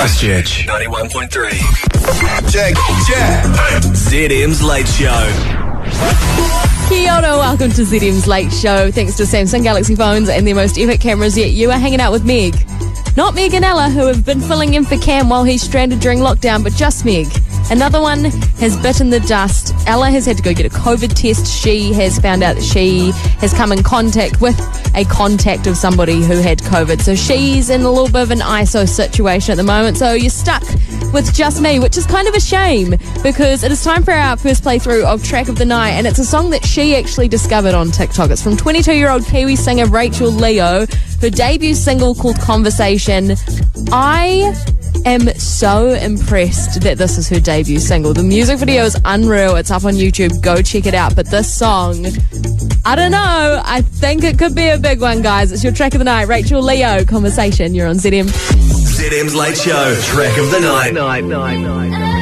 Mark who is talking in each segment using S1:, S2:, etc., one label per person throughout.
S1: Christchurch. 91.3. Check, check. ZM's Late Show.
S2: Kia ora, welcome to ZM's Late Show. Thanks to Samsung Galaxy phones and their most epic cameras yet, you are hanging out with Meg. Not Meg and Ella, who have been filling in for Cam while he's stranded during lockdown, but just Meg. Another one has bitten the dust. Ella has had to go get a COVID test. She has found out that she has come in contact with a contact of somebody who had COVID. So she's in a little bit of an ISO situation at the moment. So you're stuck with just me, which is kind of a shame because it is time for our first playthrough of Track of the Night. And it's a song that she actually discovered on TikTok. It's from 22 year old Kiwi singer Rachel Leo, her debut single called Conversation. I am so impressed that this is her debut single. The music video is unreal. It's up on YouTube. Go check it out. But this song, I don't know. I think it could be a big one, guys. It's your track of the night. Rachel Leo, Conversation. You're on ZM.
S1: ZM's Late Show. Track of the night. night, night, night.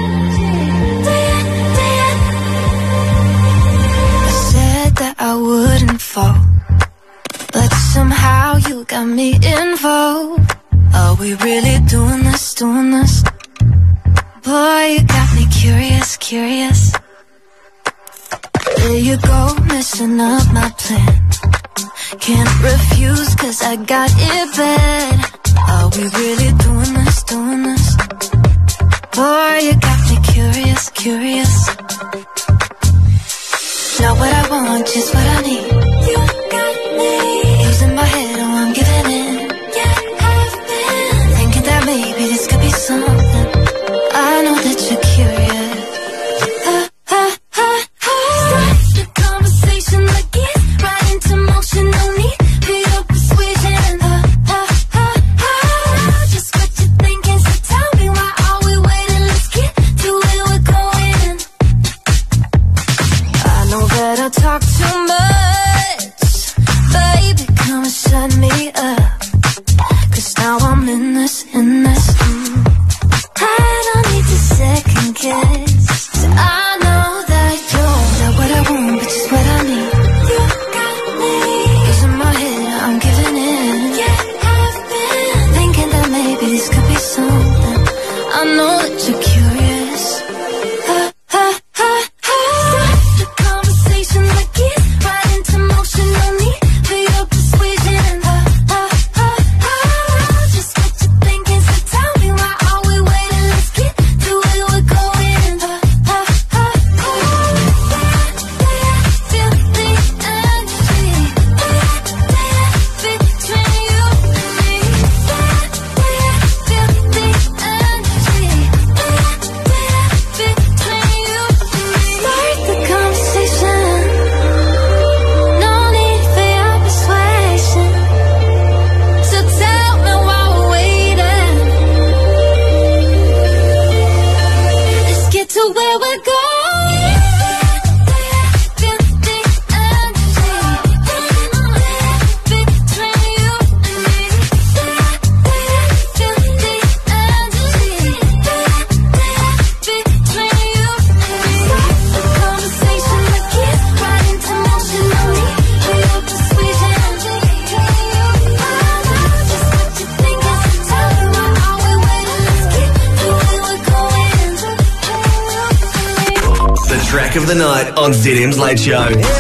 S3: I wouldn't fall, but somehow you got me involved. Are we really doing this, doing this? Boy, you got me curious, curious. There you go, messing up my plan. Can't refuse cause I got it bad. Are we really doing this, doing this? Boy, you got me curious, curious. Not what I want, just what I need
S1: Late Show.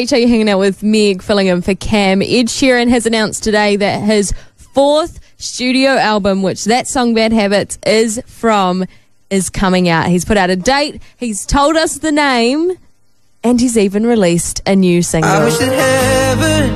S2: On ZM's Late Show. You're hanging out with Meg, filling in for Cam. Ed Sheeran has announced today that his fourth studio album, which that song Bad Habits is from, is coming out. He's put out a date, he's told us the name, and he's even released a new single.
S4: I wish that heaven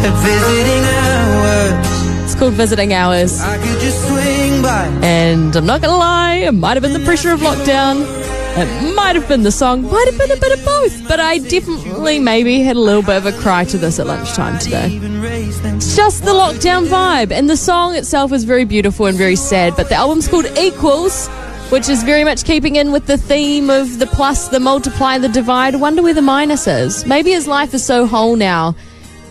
S4: had visiting hours.
S2: It's called Visiting Hours.
S4: I could just swing by.
S2: And I'm not gonna lie, it might have been the pressure of lockdown. It might have been the song, might have been a bit of both, but I definitely maybe had a little bit of a cry to this at lunchtime today. It's just the lockdown vibe, and the song itself is very beautiful and very sad, but the album's called Equals, which is very much keeping in with the theme of the plus, the multiply, the divide. Wonder where the minus is. Maybe his life is so whole now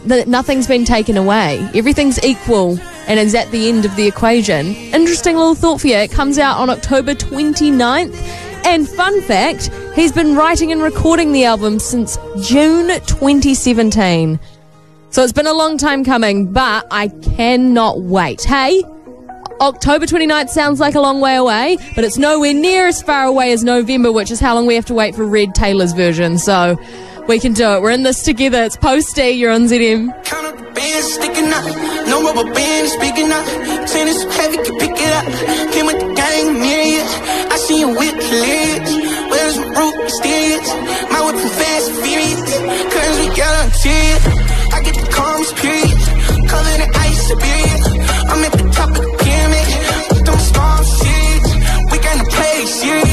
S2: that nothing's been taken away. Everything's equal and is at the end of the equation. Interesting little thought for you. It comes out on October 29th. And fun fact, he's been writing and recording the album since June 2017. So it's been a long time coming, but I cannot wait. Hey, October 29th sounds like a long way away, but it's nowhere near as far away as November, which is how long we have to wait for Red Taylor's version. So we can do it. We're in this together. It's Posty. You're on ZM.
S5: Bands sticking up. No rubber band speaking up. Tennis so heavy, can pick it up. Came with the gang, myriad. I see you with hilarious. Where's my root mysterious? My whip from fast furious. Curtains with yellow interior. I get the calmest period. Covered in ice, Siberia. I'm at the top of the pyramid. Them storm serious. We gonna play serious.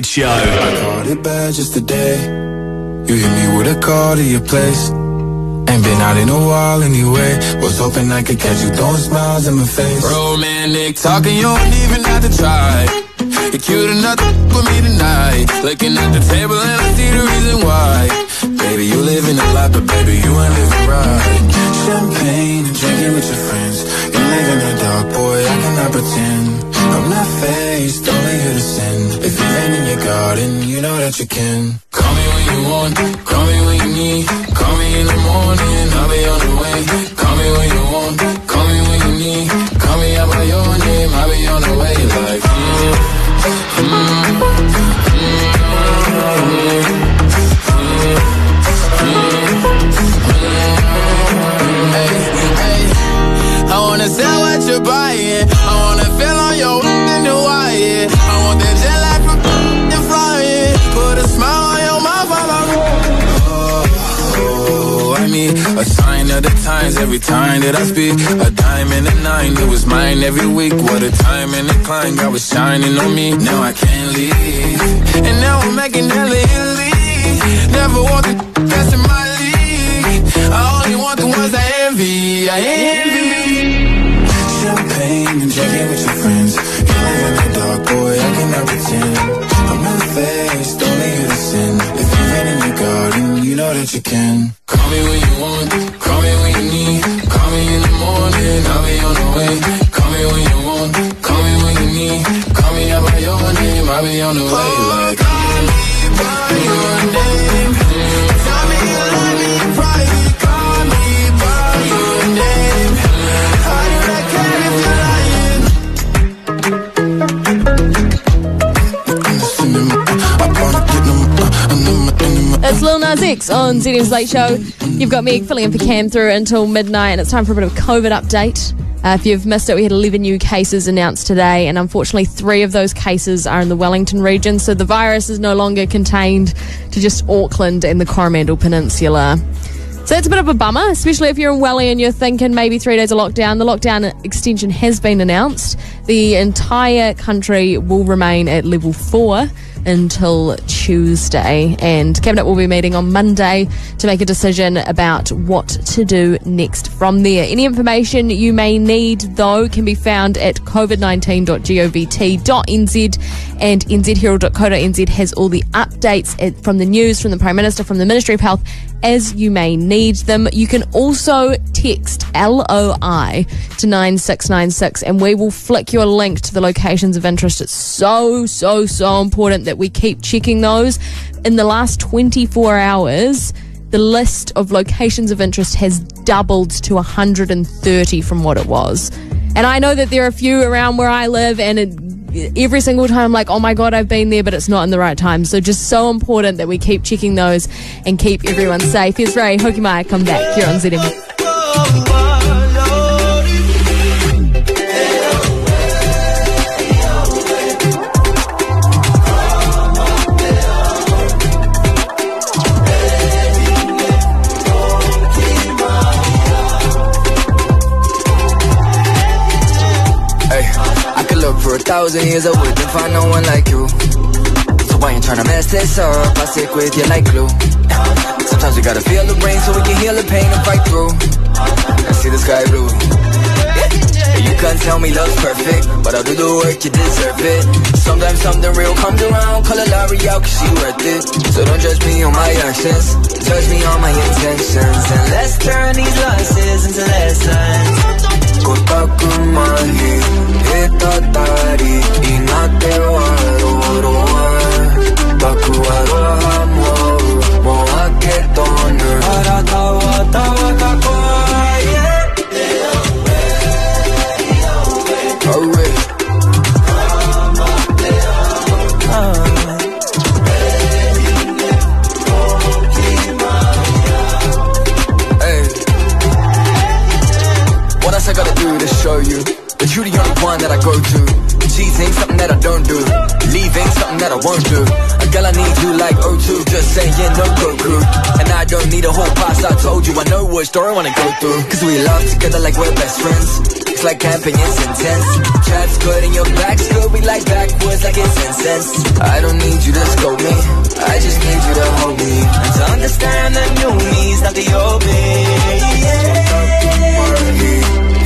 S6: ZM's Late Show.
S7: Caught it bad just today. You hit me with a call to your place. Ain't been out in a while anyway. Was hoping I could catch you throwing smiles in my face.
S8: Romantic talking, you don't even have to try. You're cute enough to with me tonight. Looking at the table and I see the reason why.
S7: Baby, you living a lot, but baby, you ain't living right. Champagne and drinking with your friends. You live in the dark, boy, I cannot pretend. I'm not faced, only here to sin. If you're in your garden, you know that you can.
S8: Call me when you want,
S7: times every time that I speak. A dime and a nine, it was mine every week. What a time and a climb, God was shining on me. Now I can't leave.
S8: And now I'm making hella. Never want the best in my 6 on
S2: ZM's Late Show. You've got me filling in for Cam through until midnight, and it's time for a bit of a COVID update. Uh, if you've missed it, we had 11 new cases announced today, and unfortunately, three of those cases are in the Wellington region. So the virus is no longer contained to just Auckland and the Coromandel Peninsula. So that's a bit of a bummer, especially if you're in Welly and you're thinking maybe three days of lockdown. The lockdown extension has been announced. The entire country will remain at level four until Tuesday, and Cabinet will be meeting on Monday to make a decision about what to do next from there. Any information you may need, though, can be found at covid19.govt.nz and nzherald.co.nz has all the updates eh, from the news, from the Prime Minister, from the Ministry of Health, as you may need them. You can also text LOI to 9696 and we will flick you a link to the locations of interest. It's so, so, so important that we keep checking those. In the last 24 hours, the list of locations of interest has doubled to 130 from what it was. And I know that there are a few around where I live and it, every single time I'm like, oh my God, I've been there, but it's not in the right time. So just so important that we keep checking those and keep everyone safe. Here's Ray Hokimai, come back here on ZM.
S9: Thousand years, I wouldn't find no one like you. So why ain't tryna mess this up? I stick with you like glue. Sometimes we gotta feel the rain so we can heal the pain and fight through. I see the sky blue. You can't tell me love's perfect, but I'll do the work, you deserve it. Sometimes something real comes around, call a Larry out, cause she worth it. So don't judge me on my actions, judge me on my intentions. And let's turn these losses into lessons. ko mahi E tatari i ngā te waroroa. Taku aroha mō, mō ake tonu Ara tawa tawa tawa you that you the only one that I go to? Cheating, ain't something that I don't do. Leaving, something that I won't do. A girl, I need you like O2, just saying no Goku. And I don't need a whole past, I told you I know what story I wanna go through. Cause we love together like we're best friends. It's like camping, it's intense. Chat's good and your back's good, we like backwards like it's incense. I don't need you to scold me, I just need you to hold me. And to understand that new me's not the old me. Itatari,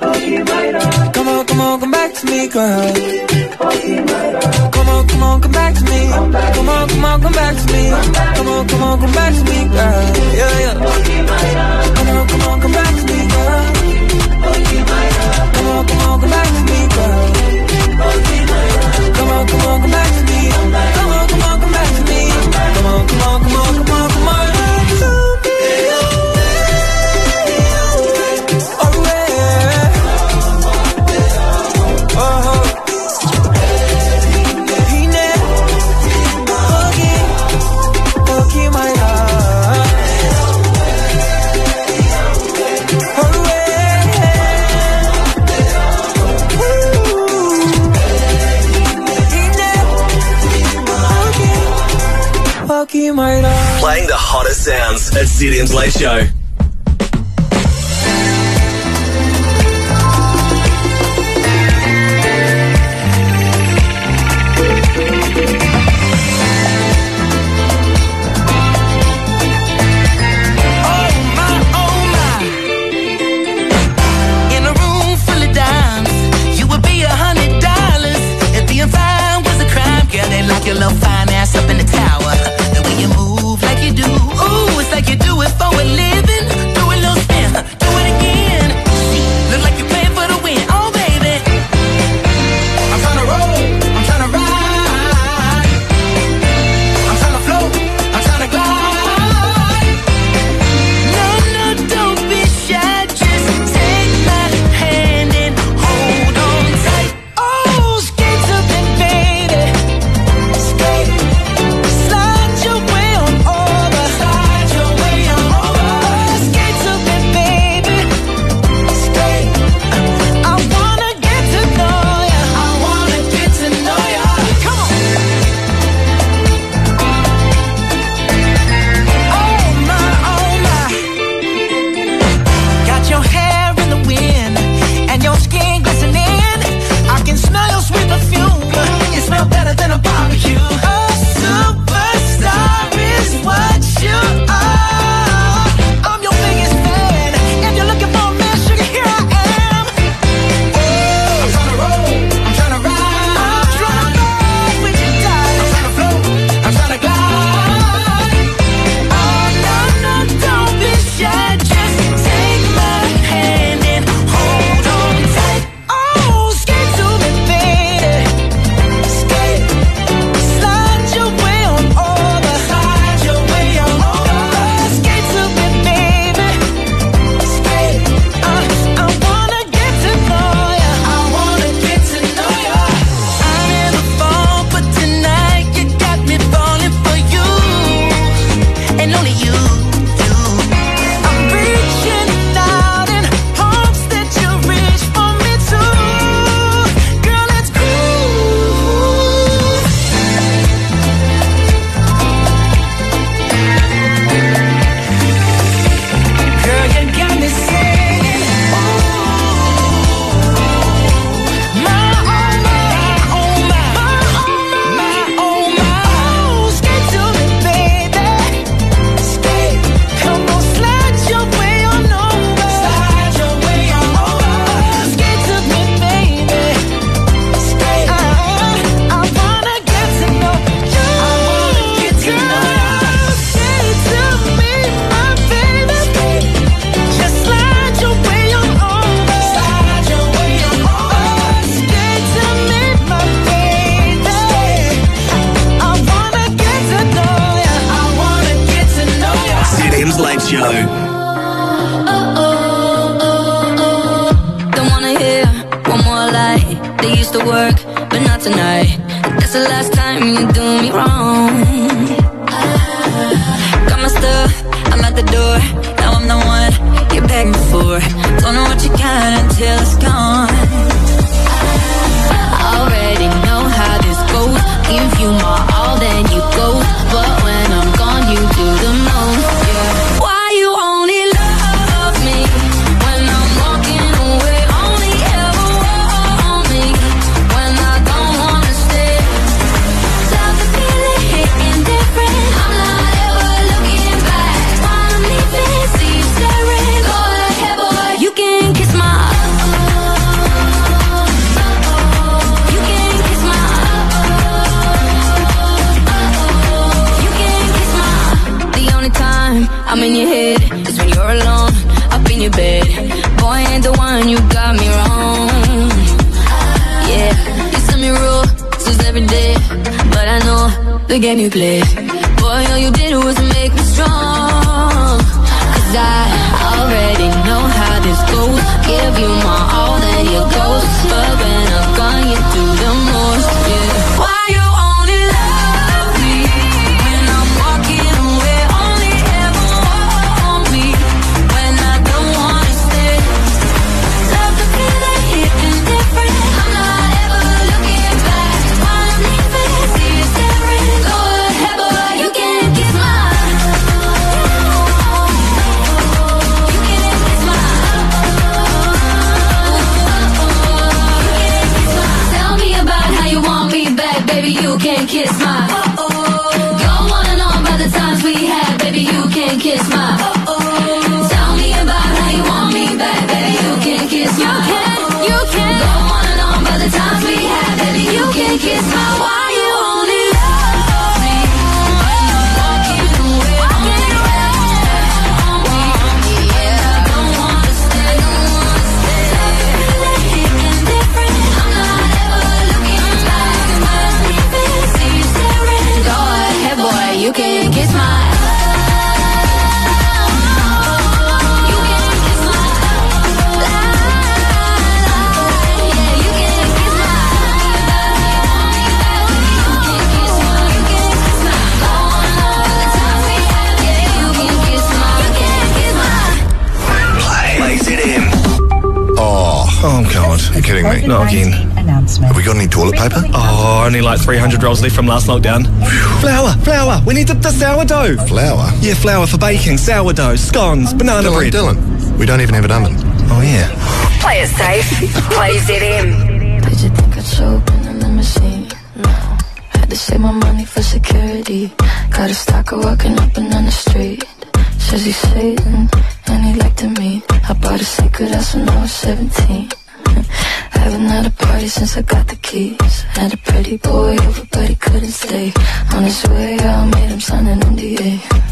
S9: Come on, come on, come back to me, girl. Come on, come on, come back to me. Come on, come on, come back to me. Come on, come on, come back to me, girl. Yeah, yeah. Come on, come on, come back to me, girl. Come on, come on, come back to me, girl. Come on, come on, come back to me. Come on, come on, come back to me. Come on, come on, come on, come on.
S10: Hottest sounds at ZM's Late Show.
S11: Rosalie from last lockdown. flour, flour. We need the, the sourdough.
S12: Flour?
S11: Yeah, flour for baking, sourdough, scones, banana
S12: Dylan,
S11: bread.
S12: Dylan, we don't even have an oven.
S11: Oh, yeah.
S13: Play it safe. Play ZM.
S14: Did you think I'd show up in the machine? No. Had to save my money for security. Got a stalker walking up and down the street. Says he's Satan and he like to meet. I bought a secret house when I was 17. Haven't had a party since I got the keys. Had a pretty boy over but he couldn't stay. On his way I made him sign an NDA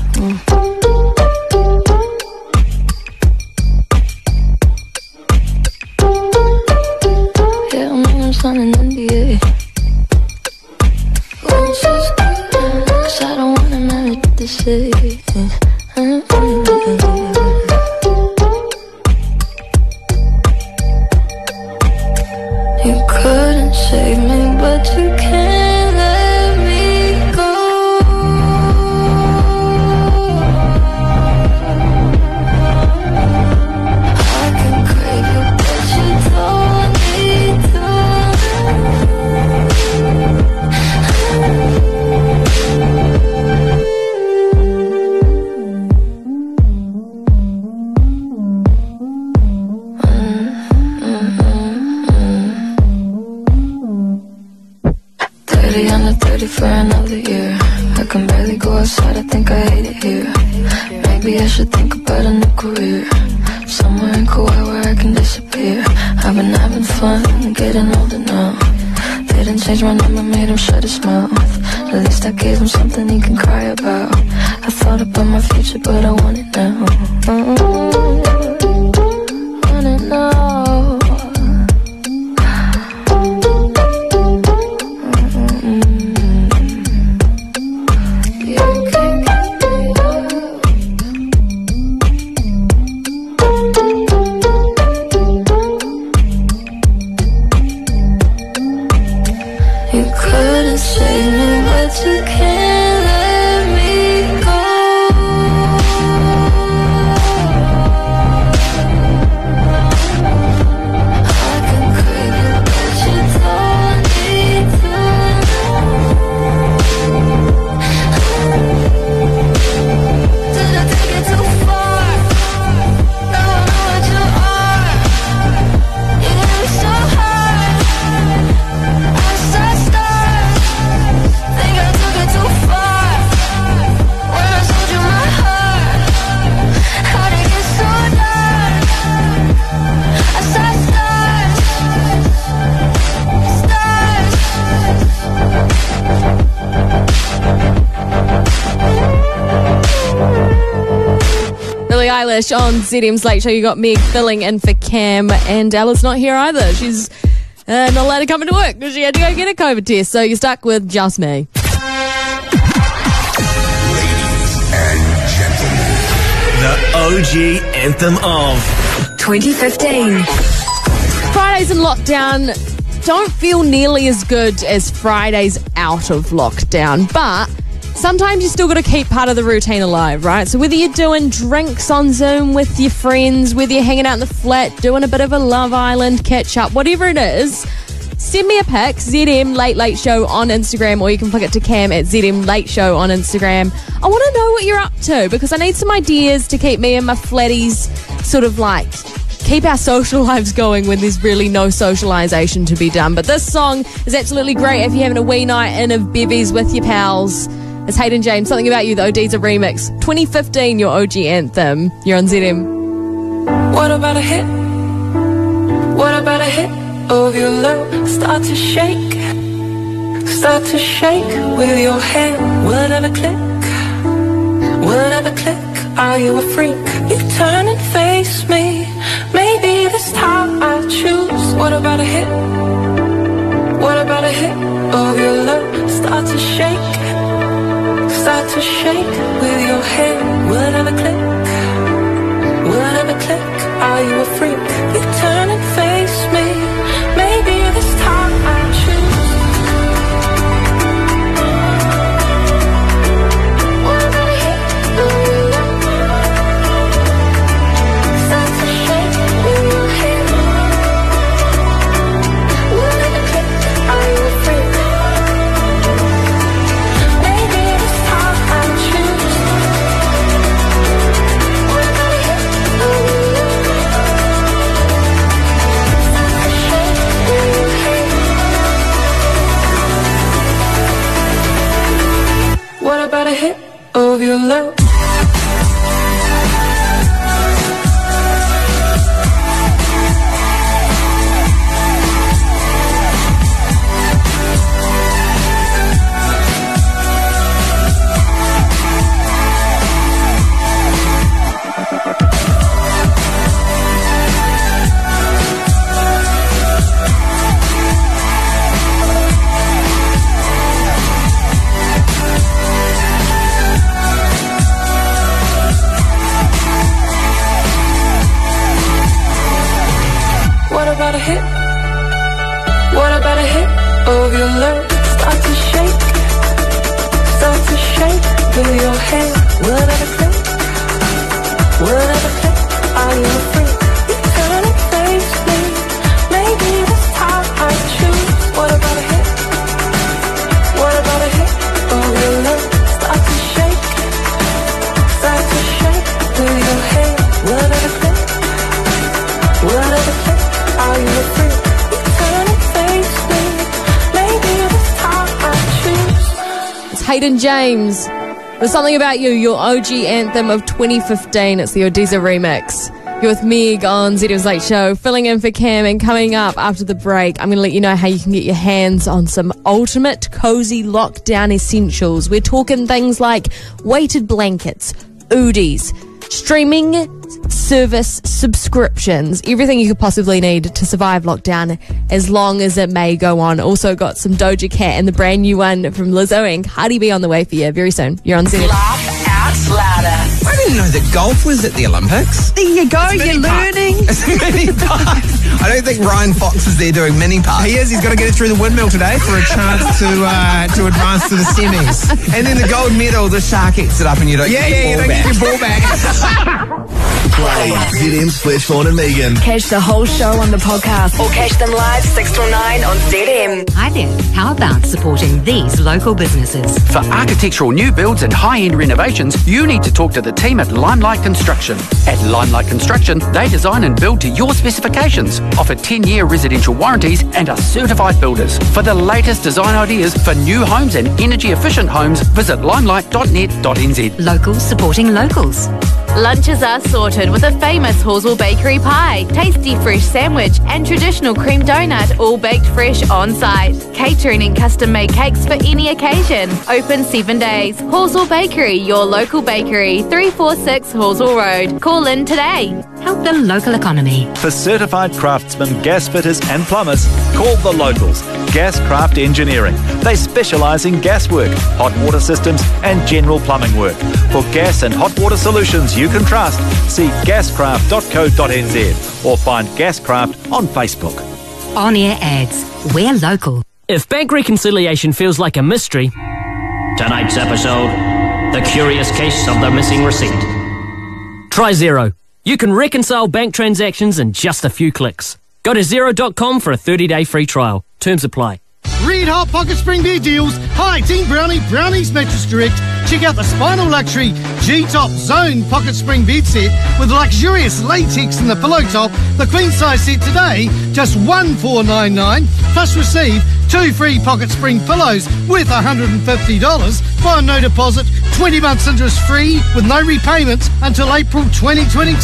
S2: ZM's Late Show. You got Meg filling in for Cam, and Ella's not here either. She's uh, not allowed to come into work because she had to go get a COVID test. So you're stuck with just me.
S6: Ladies and gentlemen, The OG anthem of
S15: 2015.
S2: Fridays in lockdown don't feel nearly as good as Fridays out of lockdown, but sometimes you still got to keep part of the routine alive, right? So whether you're doing drinks on Zoom with your friends, whether you're hanging out in the flat, doing a bit of a Love Island catch up, whatever it is, send me a pic, ZM Late Late Show on Instagram, or you can flick it to Cam at ZM Late Show on Instagram. I want to know what you're up to because I need some ideas to keep me and my flatties sort of like keep our social lives going when there's really no socialization to be done. But this song is absolutely great if you're having a wee night in of bevies with your pals. It's Hayden James, Something About You, the ODESZA remix. 2015, your OG anthem. You're on ZM.
S16: What about a hit? What about a hit of your love? Start to shake, start to shake with your hand. Will it ever click? Will it ever click? Are you a freak? You turn and face me. Maybe this time I choose. What about a hit? What about a hit of your love? Start to shake, start to shake with your hand. Will it click? Will it click? Are you a freak? You turn and face me. Of your love? About a hit? What about a hit of your love? Start to shake, start to shake with your hand. Will it ever
S2: Hayden James. There's something about you, your OG anthem of 2015. It's the ODESZA remix. You're with Meg on ZM's Late Show, filling in for Cam, and coming up after the break, I'm going to let you know how you can get your hands on some ultimate cozy lockdown essentials. We're talking things like weighted blankets, Oodies, streaming service subscriptions, everything you could possibly need to survive lockdown as long as it may go on. Also got some Doja Cat and the brand new one from Lizzo and Cardi B on the way for you very soon. You're on ZM.
S15: Laugh out louder.
S17: I didn't know that golf was at the Olympics.
S18: There you go, you're
S17: many parts.
S18: learning.
S17: It's many parts.
S19: I don't think Ryan Fox is there doing mini putt.
S17: He is. He's got to get it through the windmill today for a chance to uh, to advance to the semis.
S19: And then the gold medal, the shark eats it up and you don't
S17: Yeah,
S19: get
S17: yeah, you
S19: your
S17: don't
S19: ball
S17: get your
S19: back.
S17: ball back.
S6: Play ZM's Fletch, Fawn and Megan.
S13: Catch the whole show on the podcast or catch them live 6 till 9 on ZM.
S20: Hi there. How about supporting these local businesses?
S21: For architectural new builds and high-end renovations, you need to talk to the team at Limelight Construction. At Limelight Construction, they design and build to your specifications, offer 10-year residential warranties and are certified builders. For the latest design ideas for new homes and energy-efficient homes, visit limelight.net.nz.
S20: Locals supporting locals.
S22: Lunches are sorted with a famous Hallswell Bakery pie, tasty fresh sandwich, and traditional cream donut, all baked fresh on site. Catering and custom made cakes for any occasion. Open seven days. Hallswell Bakery, your local bakery, 346 Hallswell Road. Call in today.
S20: Help the local economy.
S23: For certified craftsmen, gas fitters, and plumbers, call the locals. Gascraft Engineering. They specialise in gas work, hot water systems, and general plumbing work. For gas and hot water solutions you can trust, see gascraft.co.nz or find Gascraft on Facebook.
S20: On air ads. We're local.
S24: If bank reconciliation feels like a mystery,
S25: Tonight's episode The Curious Case of the Missing Receipt.
S24: try Xero. You can reconcile bank transactions in just a few clicks. Go to xero.com for a 30 day free trial. Terms apply.
S26: Reed Hot Pocket Spring Beer deals. Hi, Team Brownie, Brownie's Mattress Direct. Check out the Spinal Luxury G-Top Zone Pocket Spring Bed Set with luxurious latex in the pillow top. The queen size set today, just one four nine nine. Plus receive two free pocket spring pillows worth $150. Buy no deposit, 20 months interest free with no repayments until April 2022.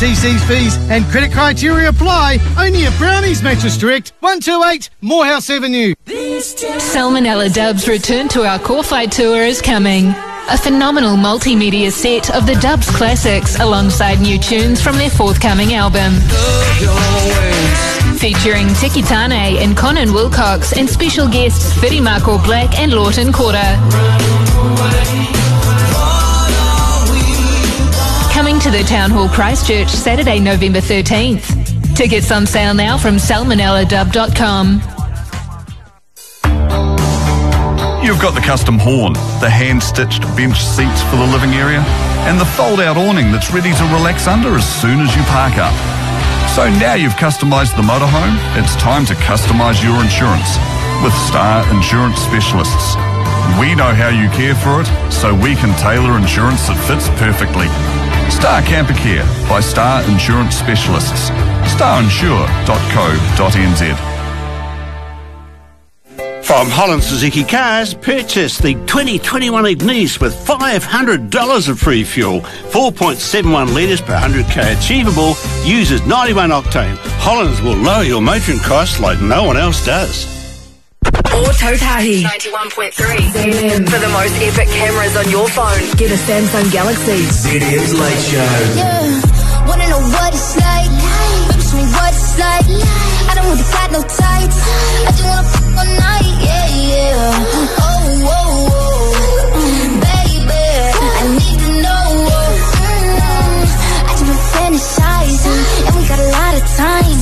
S26: TC's fees and credit criteria apply. Only at Brownie's Mattress Direct, 128 Moorhouse Avenue.
S27: Salmonella Dubs return to our core fight tour is coming. A phenomenal multimedia set of the Dubs classics alongside new tunes from their forthcoming album. Featuring Tiki Taane and Conan Wilcox and special guests Fitty Marco Black and Laughton Kora. Coming to the Town Hall Christchurch Saturday, November 13th. Tickets on sale now from salmonelladub.com.
S28: You've got the custom horn, the hand-stitched bench seats for the living area, and the fold-out awning that's ready to relax under as soon as you park up. So now you've customised the motorhome, it's time to customise your insurance with Star Insurance Specialists. We know how you care for it, so we can tailor insurance that fits perfectly. Star Camper Care by Star Insurance Specialists. starinsure.co.nz.
S29: From Holland Suzuki Cars, purchase the 2021 Ignis with $500 of free fuel. 4.71 litres per 100k achievable, uses 91 octane. Hollands will lower your motoring costs like no one else does.
S13: Ōtautahi 91.3 ZM. For the most epic cameras on your phone, get a Samsung Galaxy.
S6: ZM's Late Show.
S30: Yeah, wanna know what it's like? Baby, show me what it's like. I don't really got no tights. I just wanna fuck all night, yeah, yeah. Oh, oh, oh. Baby, I need to know. Mm, I just been fantasizing, and we got a lot of time.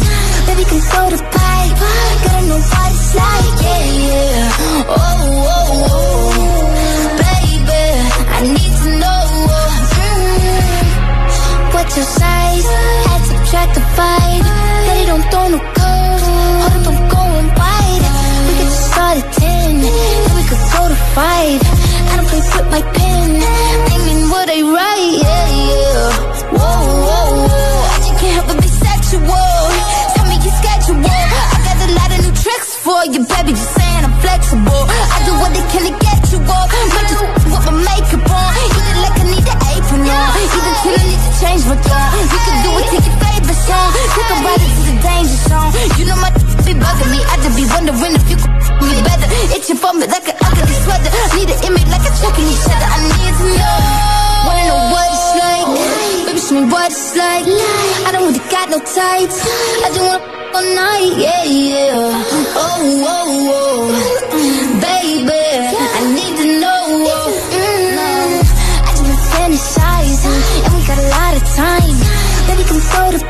S30: Baby, can throw the pipe. Gotta know what it's like, yeah, yeah. Oh, oh, oh. Baby, I need to know. Mm, What's your size? Add, subtract, divide. 5. I don't play with my pen. Aiming what I write, yeah, yeah. Whoa, whoa, whoa. I can't help but be sexual. Tell me your schedule. I got a lot of new tricks for you, baby. Just saying I'm flexible. I do what they can to get you up. Might just with my makeup on. Either like I need the apron on. Either till I need to change my tone. We can do it to your favorite song. Take a ride into the danger zone. You know my be bugging me. I just be wondering if you could me better. Itching for me like an ugly sweater. Need an image like a chucking each other. I need to know. Wanna know what it's like? Baby, show me what it's like. I don't really got no tights. I just wanna all night, yeah, yeah. Oh, oh, oh. Baby, I need to know. Mm, I just been fantasizing, and we got a lot of time. Baby, come throw the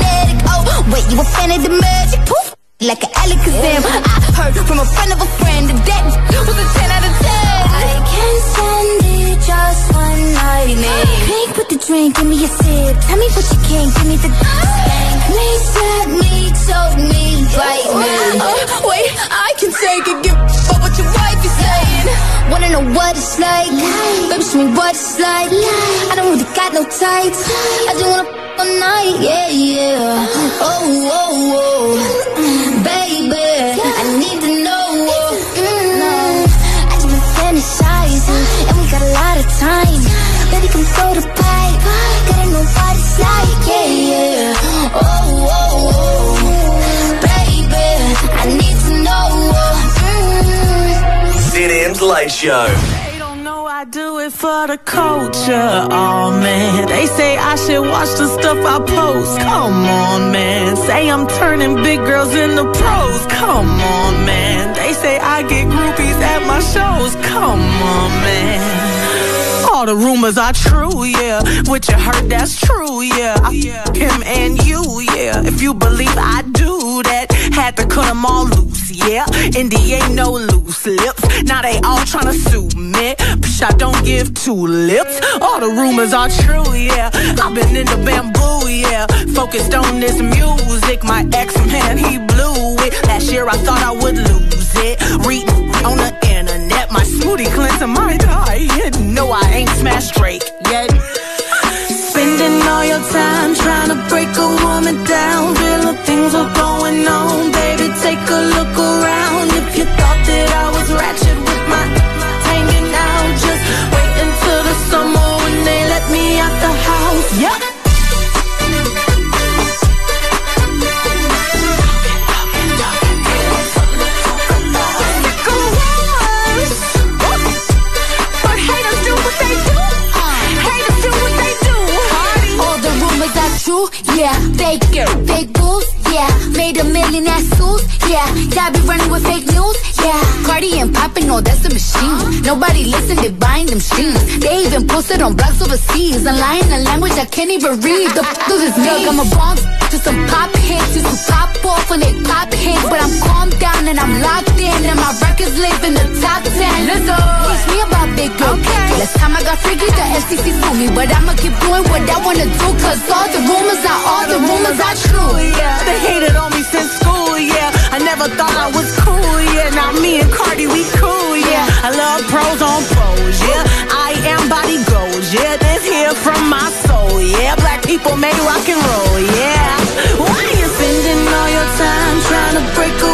S30: telekinetic. Oh, wait, you a fan of the magic? Poof. Like an Alakazam. I heard from a friend of a friend that was a 10 out of 10. I can't send it just one night. Pink the drink, give me a sip. Tell me what you can, give me the me, slap me, choke me, bite me.
S31: Uh, wait, I can take it, give but what your wife is saying.
S30: Wanna know what it's like? Baby, show me what it's like. I don't really got no tights. I just wanna f- all night, yeah, yeah. Oh, oh, oh.
S6: ZM's Late Show.
S31: I do it for the culture, oh man. They say I should watch the stuff I post. Come on, man. Say I'm turning big girls into pros. Come on, man. They say I get groupies at my shows. Come on, man. All the rumors are true, yeah. What you heard, that's true, yeah. I him and you, yeah. If you believe I do that, had to cut them all loose, yeah. And Indy ain't no loose lips. Now they all tryna sue me. Psh, I don't give two lips. All the rumors are true, yeah. I've been in the bamboo, yeah. Focused on this music. My ex man, he blew it. Last year I thought I would lose it. Reading on the internet, my smoothie cleanser might die. No, I ain't smashed Drake yet. Spending all your time trying to break a woman down. Real things are going on, baby. Take a look around. If you thought that I was ratchet with my hanging out, just wait until the summer when they let me out the house. Yep.
S30: Yeah. Fake, girl, fake booze, yeah. Made a million ass suits, yeah. Y'all be running with fake news, yeah. And popping, no, that's a machine. Nobody listen, they buying them streams. They even posted on blogs overseas. And lying a language I can't even read. The f is this milk? I'm a bomb to some pop hits. Used to pop off when they pop hits. But I'm calmed down and I'm locked in. And my records live in the top 10. Let's go. Teach me about big girl. Okay. Last time I got freaky, the FCC sued me. But I'ma keep doing what I wanna do. Cause all the rumors are, all the rumors are true.
S31: Yeah, they hated on me since school, yeah. I never thought I was cool, yeah. Now me and Cardi, we cool, yeah. I love pros on pros, yeah. I am body goals, yeah. This here from my soul, yeah. Black people made rock and roll, yeah. Why you spending all your time trying to break a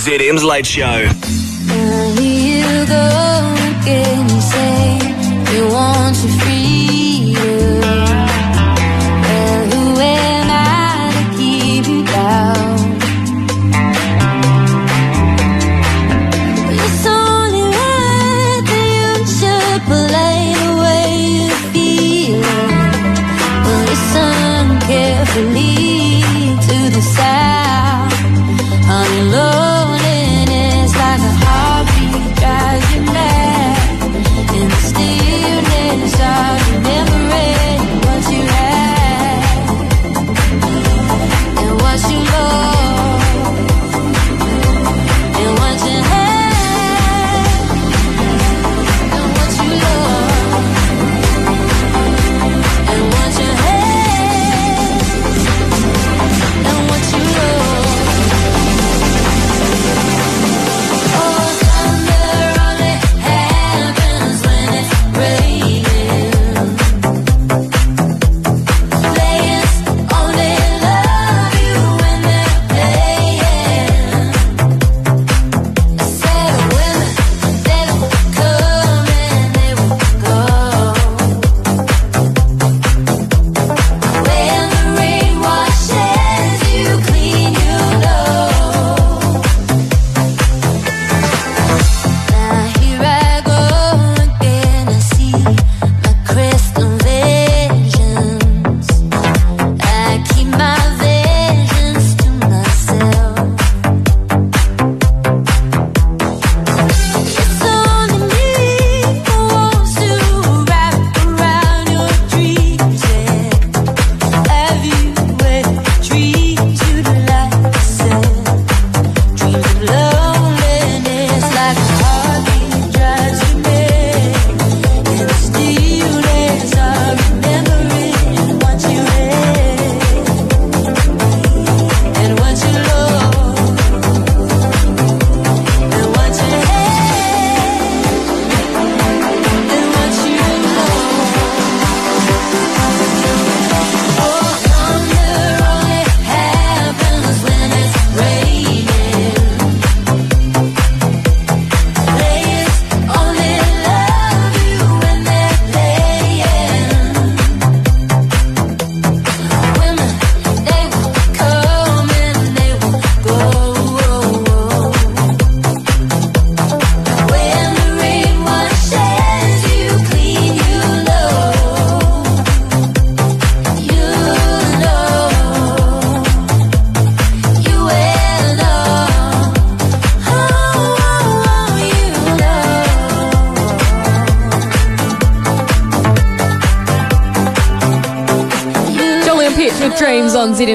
S6: ZM's Late Show.
S30: You go again, you say you want freedom.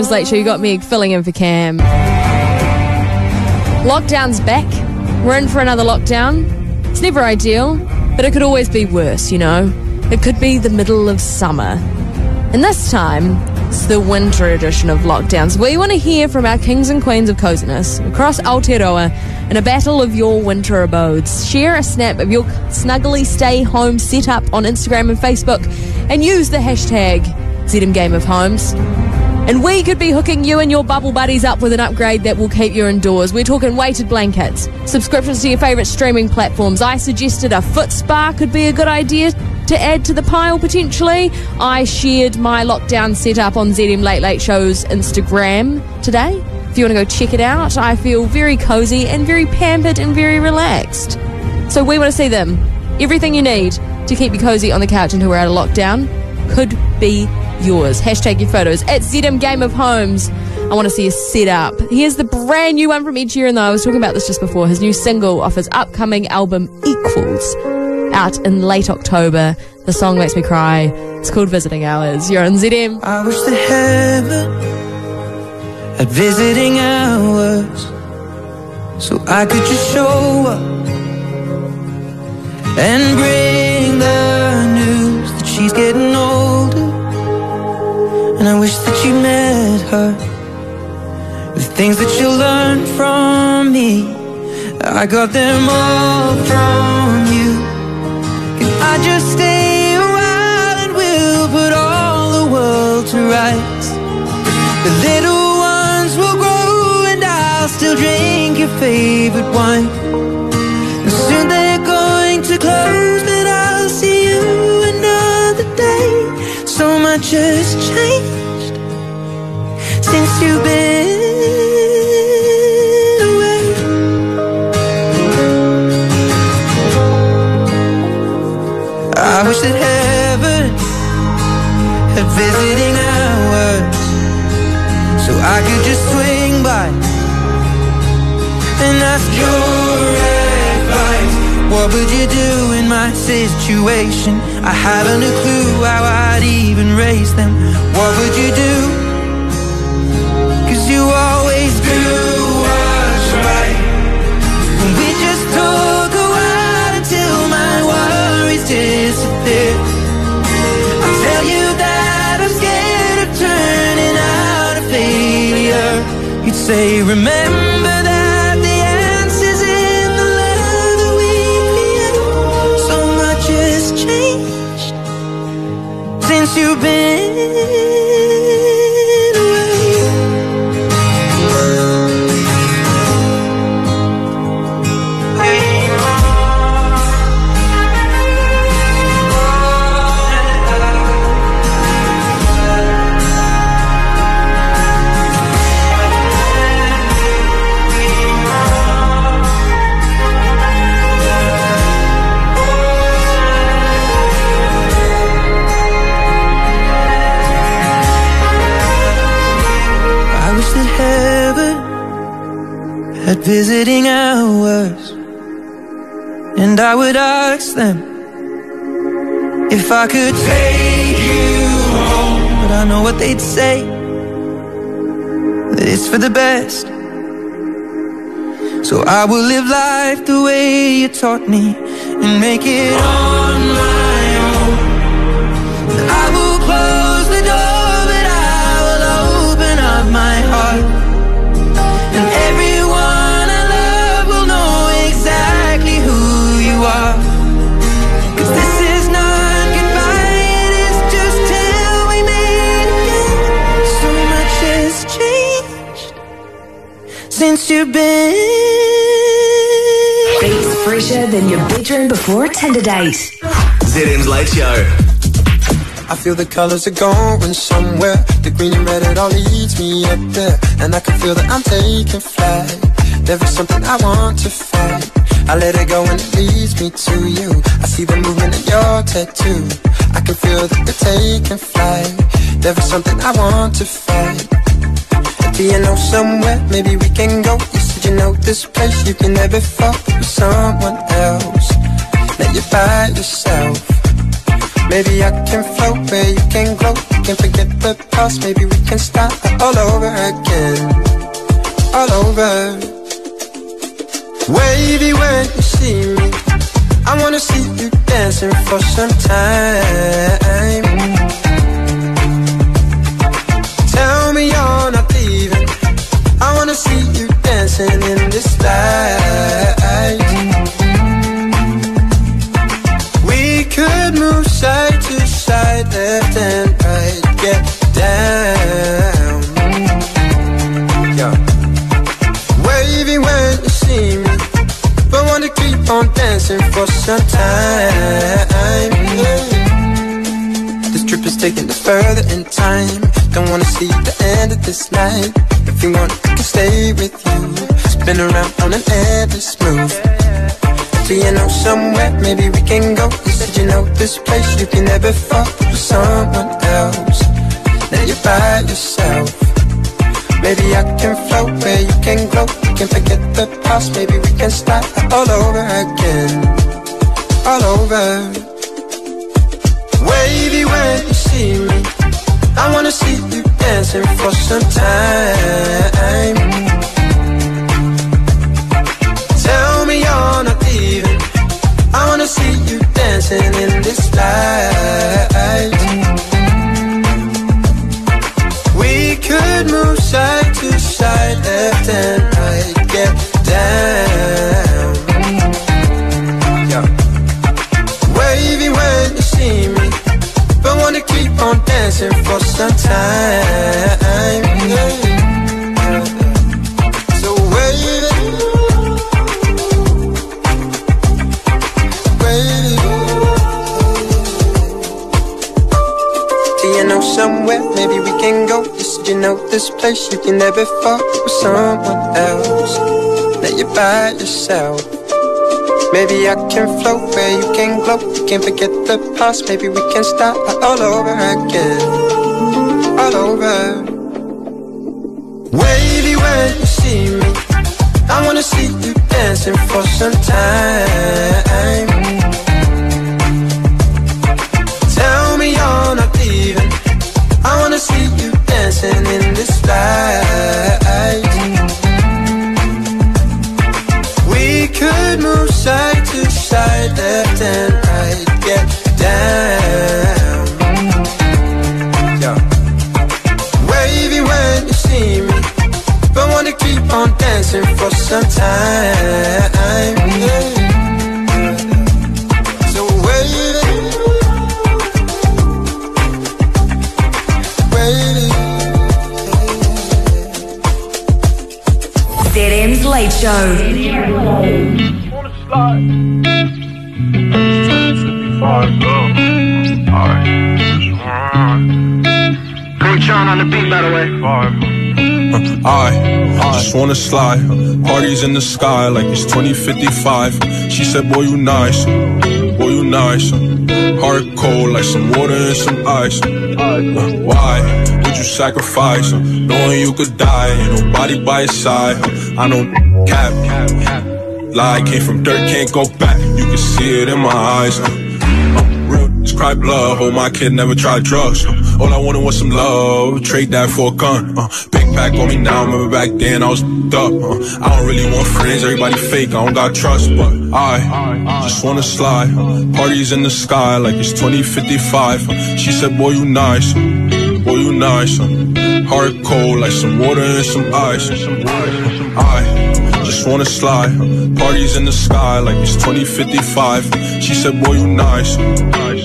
S2: On Late Show. You got me filling in for Cam. Lockdown's back. We're in for another lockdown. It's never ideal, but it could always be worse, you know? It could be the middle of summer. And this time, it's the winter edition of lockdowns. We want to hear from our kings and queens of coziness across Aotearoa in a battle of your winter abodes. Share a snap of your snuggly stay home setup on Instagram and Facebook and use the hashtag ZM Game of Homes. And we could be hooking you and your bubble buddies up with an upgrade that will keep you indoors. We're talking weighted blankets, subscriptions to your favourite streaming platforms. I suggested a foot spa could be a good idea to add to the pile potentially. I shared my lockdown setup on ZM Late Late Show's Instagram today. If you want to go check it out, I feel very cozy and very pampered and very relaxed. So we want to see them. Everything you need to keep you cozy on the couch until we're out of lockdown could be yours. Hashtag your photos at ZM Game of Homes. I want to see a set up. Here's the brand new one from Ed Sheeran, though. I was talking about this just before. His new single off his upcoming album Equals, out in late October. The song makes me cry. It's called Visiting Hours. You're on ZM.
S1: I wish that heaven at visiting hours so I could just show up and bring the news that she's getting older. Wish that you met her. The things that you learned from me, I got them all from you. Can I just stay a while and we'll put all the world to rights? The little ones will grow and I'll still drink your favorite wine. And soon they're going to close, but I'll see you another day. So much has changed you've been away. I wish that heaven had visiting hours so I could just swing by and ask your advice. What would you do in my situation? I haven't a clue how I'd even raise them. What would you do? You always do what's right. We just talk a while until my worries disappear. I tell you that I'm scared of turning out a failure. You'd say, remember that the visiting hours. And I would ask them If I could take you home. But I know what they'd say That it's for the best. So I will live life the way you taught me And make it on Since you've been
S15: Beats fresher than your bedroom before a Tinder date.
S6: ZM's Late Show.
S32: I feel the colors are going somewhere. The green and red, it all leads me up there. And I can feel that I'm taking flight. There is something I want to fight. I let it go and it leads me to you. I see the movement in your tattoo. I can feel that you're taking flight. There is something I want to fight. Do you know somewhere? Maybe we can go. You said you know this place. You can never fall with someone else. That you're by yourself. Maybe I can float where you can glow. We can forget the past. Maybe we can start all over again. All over. Wavy when you see me. I wanna see you dancing for some time. Dancing in this light. We could move side to side, left and right. Get down. Yeah. Wavy when you see me, but wanna keep on dancing for some time. Yeah. This trip is taking us further in time. Don't wanna see the end of this night. If you want, I can stay with you. Spin around on an endless move. Do you know somewhere maybe we can go? You said you know this place you can never fuck with someone else. Now you're by yourself. Maybe I can float where you can glow. We can forget the past. Maybe we can start all over again. All over. Wavy when you see me. I wanna see you dancing for some time. You're not leaving. I wanna see you dancing in this light. We could move side to side, left and right. Get down. Wavy when you see me, but wanna keep on dancing for some time. Yeah. Know this place you can never fuck with someone else. That you're by yourself. Maybe I can float where you can glow. We can forget the past. Maybe we can start all over again. All over. Wavy when you see me. I wanna see you dancing for some time. Dancing in this light. We could move side to side, left and right. Get down. Yeah. Wavy when you see me, but wanna keep on dancing for some time. Yeah.
S33: Show.
S13: Way.
S34: I just wanna slide. Parties in the sky like it's 2055. She said, Boy, you nice. Boy, you nice. Heart cold like some water and some ice. Why would you sacrifice? Knowing you could die, ain't nobody by your side. Uh, I don't cap. Lie came from dirt, can't go back. You can see it in my eyes. uh, Real cry blood. Hold my kid, never tried drugs. uh, All I wanted was some love. Trade that for a gun. Uh, big pack on me now. Remember back then I was up. Uh, I don't really want friends. Everybody fake. I don't got trust, but I just wanna slide. Parties in the sky like it's 2055. Uh, She said, Boy, you nice. You nice. uh, Heart cold like some water and some ice. I just wanna slide. Parties in the sky like it's 2055. She said, Boy, you nice.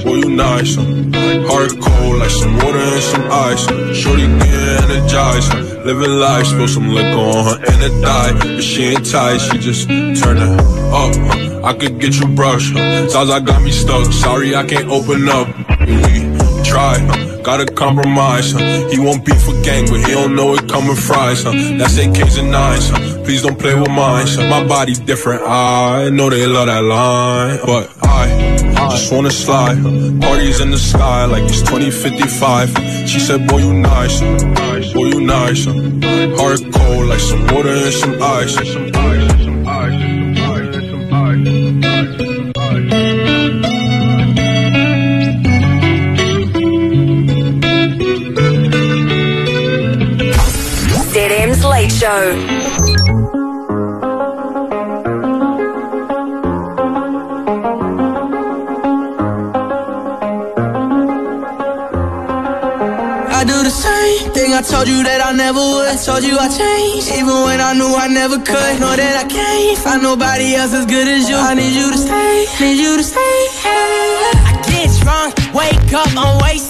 S34: Boy, you nice. Heart cold like some water and some ice. Shorty get energized. Living life, spill some liquor on her and it die. But she ain't tight, she just turn it up. I could get you brush. Zaza got me stuck. Sorry, I can't open up. We try. Gotta compromise, huh? He won't beef for gang, but he don't know it coming fries, huh? That's AKs and nines, huh? Please don't play with mine, huh? My body different, I know they love that line, but I just wanna slide. Parties in the sky like it's 2055. She said, boy, you nice, boy, you nice? Heart cold like some water and some ice.
S15: Show.
S16: I do the same thing I told you that I never would. I told you I changed, even when I knew I never could. Know that I can't find nobody else as good as you. I need you to stay, need you to stay. I get drunk, wake up, I'm wasted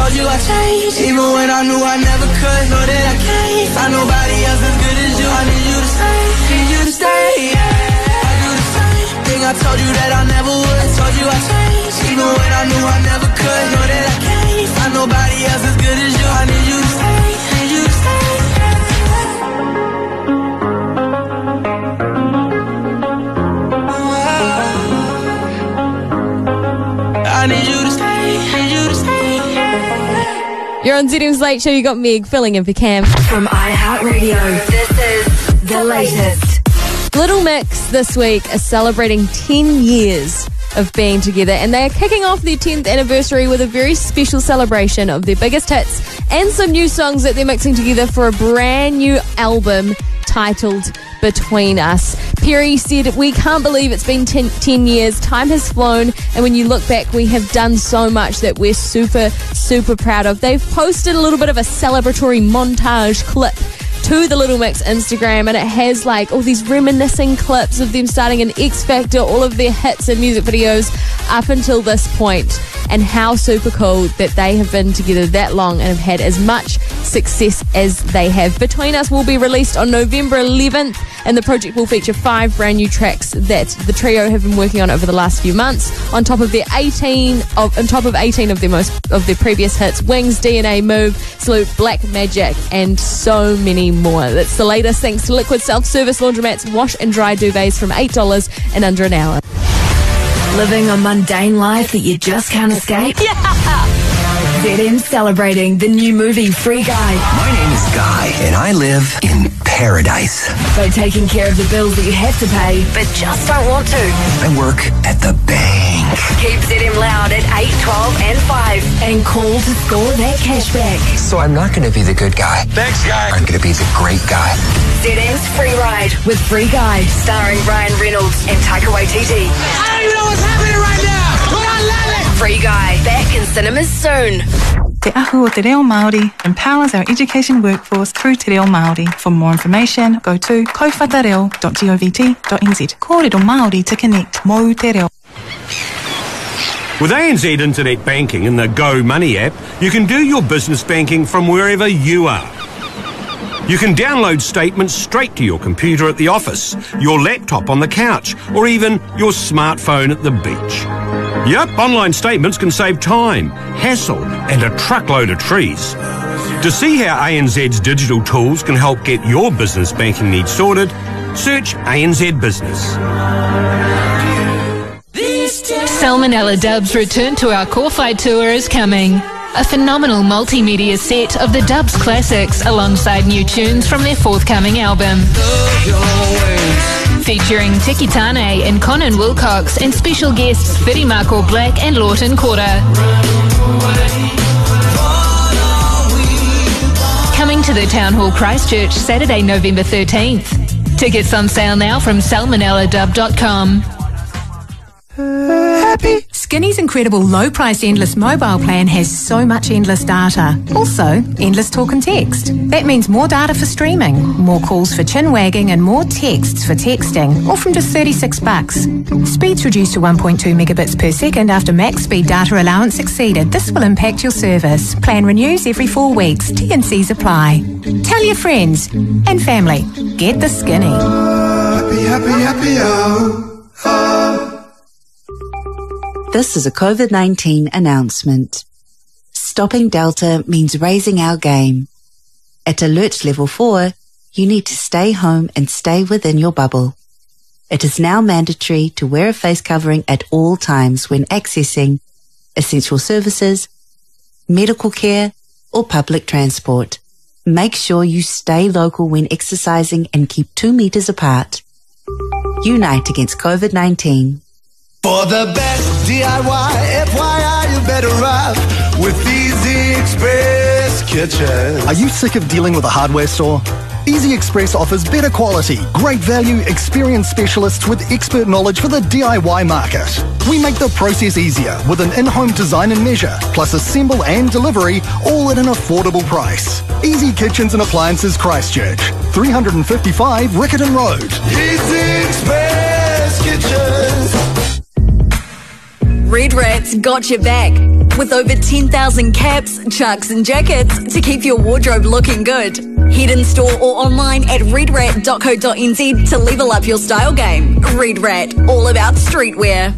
S16: Told you I changed, even when I knew I never could. Know that I can't find nobody else as good as you. I need you to stay, need you to stay. I do the same thing I told you that I never would. I told you I changed, even when I knew I never could. Know that I can't find nobody else as good as you. I need you
S2: on ZM's Late Show. You got Meg filling in for Cam.
S15: From iHeartRadio, this is the latest.
S2: Little Mix this week is celebrating 10 years of being together, and they are kicking off their 10th anniversary with a very special celebration of their biggest hits and some new songs that they're mixing together for a brand new album titled Between Us. Perrie said, We can't believe it's been 10, 10 years. Time has flown, and when you look back, we have done so much that we're super, super proud of. They've posted a little bit of a celebratory montage clip to the Little Mix Instagram, and it has like all these reminiscing clips of them starting in X Factor, all of their hits and music videos up until this point, and how super cool that they have been together that long and have had as much success as they have. Between Us will be released on November 11th, and the project will feature five brand new tracks that the trio have been working on over the last few months, on top of their 18 of on top of 18 of their most of their previous hits, Wings, DNA, Move, Salute, Black Magic, and so many more. That's the latest thanks to Liquid Self-Service Laundromats wash and dry duvets from $8 in under an hour.
S15: Living a mundane life that you just can't escape?
S2: Yeah!
S15: ZM celebrating the new movie Free Guy.
S35: My name is Guy, and I live in paradise.
S15: So taking care of the bills that you have to pay, but just don't want to.
S35: I work at the bank.
S15: Keep ZM loud at 8, 12 and 5 and call to score that cash back.
S35: So I'm not going to be the good guy.
S15: Thanks, Guy.
S35: I'm going to be the great guy.
S15: ZM's Free Ride with Free Guy, starring Ryan Reynolds and Taika Waititi.
S16: I don't even know what's happening right now,
S15: Free Guy, back in cinemas soon.
S36: Te Ahu o Te Reo Māori empowers our education workforce through Te Reo Māori. For more information, go to kowhatareo.govt.nz. Kōrero Māori to connect. Mō Te Reo.
S37: With ANZ Internet Banking and the goMoney app, you can do your business banking from wherever you are. You can download statements straight to your computer at the office, your laptop on the couch, or even your smartphone at the beach. Yep, online statements can save time, hassle, and a truckload of trees. To see how ANZ's digital tools can help get your business banking needs sorted, search ANZ Business.
S27: Salmonella Dubs return to our Corfight tour is coming. A phenomenal multimedia set of the Dubs classics alongside new tunes from their forthcoming album. Featuring Tiki Taane and Conan Wilcox and special guests Fitty Marco Black and Laughton Kora. Coming to the Town Hall Christchurch Saturday, November 13th. Tickets on sale now from salmonelladub.com.
S38: Happy. Skinny's incredible low price endless mobile plan has so much endless data. Also, endless talk and text. That means more data for streaming, more calls for chin wagging, and more texts for texting, all from just 36 bucks. Speeds reduced to 1.2 megabits per second after max speed data allowance exceeded. This will impact your service. Plan renews every four weeks. T&Cs apply. Tell your friends and family. Get the skinny.
S39: Happy, happy, happy, oh, oh.
S40: This is a COVID 19 announcement. Stopping Delta means raising our game. At alert level 4, you need to stay home and stay within your bubble. It is now mandatory to wear a face covering at all times when accessing essential services, medical care, or public transport. Make sure you stay local when exercising and keep two meters apart. Unite against COVID 19.
S41: For the best DIY, FYI, you better off with Easy Express Kitchen.
S42: Are you sick of dealing with a hardware store? Easy Express offers better quality, great value, experienced specialists with expert knowledge for the DIY market. We make the process easier with an in-home design and measure, plus assemble and delivery, all at an affordable price. Easy Kitchens and Appliances Christchurch, 355 Riccarton Road.
S41: Easy Express Kitchens.
S43: Red Rat's got your back with over 10,000 caps, chucks, and jackets to keep your wardrobe looking good. Head in store or online at redrat.co.nz to level up your style game. Red Rat, all about streetwear.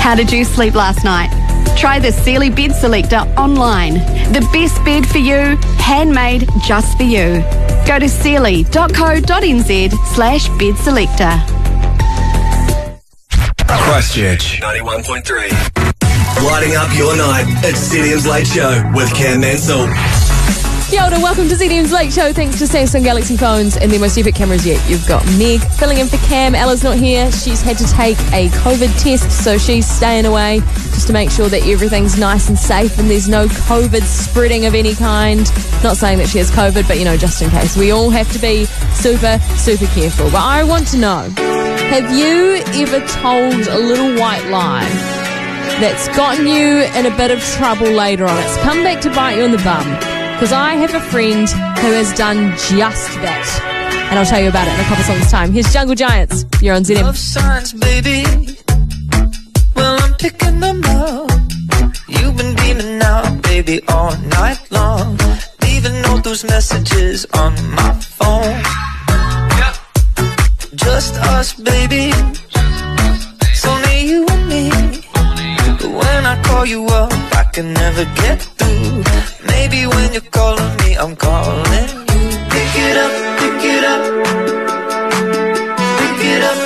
S15: How did you sleep last night? Try the Sealy Bed Selector online. The best bed for you, handmade just for you. Go to sealy.co.nz slash bed selector.
S6: Christchurch 91.3. Lighting up your night. It's ZM's Late Show with Cam Mansell.
S2: Kia ora, welcome to ZM's Late Show. Thanks to Samsung Galaxy phones and their most epic cameras yet. You've got Meg filling in for Cam. Ella's not here. She's had to take a COVID test, so she's staying away just to make sure that everything's nice and safe and there's no COVID spreading of any kind. Not saying that she has COVID, but you know, just in case. We all have to be super, super careful. But I want to know have you ever told a little white lie that's gotten you in a bit of trouble later on? It's come back to bite you in the bum. Because I have a friend who has done just that. And I'll tell you about it in a couple songs' time. Here's Jungle Giants. You're on ZM.
S41: Love signs, baby. Well, I'm picking them up. You've been beaming out, baby, all night long. Leaving all those messages on my phone. Just us, baby. It's only you and me. But when I call you up, I can never get through. Maybe when you're calling me, I'm calling you. Pick it up, pick it up. Pick it up,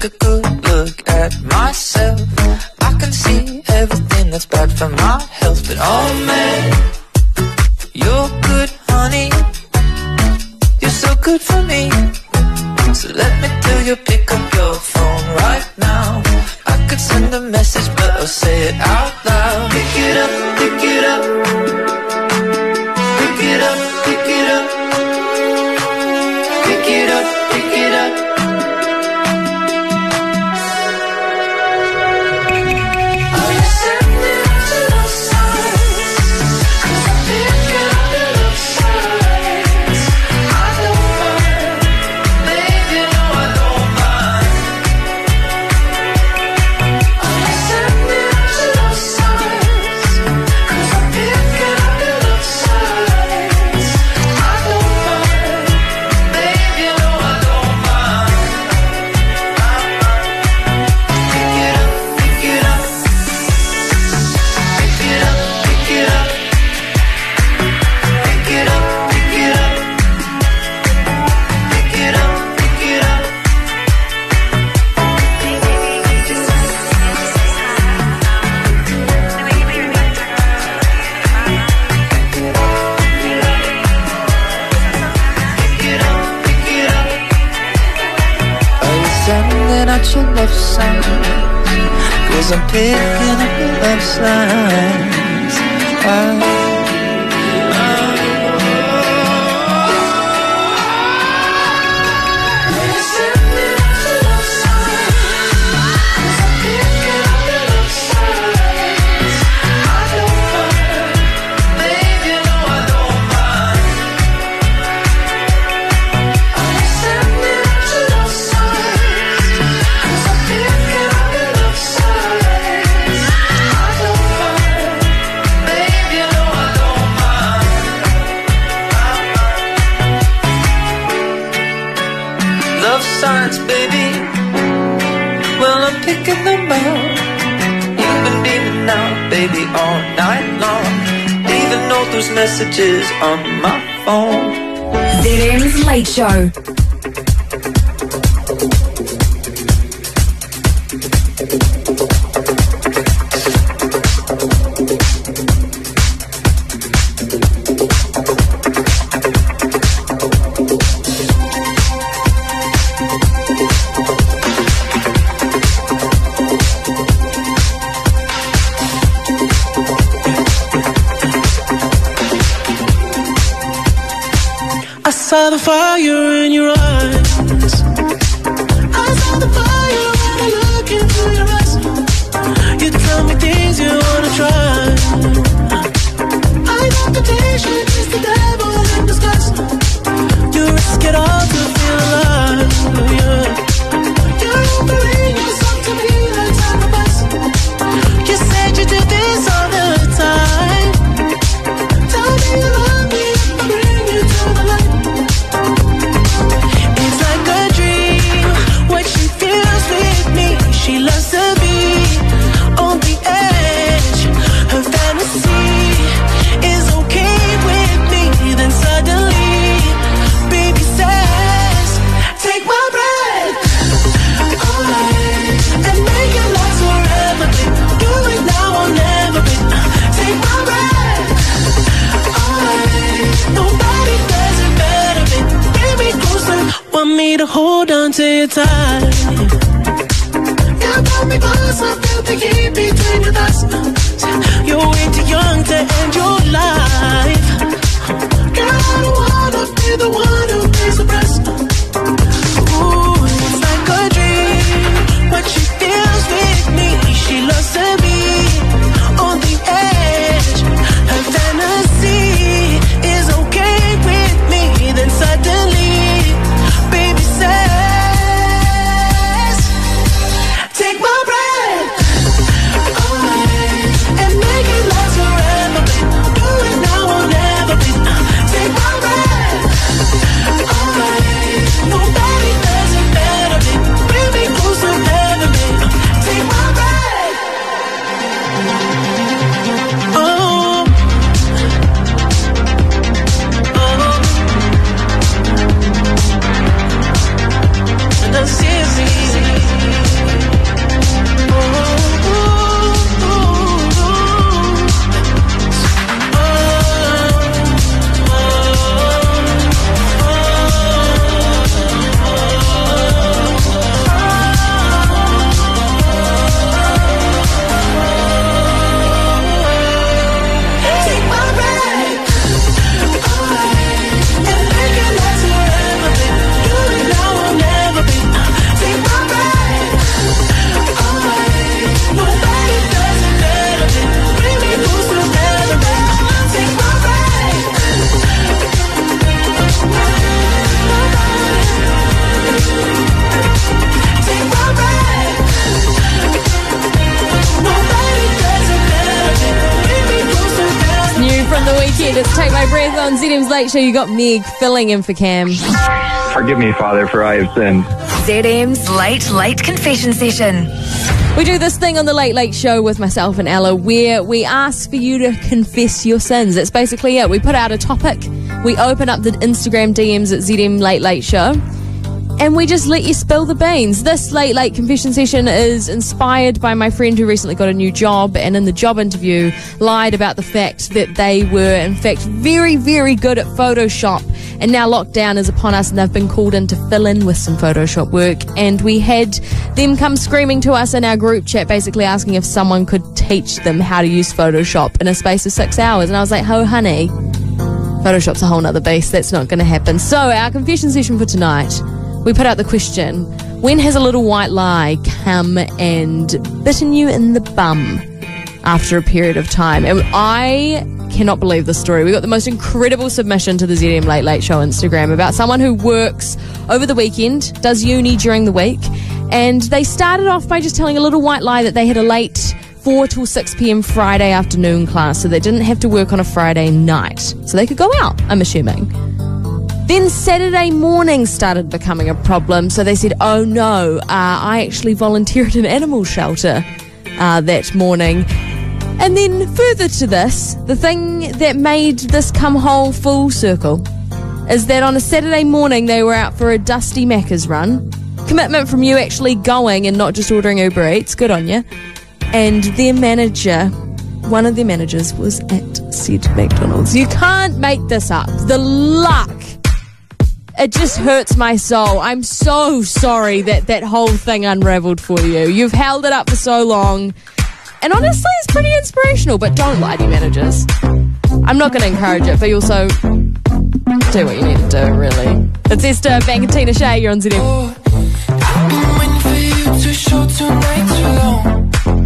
S41: take a good look at myself, I can see everything that's bad for my health. But oh man, you're good, honey. You're so good for me. So let me tell you, pick up your phone right now. I could send a message, but I'll say it out loud. Pick it up.
S4: Your left side. Cause I'm picking up your love signs. I- baby, all night long. Even know those messages on my phone.
S40: ZM's Late Show.
S4: Fire
S2: ZM's Late Show. You got Meg filling in for Cam.
S44: Forgive me, Father, for I have sinned.
S40: ZM's Late Late Confession Session.
S2: We do this thing on the Late Late Show with myself and Ella where we ask for you to confess your sins. It's basically it. We put out a topic, we open up the Instagram DMs at ZM Late Late Show, and we just let you spill the beans. This late, late confession session is inspired by my friend who recently got a new job and in the job interview lied about the fact that they were, in fact, very, very good at Photoshop. And now lockdown is upon us and they've been called in to fill in with some Photoshop work. And we had them come screaming to us in our group chat, basically asking if someone could teach them how to use Photoshop in a space of six hours. And I was like, oh, honey, Photoshop's a whole nother beast. That's not going to happen. So, our confession session for tonight, we put out the question when has a little white lie come and bitten you in the bum after a period of time? And I cannot believe this story. We got the most incredible submission to the ZM Late Late Show Instagram about someone who works over the weekend, does uni during the week, and they started off by just telling a little white lie that they had a late 4 till 6 p.m. Friday afternoon class, so they didn't have to work on a Friday night. So they could go out, I'm assuming. Then Saturday morning started becoming a problem, so they said, oh no, uh, I actually volunteered at an animal shelter uh, that morning. And then further to this, the thing that made this come whole full circle is that on a Saturday morning they were out for a Dusty Macca's run. Commitment from you actually going and not just ordering Uber Eats. Good on you and their manager, one of their managers, was at said McDonald's. You can't make this up. The luck. It just hurts my soul. I'm so sorry that that whole thing unraveled for you. You've held it up for so long. And honestly, it's pretty inspirational, but don't lie to your managers. I'm not going to encourage it, but you also do what you need to do, really. It's Esther Bank and Tinashe. You're on ZM.
S4: too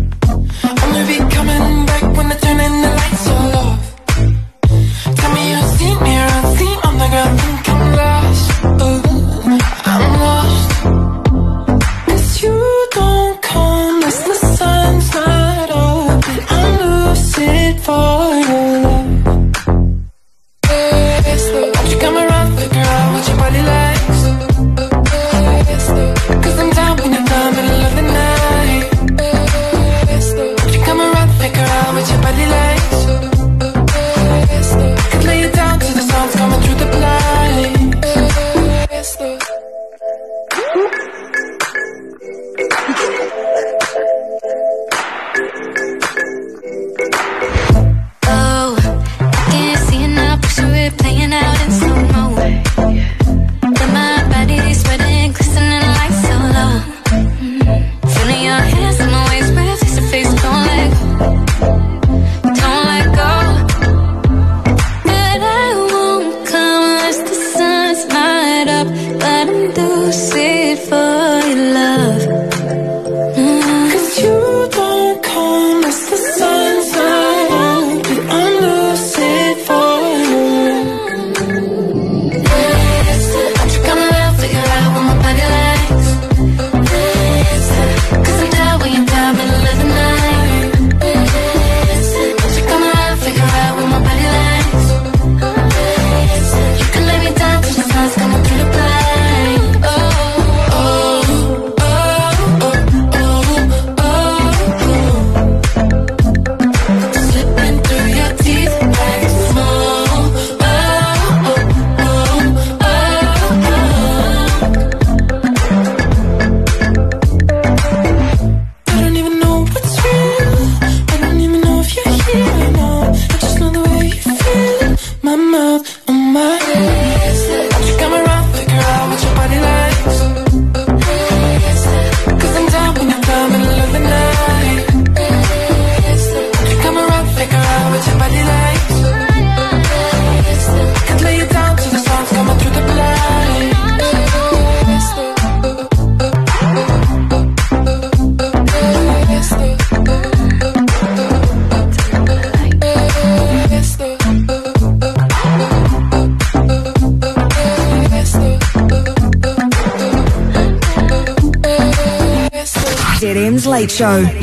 S13: Late Show.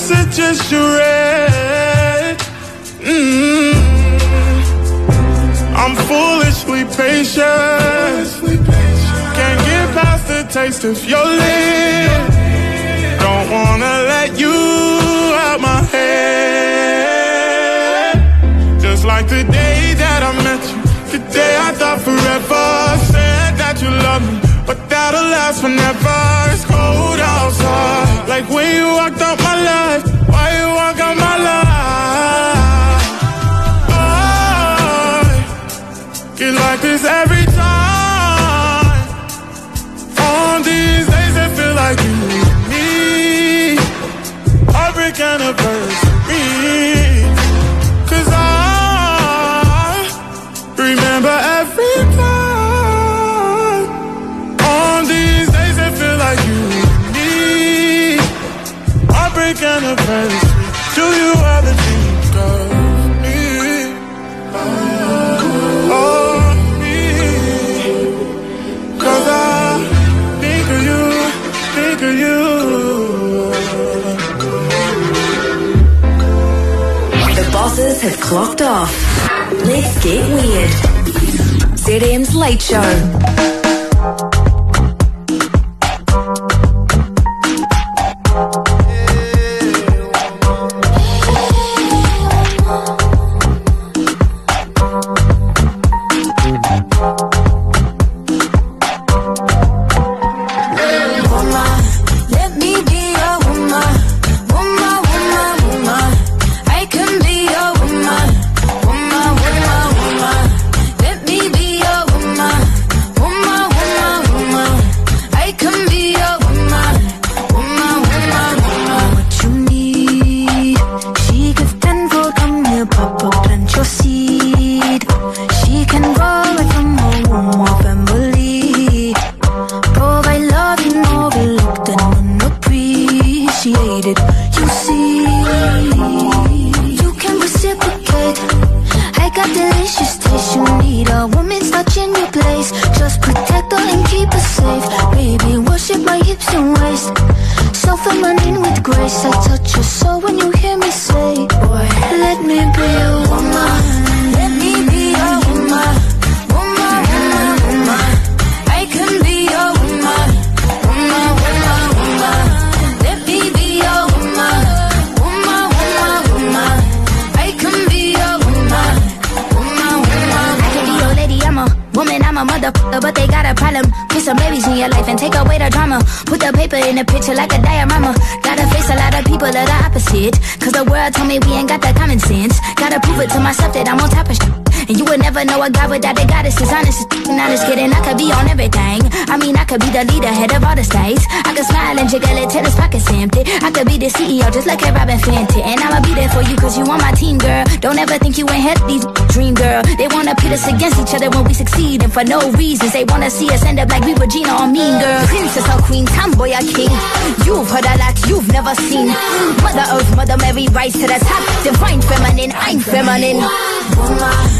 S45: was it just charade? Mm-hmm. I'm foolishly patient. Can't get past the taste of your lips. Don't wanna let you out my head. Just like the day that I met you, the day I thought forever. Said that you love me, but that'll last forever. It's cold outside, like when you walked out my is every
S3: clocked off. Let's get weird. ZM's Late Show.
S30: Don't ever think you ain't had these dream girl. They wanna pit us against each other when we succeed, and for no reasons. They wanna see us end up like we Regina or Mean Girl. Princess or Queen, Tomboy or King. You've heard a lot you've never seen. Mother Earth, Mother Mary, rise to the top. Divine feminine, I'm feminine.
S46: Woman.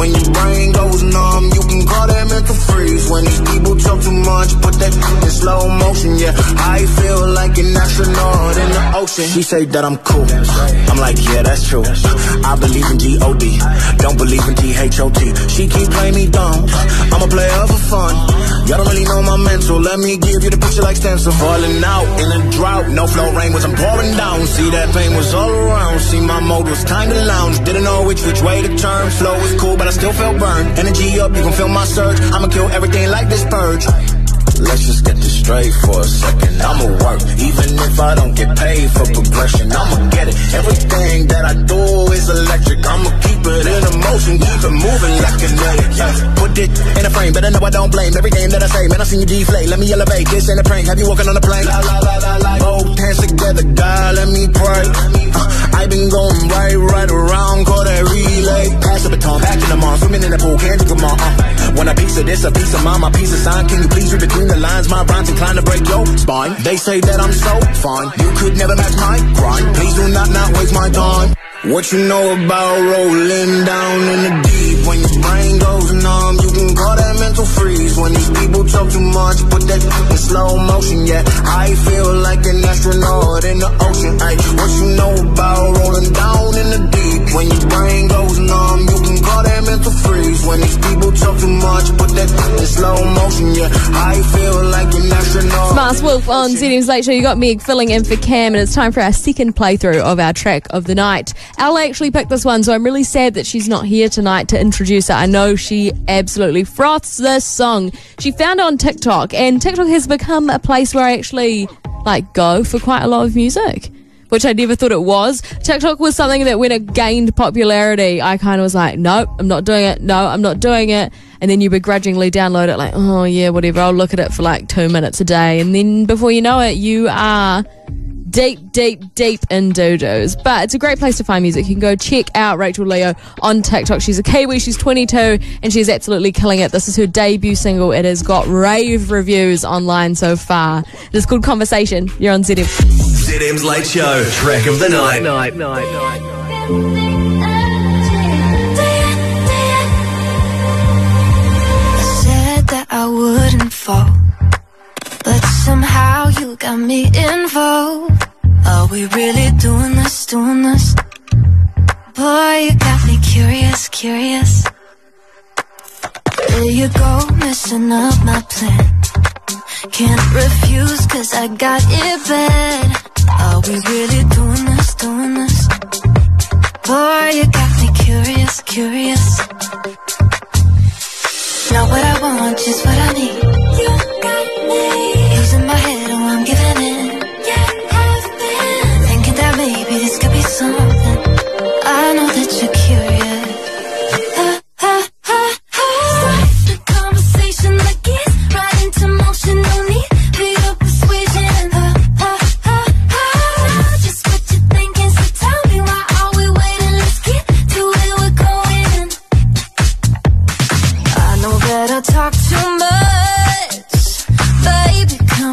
S47: When your brain goes numb, you can call that mental freeze. When these people talk too much, put that in slow motion. Yeah, I feel like an astronaut in the ocean. She say that I'm cool. I'm like, yeah, that's true. I believe in G-O-D. Don't believe in T-H-O-T. She keep playing me dumb. I'm a player for fun. Y'all don't really know my mental. Let me give you the picture like stencil. Falling out in a drought. No flow rain was I'm pouring down. See that pain was all around. See my mode was kinda lounge. Didn't know which which way to turn. Flow was cool, but I still felt burned. Energy up, you can feel my surge. I'ma kill everything like this purge. Let's just get this straight for a second. I'ma work, even if I don't get paid for progression. I'ma get it. Everything that I do is electric. I'ma keep it in a motion, keep it moving like kinetic. Yeah. Put it in a frame, better know I don't blame every game that I say. Man, I seen you deflate. Let me elevate. This ain't a prank. Have you walking on a plane? La la la la la. Both hands together, God, let me pray. Uh, I been going right, right around, call that relay. Pass the baton, back to the mom, swimming in the pool, can't drink them all. Uh, when a piece of this, a piece of mine, my piece of sign. Can you please read between the lines? My rhymes inclined to break your spine. They say that I'm so fine, you could never match my grind. Please do not not waste my time. What you know about rolling down in the deep? When your brain goes numb, you can call that mental freeze. When these people talk too much, put that in slow motion. Yeah, I feel like an astronaut in the ocean. Ay, what you know about rolling down in the deep? When your brain goes numb, you can call that mental freeze. When these people talk too much, put that in slow motion. Yeah, I feel like an astronaut.
S2: Masked Wolf on ZM's Late Show. You got Meg filling in for Cam, and it's time for our second playthrough of our track of the night. Ella actually picked this one, so I'm really sad that she's not here tonight to introduce it. I know she absolutely froths this song. She found it on TikTok, and TikTok has become a place where I actually like go for quite a lot of music. Which I never thought it was. TikTok was something that when it gained popularity, I kind of was like, nope, I'm not doing it. No, I'm not doing it. And then you begrudgingly download it, like, oh yeah, whatever. I'll look at it for like two minutes a day. And then before you know it, you are deep, deep, deep in dodos. But it's a great place to find music. You can go check out Rachel Leo on TikTok. She's a Kiwi, she's 22, and she's absolutely killing it. This is her debut single. It has got rave reviews online so far. It is called Conversation. You're on ZM.
S10: ZM's Late Show, track of the night.
S48: Night, night, night.
S14: I said that I wouldn't fall, but somehow you got me involved. Are we really doing this, doing this? Boy, you got me curious, curious. There you go, messing up my plan. Can't refuse, cause I got it bad. Are we really doing this, doing this? Boy, you got me curious, curious. Not what I want, just what I need.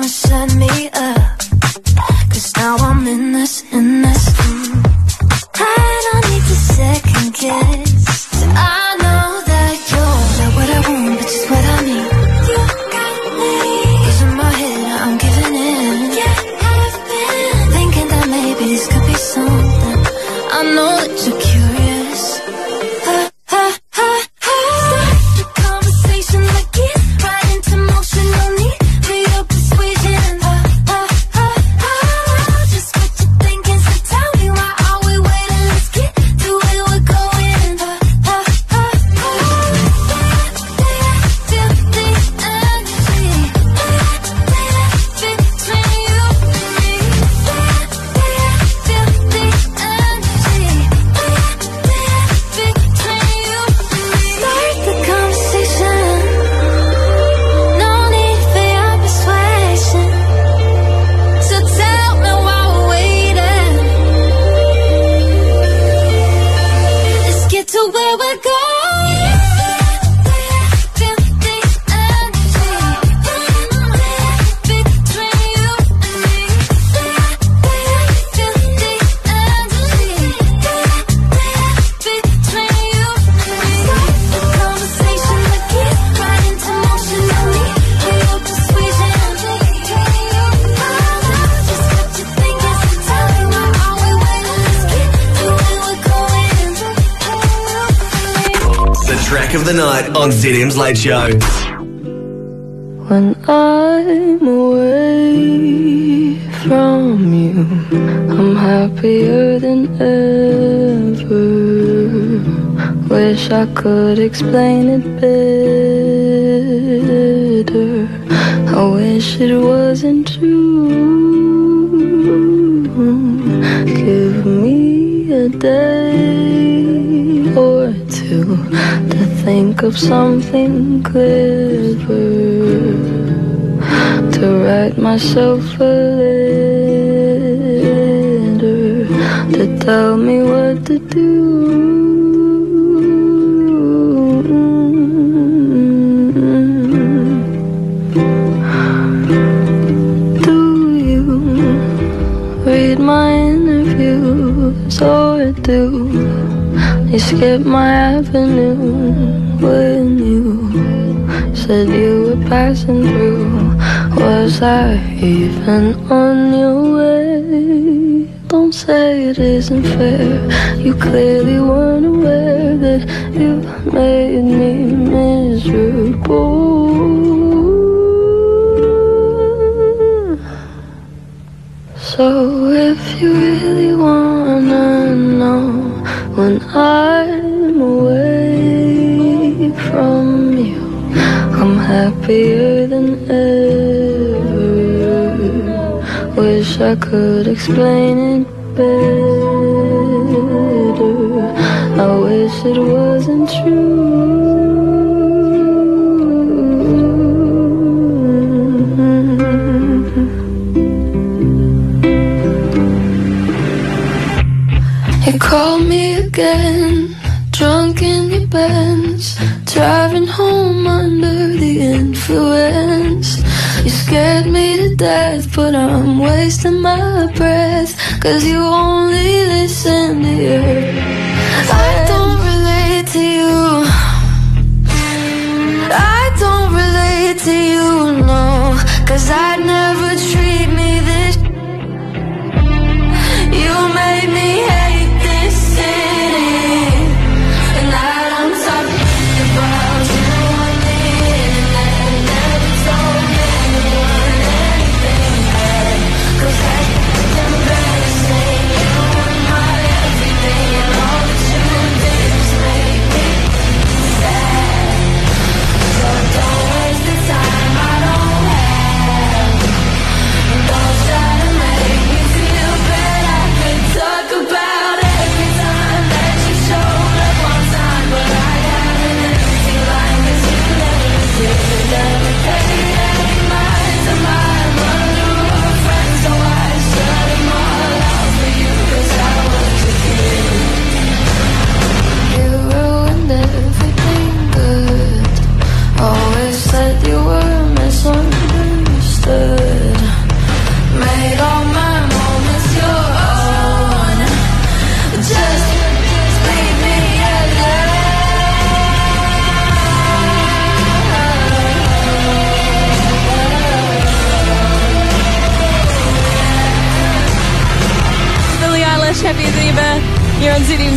S14: Come me up. Cause now I'm in this, in this.
S10: On ZM's Late Show.
S14: When I'm away from you, I'm happier than ever. Wish I could explain it better. I wish it wasn't true. Give me a day think of something clever to write myself a letter to tell me what to do. Interviews or do you skip my avenue when you said you were passing through? Was I even on your way? Don't say it isn't fair. You clearly weren't aware that you made me miserable. So if you really wanna know when away from you, I'm happier than ever. Wish I could explain it better. I wish it wasn't true. Wasting my breath, cause you only listen to your I don't relate to you. I don't relate to you, no, cause I'd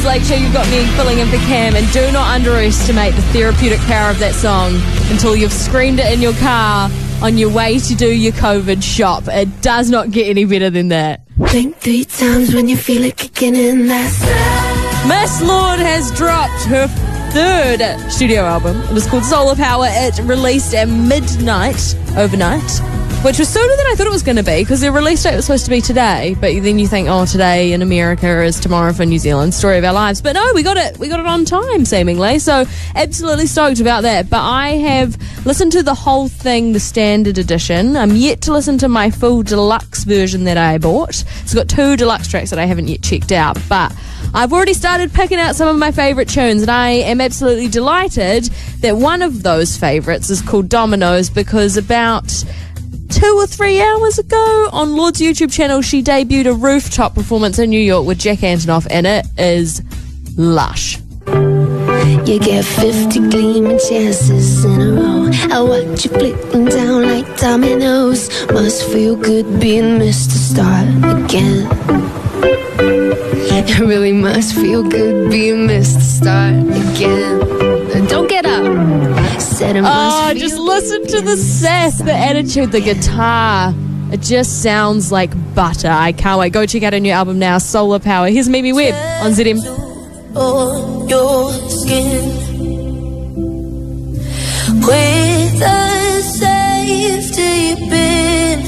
S2: You're Late Show. You've got me filling in for Cam, and do not underestimate the therapeutic power of that song until you've screamed it in your car on your way to do your COVID shop. It does not get any better than that.
S14: Think three times when you feel it kicking in. That's
S2: Miss Lorde has dropped her third studio album. It is called Solar Power. It released at midnight, overnight, which was sooner than I thought it was going to be because the release date was supposed to be today. But then you think, oh, today in America is tomorrow for New Zealand. Story of our lives. But no, we got it. We got it on time, seemingly. So absolutely stoked about that. But I have listened to the whole thing, the standard edition. I'm yet to listen to my full deluxe version that I bought. It's got two deluxe tracks that I haven't yet checked out, but. I've already started picking out some of my favourite tunes, and I am absolutely delighted that one of those favourites is called Dominoes because about two or three hours ago on Lorde's YouTube channel, she debuted a rooftop performance in New York with Jack Antonoff, and it is lush.
S14: You get 50 gleaming chances in a row. I watch you them down like dominoes. Must feel good being Mr. to start again. It really must feel good being Mr. to start again.
S49: Don't get up.
S2: Oh, just listen to the sass, the attitude, the guitar. It just sounds like butter. I can't wait. Go check out her new album now, Solar Power. Here's Mimi Webb on ZM.
S50: on your skin with a safety pin.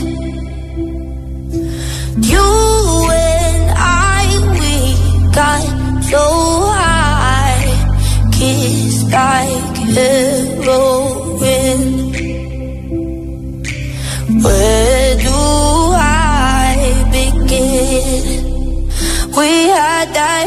S50: You and I, we got so high, like heroin. Where do I begin? We had that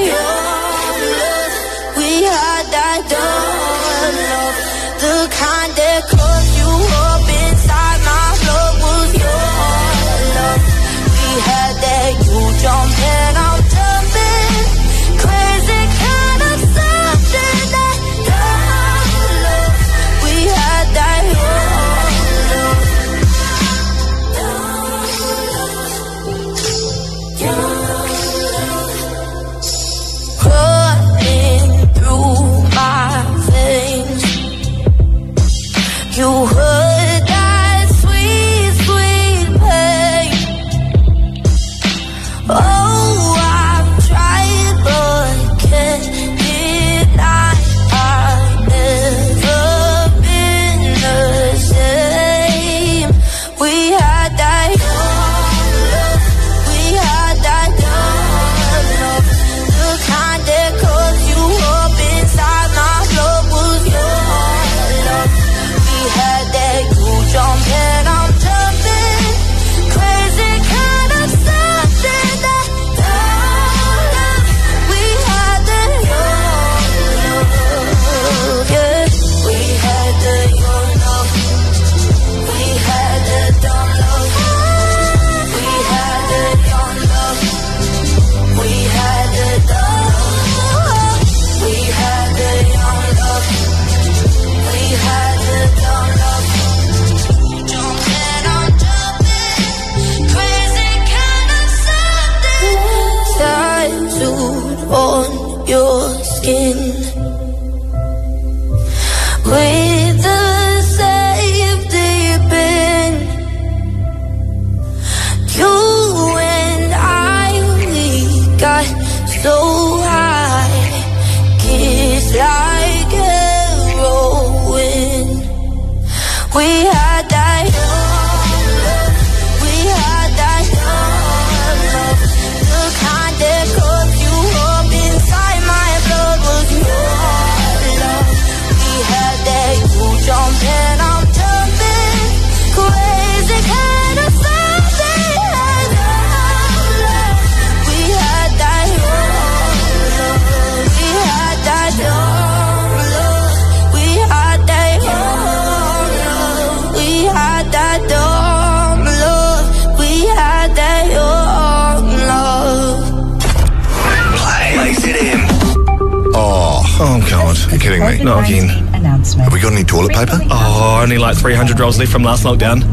S51: Oh, God! You're kidding me? Not again. Have we got any toilet paper?
S52: Oh, only like 300 rolls left from last lockdown.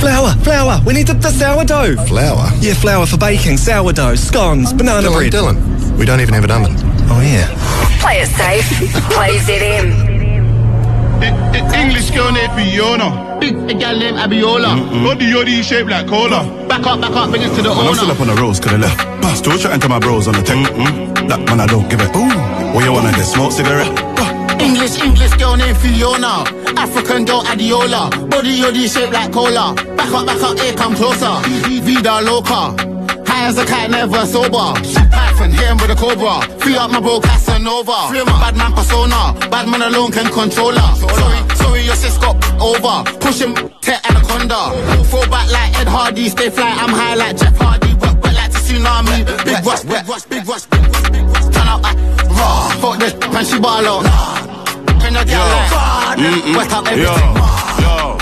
S52: flour, flour. We need the, the sourdough.
S51: Flour?
S52: Yeah, flour for baking, sourdough, scones, banana
S51: Dylan,
S52: bread.
S51: Dylan, we don't even have an oven.
S52: Oh yeah.
S13: Play it safe. Play ZM.
S53: Eh, eh, English girl named Fiona. Big a gal named Abiola. Body yoddy shaped like cola. Back up, back up, bring it to the
S54: Man, I'm still up on the roads, could have left. Still chatting to my bros on the tech. Mm-hmm. That man, I don't give a. What you wanna get? Smoke cigarette?
S53: English, English girl named Fiona. African girl Adiola. Body yoddy shaped like cola. Back up, back up, here come closer. Vida loca. High as a cat, never sober. Python, hit him with a cobra. Free up my bro Casanova. Bad man persona. Bad man alone can control her. Sorry, sorry, your sis got over. Push him, tech anaconda. Throw back like Ed Hardy. Stay fly, I'm high like Jeff Hardy. Tsunami. Big rush, big rush, big rush, big rush, big rush. Turn out like raw. Fuck this, and she ball out. Can you get like. West
S54: Yo,
S53: everything.
S54: yo.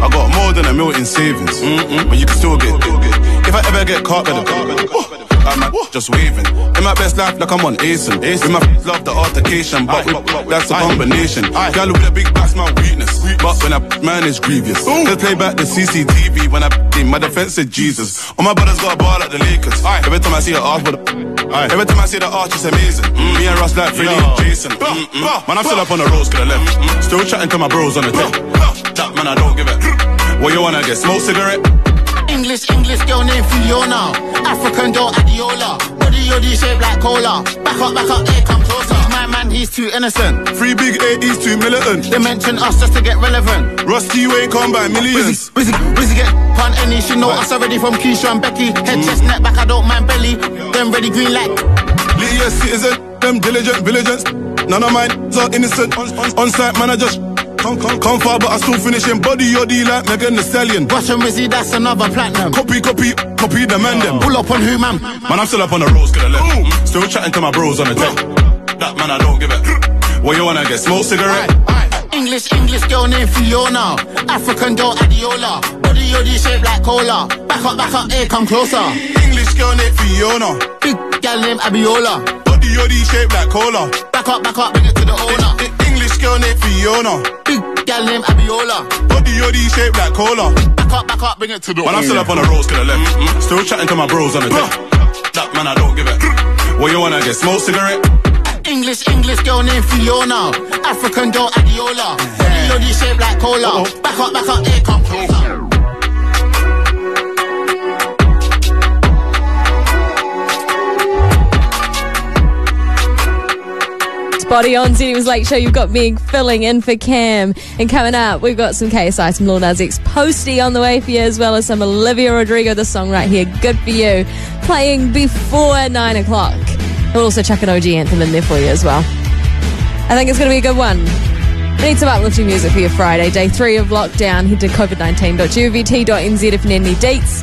S54: I got more than a million savings, but you can still get. If I ever get caught by the, I'm at just waving. In my best life, like I'm on acing. In my f- love the altercation, but with, that's a combination. Girl with a big back's my weakness, but when I man is grievous. Let's play back the CCTV when I in my defense said Jesus. All my brothers got a ball like the Lakers. Every time I see her arch, but every time I see the arch, it's amazing. Me and Ross like Freddie and Jason. Man, I'm still up on the roads, could have left. Still chatting to my bros on the tech. That man, I don't give it. What you wanna get? Smoke cigarette?
S53: English, English girl named Fiona. African girl Adiola. Body yoddy shaped like cola. Back up, back up, here, come closer. My man, he's too innocent.
S54: Three big A, he's too militant.
S53: They mention us just to get relevant.
S54: Rusty, you ain't come by millions.
S53: Wizzy, Wizzy get pun any. She know us already from Keisha and Becky. Head, mm. chest, neck, back, I don't mind belly. Them ready green like.
S54: Lydia citizen, them diligent villagers. None of mine are innocent. On, on, on site, man, I just come, come, come far, but I still finishing body yoddy like Megan Thee Stallion.
S53: Russian Wizzy, that's another platinum.
S54: Copy, copy, copy the man them.
S53: Pull up on who, man?
S54: Man, I'm still up on the roads, could have left. Mm, still chatting to my bros on the tech. That man, I don't give it. What you wanna get? Smoke cigarette?
S53: English, English girl named Fiona. African girl Adiola. Body yoddy shaped like cola. Back up, back up, here, come closer.
S54: English girl named Fiona.
S53: Big gal named Abiola.
S54: Body yoddy shaped like cola.
S53: Back up, back up, bring it to the owner.
S54: English girl named Fiona.
S53: Big gal named Abiola.
S54: Body yoddy shaped like cola.
S53: Back up, back up, bring it to the owner.
S54: I'm still up on the roads, could have left. Mm-hmm. Still chatting to my bros on the tech. That man, I don't give it. What you wanna get? Smoke cigarette?
S53: English, English girl named Fiona. African girl Adiola. Body yoddy shaped like cola. Back up, back up, here, come closer.
S2: Body on Zeddy's Late Show. You've got Meg filling in for Cam. And coming up, we've got some KSI, some Lil Nas X Posty on the way for you, as well as some Olivia Rodrigo, the song right here, Good For You, playing before 9 o'clock. We'll also chuck an OG anthem in there for you as well. I think it's going to be a good one. Need some uplifting music for your Friday, day three of lockdown. Head to covid19.govt.nz if you need any dates.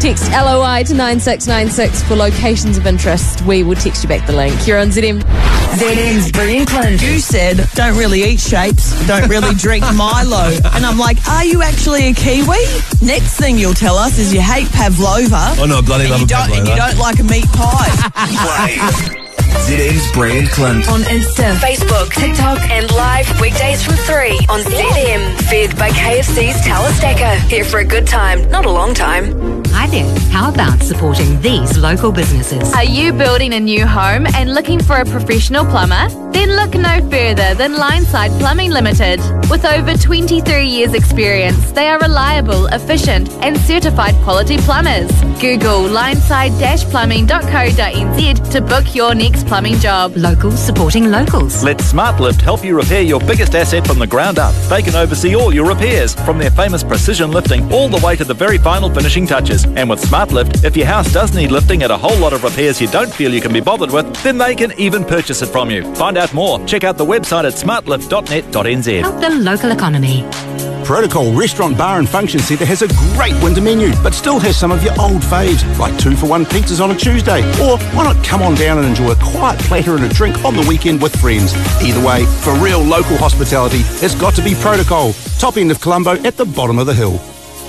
S2: Text LOI to 9696 for locations of interest. We will text you back the link. You're on ZM.
S15: ZM's Brian Clinton. You said, don't really eat shapes, don't really drink Milo. And I'm like, are you actually a Kiwi? Next thing you'll tell us is you hate pavlova.
S55: Oh, no, I bloody love
S15: you
S55: a
S15: don't, And you don't like a meat pie.
S6: ZM's Brian Clint.
S13: On Insta, Facebook, TikTok, and live weekdays from 3 on ZM. Fed by KFC's Tower Stacker. Here for a good time, not a long time.
S56: Hi there. How about supporting these local businesses?
S57: Are you building a new home and looking for a professional plumber? Then look no further than Lineside Plumbing Limited. With over 23 years' experience, they are reliable, efficient, and certified quality plumbers. Google lineside-plumbing.co.nz to book your next plumbing job.
S56: Locals supporting locals.
S23: Let SmartLift help you repair your biggest asset from the ground up. They can oversee all your repairs, from their famous precision lifting all the way to the very final finishing touches. And with SmartLift, if your house does need lifting and a whole lot of repairs you don't feel you can be bothered with, then they can even purchase it from you. Find out more. Check out the website at smartlift.net.nz.
S56: Help the local economy.
S58: Protocol Restaurant Bar and Function Centre has a great winter menu, but still has some of your old faves, like two for one pizzas on a Tuesday. Or why not come on down and enjoy a quiet platter and a drink on the weekend with friends? Either way, for real local hospitality, it's got to be Protocol. Top end of Colombo at the bottom of the hill.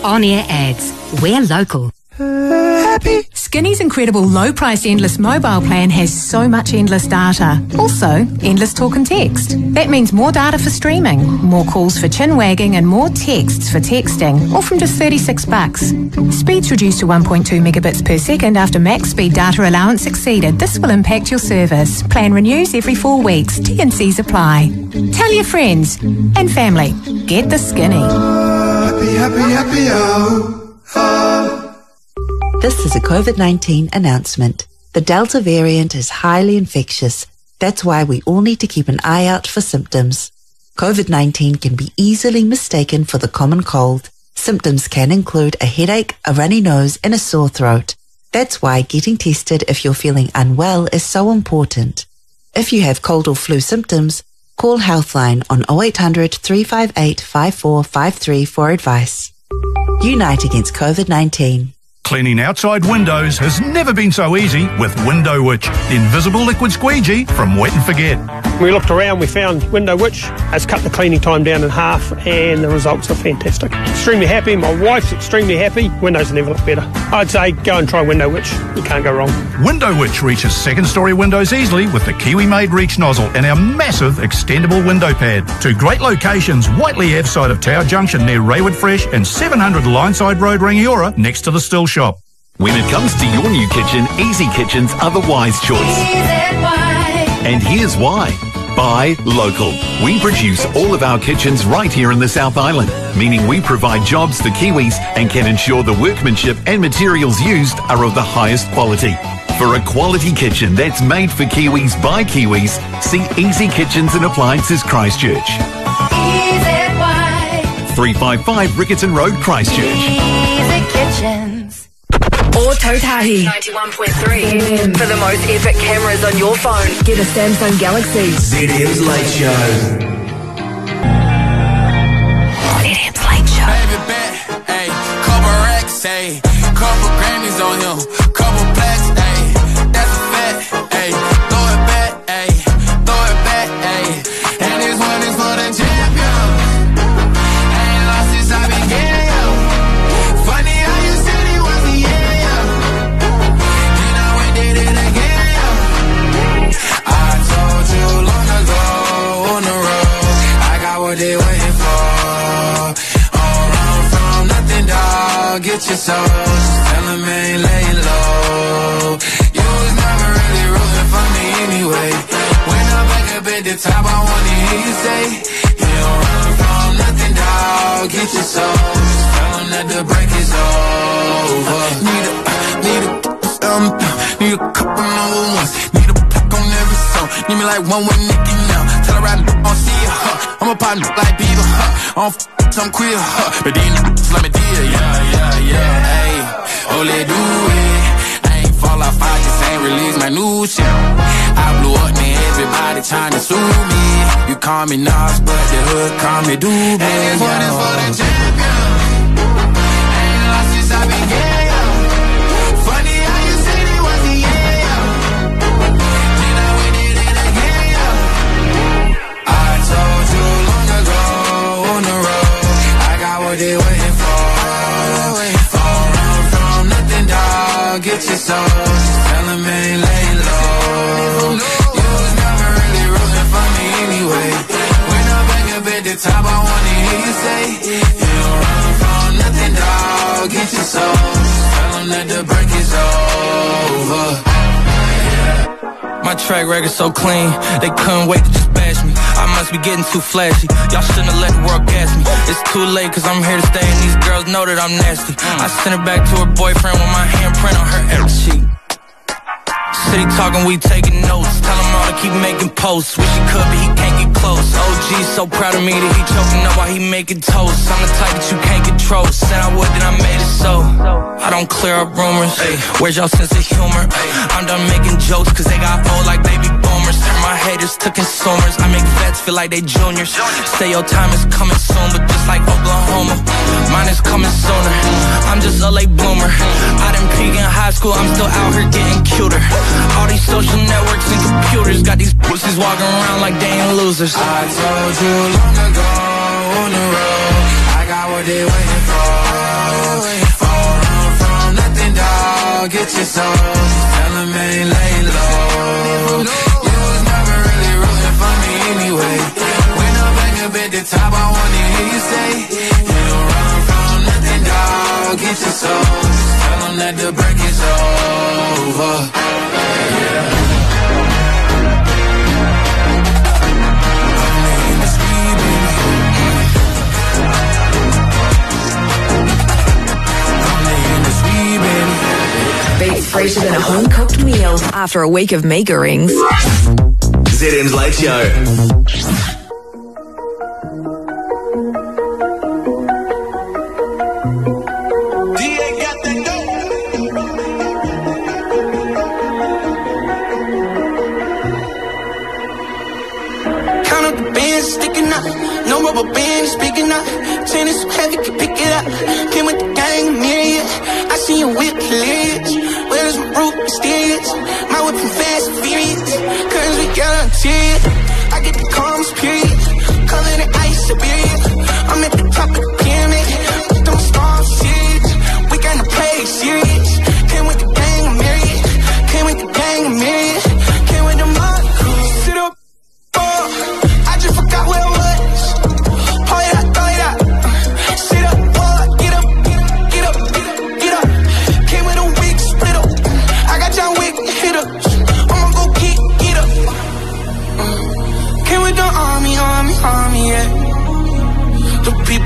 S56: On air ads. We're local.
S59: Skinny's incredible low priced endless mobile plan has so much endless data. Also, endless talk and text. That means more data for streaming, more calls for chin wagging, and more texts for texting, all from just 36 bucks. Speeds reduced to 1.2 megabits per second after max speed data allowance exceeded. This will impact your service. Plan renews every four weeks. T&Cs apply. Tell your friends and family. Get the skinny.
S60: Happy, happy, happy, oh, oh.
S61: This is a COVID 19 announcement. The Delta variant is highly infectious. That's why we all need to keep an eye out for symptoms. COVID 19 can be easily mistaken for the common cold. Symptoms can include a headache, a runny nose, and a sore throat. That's why getting tested if you're feeling unwell is so important. If you have cold or flu symptoms, call Healthline on 0800 358 5453 for advice. Unite against COVID 19.
S62: Cleaning outside windows has never been so easy with Window Witch, the invisible liquid squeegee from Wet and Forget.
S59: We looked around, we found Window Witch has cut the cleaning time down in half, and the results are fantastic. Extremely happy. My wife's extremely happy. Windows never look better. I'd say go and try Window Witch. You can't go wrong.
S62: Window Witch reaches second story windows easily with the Kiwi made reach nozzle and our massive extendable window pad. Two great locations Whiteleigh Ave side of Tower Junction near Raeward Fresh and 700 Lineside Road, Rangiora, next to the Still Shop.
S63: When it comes to your new kitchen, Easy Kitchens are the wise choice. And here's why. Buy local. We produce all of our kitchens right here in the South Island, meaning we provide jobs for Kiwis and can ensure the workmanship and materials used are of the highest quality. For a quality kitchen that's made for Kiwis by Kiwis, see Easy Kitchens and Appliances Christchurch. 355 Riccarton Road, Christchurch.
S15: Kitchens. Ōtautahi. 91.3. For the most epic cameras on your phone, get a Samsung Galaxy.
S6: ZM's Late Show.
S15: ZM's Late Show.
S8: Baby bet, ayy, couple racks, ayy, couple Grammys on him, soul. Just tell 'em ain't laying low. You was never really rooting for me anyway. When I'm back up at the top, I wanna hear you say, You don't run from nothing, dog. Get your soul. Just tell 'em that the break is over. Need a, need a, um, need a couple number ones. Need Need me like one with Nicky now. Tell her I don't see her. Huh. I'm a partner like Bieber. Huh. I don't f- some queer. Huh. But then let me deal. Yeah, yeah, yeah. Hey, oh, let do it. I ain't fall off. I just ain't release my new shit. I blew up, man. Everybody trying to sue me. You call me Nas, but the hood call me Doobie. One is for the champion. Dog. Get your soul. Just ain't laying low. You was never really rooting for me anyway. When I'm back up at the top, I wanna hear you say, You don't run from nothing, dog. Get your soul. Just tell 'em that the break is over.
S5: My track record so clean, they couldn't wait to just bash me. I must be getting too flashy. Y'all shouldn't have let the world gas me. It's too late, cause I'm here to stay, and these girls know that I'm nasty. I sent her back to her boyfriend with my handprint on her ever sheet. City talking, we taking notes. Tell him to keep making posts. Wish he could, but he can't get close. OG so proud of me that he choking up while he making toast. I'm the type that you can't control. Said I would, then I made it so. I don't clear up rumors. Where's y'all sense of humor? I'm done making jokes, cause they got old like baby boomers. Turn my haters to consumers. I make vets feel like they juniors. Say your time is coming soon, but just like Oklahoma, mine is coming sooner. I'm just a late bloomer. I didn't peak in high school, I'm still out here getting cuter. All these social networks and computers got these pussies walking around like they ain't losers.
S8: I told you long ago on the road, I got what they waiting for. Don't run from nothing, dog. Get your soul. Tell 'em ain't laying low. You was never really rooting for me anyway. When I'm back up at the top, I wanna hear you say, You run from nothing, dog. Get your soul. Tell 'em that the break is over.
S15: Beats fresher than a home cooked meal after a week of meager rings.
S6: ZM's Late Show.
S64: Count up the bands sticking out. No rubber band speaking out. Tennis so heavy, can pick it up. Came with the gang, myriad. I see you whip,
S5: route mysterious. My whip from fast and furious. Cause we guarantee it. I get the calms, period. Color the ice, Siberia.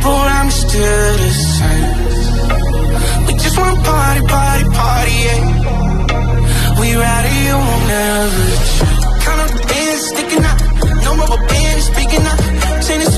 S5: people around me still the same. We just want party, party, party, yeah. We ride it, you will never change. Kind of bands sticking up, no rubber bands speaking up. chain is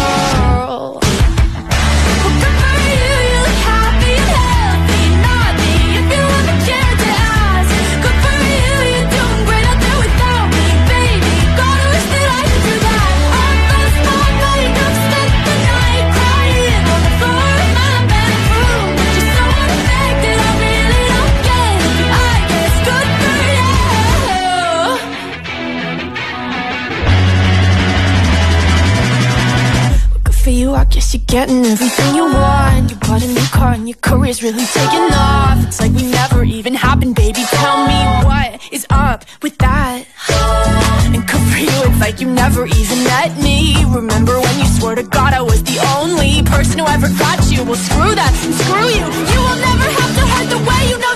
S65: getting everything you want. You bought a new car and your career's really taking off. It's like we never even happened, baby. Tell me what is up with that? And good for you, it's like you never even met me. Remember when you swore to God I was the only person who ever got you? Well screw that, screw you. You will never have to hurt the way you know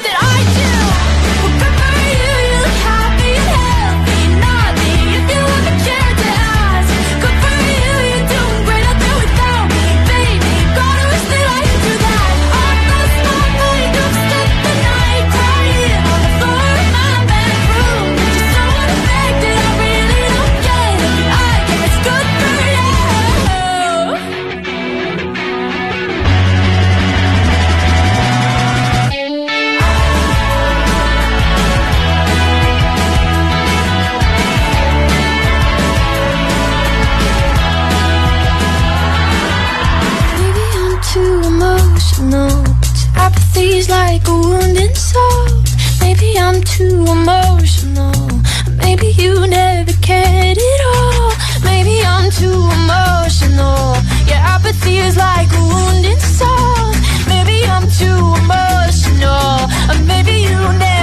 S65: too emotional. Maybe you never cared at all. Maybe I'm too emotional. Your apathy is like a wounded soul. Maybe I'm too emotional. Or maybe you never.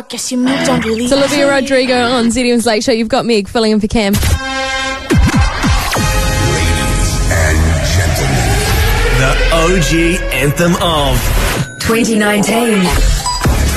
S65: I guess you moved on really
S2: It's Olivia Rodrigo on ZM's Late Show. You've got Meg filling in for Cam.
S6: and gentlemen, The OG anthem of
S15: 2019.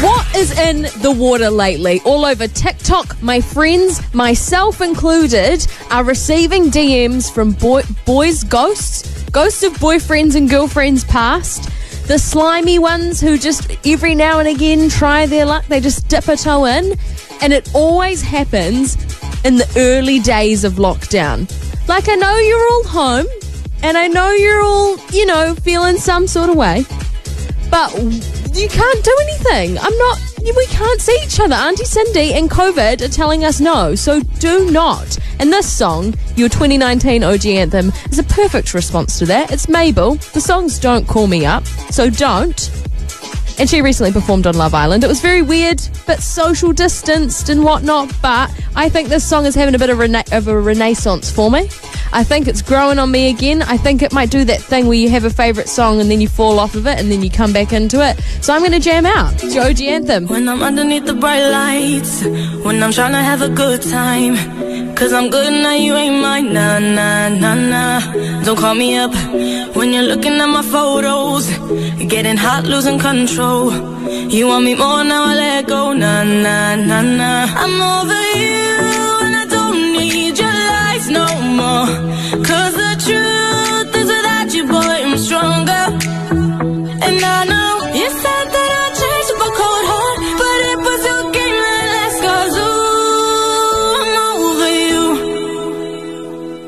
S2: What is in the water lately? All over TikTok, my friends, myself included, are receiving DMs from boy, boys' ghosts, ghosts of boyfriends and girlfriends past, the slimy ones who just every now and again try their luck, they just dip a toe in. And it always happens in the early days of lockdown. Like, I know you're all home and I know you're all, you know, feeling some sort of way, but you can't do anything. I'm not we can't see each other. Auntie Cindy and COVID are telling us no, so do not. And this song, your 2019 OG anthem, is a perfect response to that. It's Mabel. The songs Don't Call Me Up, so don't. And she recently performed on Love Island. It was very weird, but social distanced and whatnot. But I think this song is having a bit of, rena- of a renaissance for me. I think it's growing on me again. I think it might do that thing where you have a favourite song and then you fall off of it and then you come back into it. So I'm going to jam out. Your anthem.
S65: When I'm underneath the bright lights, when I'm trying to have a good time. Cause I'm good now, you ain't mine. Nah, nah, nah, nah. Don't call me up when you're looking at my photos. Getting hot, losing control. You want me more now, I let go. Nah, nah, nah, nah. I'm over you and I don't need your lies no more. Cause the truth is without you, boy, I'm stronger. And I know you said that I changed up a cold heart, but it was your game that last. Cause ooh, I'm over you.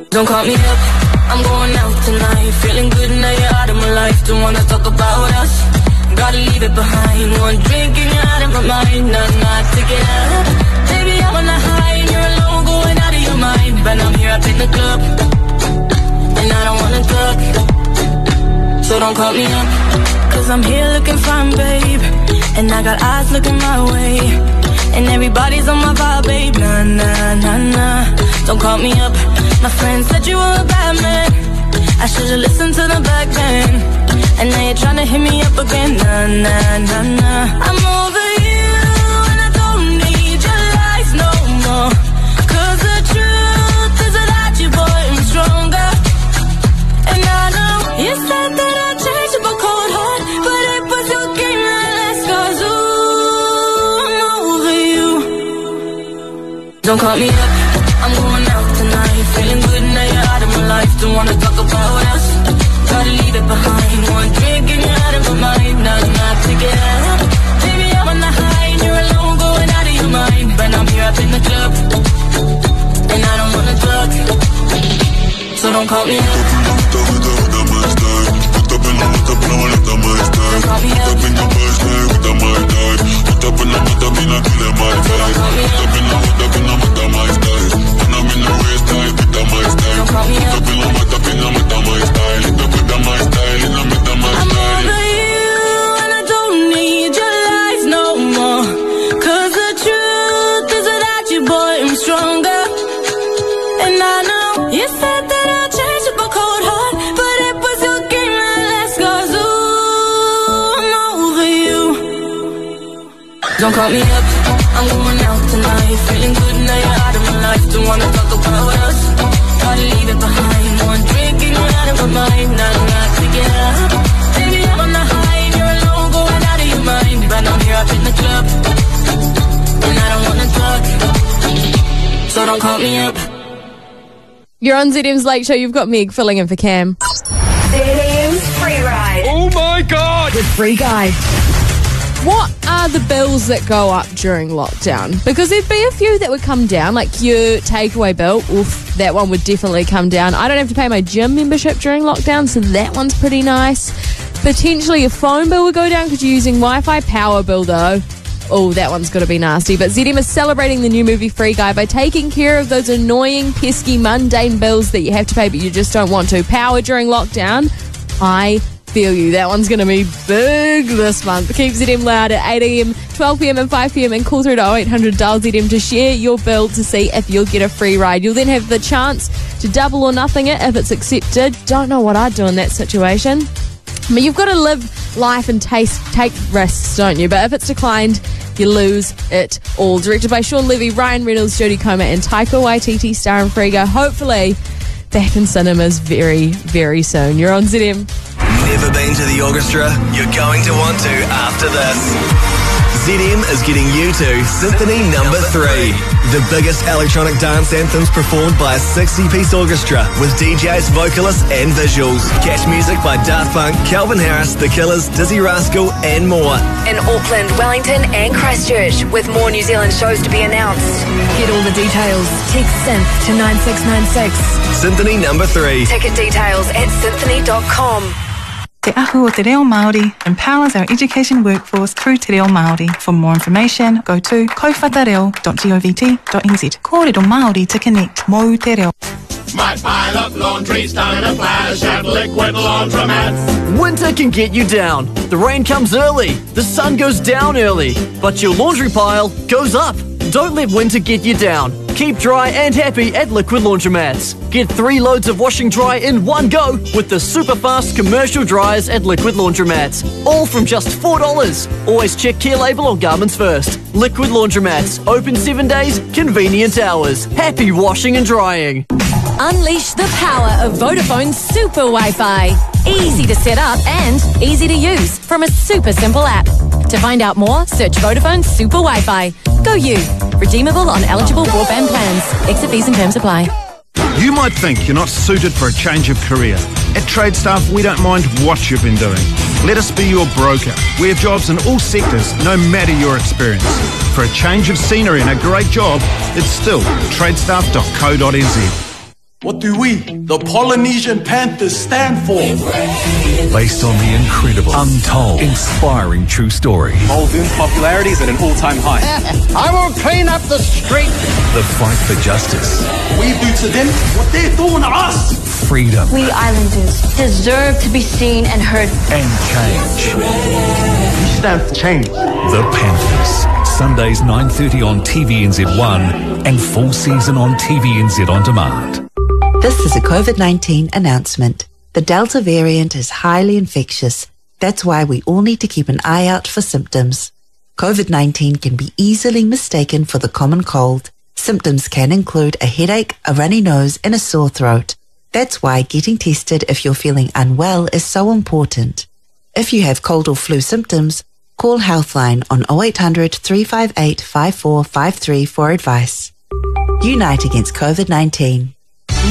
S65: Don't call me up, I'm going out tonight. Feeling good now you're out of my life. Don't wanna talk about us. Gotta leave it behind. One drink and you're out of my mind. Not not to. Baby, I'm on the high and you're alone, going out of your mind. But I'm here up in the club, and I don't wanna talk. So don't call me up, cause I'm here looking fine, babe. And I got eyes looking my way. And everybody's on my vibe, babe. Nah, nah, nah, nah. Don't call me up. My friend said you were a bad man. I should've listened to the back then. And now you're trying to hit me up again. Nah, nah, nah, nah. I'm over you, and I don't need your lies no more. Cause the truth is without you, boy, I'm stronger. And I know you said that I changed up a cold heart, but it was your game that last. Cause ooh, I'm over you. Don't call me up, leave it behind. One drink and you're out of my mind. Not not to get out. Baby, I'm on the high and you're alone, going out of your mind. But I'm here up in the club, and I don't wanna talk. So don't call me up. I'm over you and I don't need your lies no more. Cause the truth is without you, boy, I'm stronger. And I know you said that I changed up a cold heart, but it was your game that ooh, I'm over you. Don't call me up, I'm going out tonight. Feeling good now out of my life. Don't wanna talk about us. Gotta leave it behind. One drink and you're out of my mind. Not not to get up. Baby, I'm on the high and you're alone, going out of your mind. But I'm here up in the club, and I don't wanna talk. So don't call me up.
S2: You're on ZM's Late Show. You've got Meg filling in for Cam.
S13: ZM's free ride.
S2: Oh my God! With free guide. What are the bills that go up during lockdown? Because there'd be a few that would come down, like your takeaway bill. Oof, that one would definitely come down. I don't have to pay my gym membership during lockdown, so that one's pretty nice. Potentially your phone bill would go down because you're using Wi-Fi. Power bill though. Oh, that one's got to be nasty. But ZM is celebrating the new movie Free Guy by taking care of those annoying, pesky, mundane bills that you have to pay but you just don't want to. Power during lockdown. I feel you. That one's going to be big this month. Keep ZM loud at 8 a.m., 12 p.m., and 5 p.m. and call through to 0800 dial ZM to share your bill to see if you'll get a free ride. You'll then have the chance to double or nothing it if it's accepted. Don't know what I'd do in that situation. Mean, you've got to live life and taste, take risks, don't you? But if it's declined, you lose it all. Directed by Shawn Levy, Ryan Reynolds, Jodie Comer, and Taika Waititi, starring Free Guy. Hopefully, back in cinemas very, very soon. You're on ZM.
S6: Never been to the orchestra? You're going to want to after this. ZM is getting you to Symphony Number 3. The biggest electronic dance anthems performed by a 60-piece orchestra with DJs, vocalists and visuals. Catch music by Daft Punk, Calvin Harris, The Killers, Dizzee Rascal and more.
S13: In Auckland, Wellington, and Christchurch, with more New Zealand shows to be announced. Get all the details. Text Synth to 9696.
S6: Symphony Number 3.
S13: Ticket details at symphony.com.
S66: Te Ahu o Te Reo Māori empowers our education workforce through Te Reo Māori. For more information, go to kowhatareo.govt.nz. Kōrero Māori to connect. Mō Te Reo.
S67: My pile of laundry's done a flash at Liquid Laundromats.
S68: Winter can get you down. The rain comes early, the sun goes down early, but your laundry pile goes up. Don't let winter get you down. Keep dry and happy at Liquid Laundromats. Get three loads of washing dry in one go with the super fast commercial dryers at Liquid Laundromats. All from just $4. Always check care label on garments first. Liquid Laundromats. Open seven days, convenient hours. Happy washing and drying.
S2: Unleash the power of Vodafone Super Wi-Fi. Easy to set up and easy to use from a super simple app. To find out more, search Vodafone Super Wi-Fi. Go you. Redeemable on eligible broadband plans. Exit fees and terms apply.
S69: You might think you're not suited for a change of career. At TradeStaff, we don't mind what you've been doing. Let us be your broker. We have jobs in all sectors, no matter your experience. For a change of scenery and a great job, it's still tradestaff.co.nz.
S67: What do we, the Polynesian Panthers, stand for?
S63: Based on the incredible, untold, inspiring true story.
S70: Muldoon's popularity is at an all-time high.
S67: I will clean up the street.
S63: The fight for justice,
S67: We do to them what they're doing to us.
S63: freedom,
S71: We islanders deserve to be seen and heard.
S63: and change.
S67: We stand for change.
S63: The Panthers. Sundays 9.30 on TVNZ1 and full season on TVNZ On Demand.
S72: This is a COVID 19 announcement. The Delta variant is highly infectious. That's why we all need to keep an eye out for symptoms. COVID 19 can be easily mistaken for the common cold. Symptoms can include a headache, a runny nose, and a sore throat. That's why getting tested if you're feeling unwell is so important. If you have cold or flu symptoms, call Healthline on 0800 358 5453 for advice. Unite against COVID 19.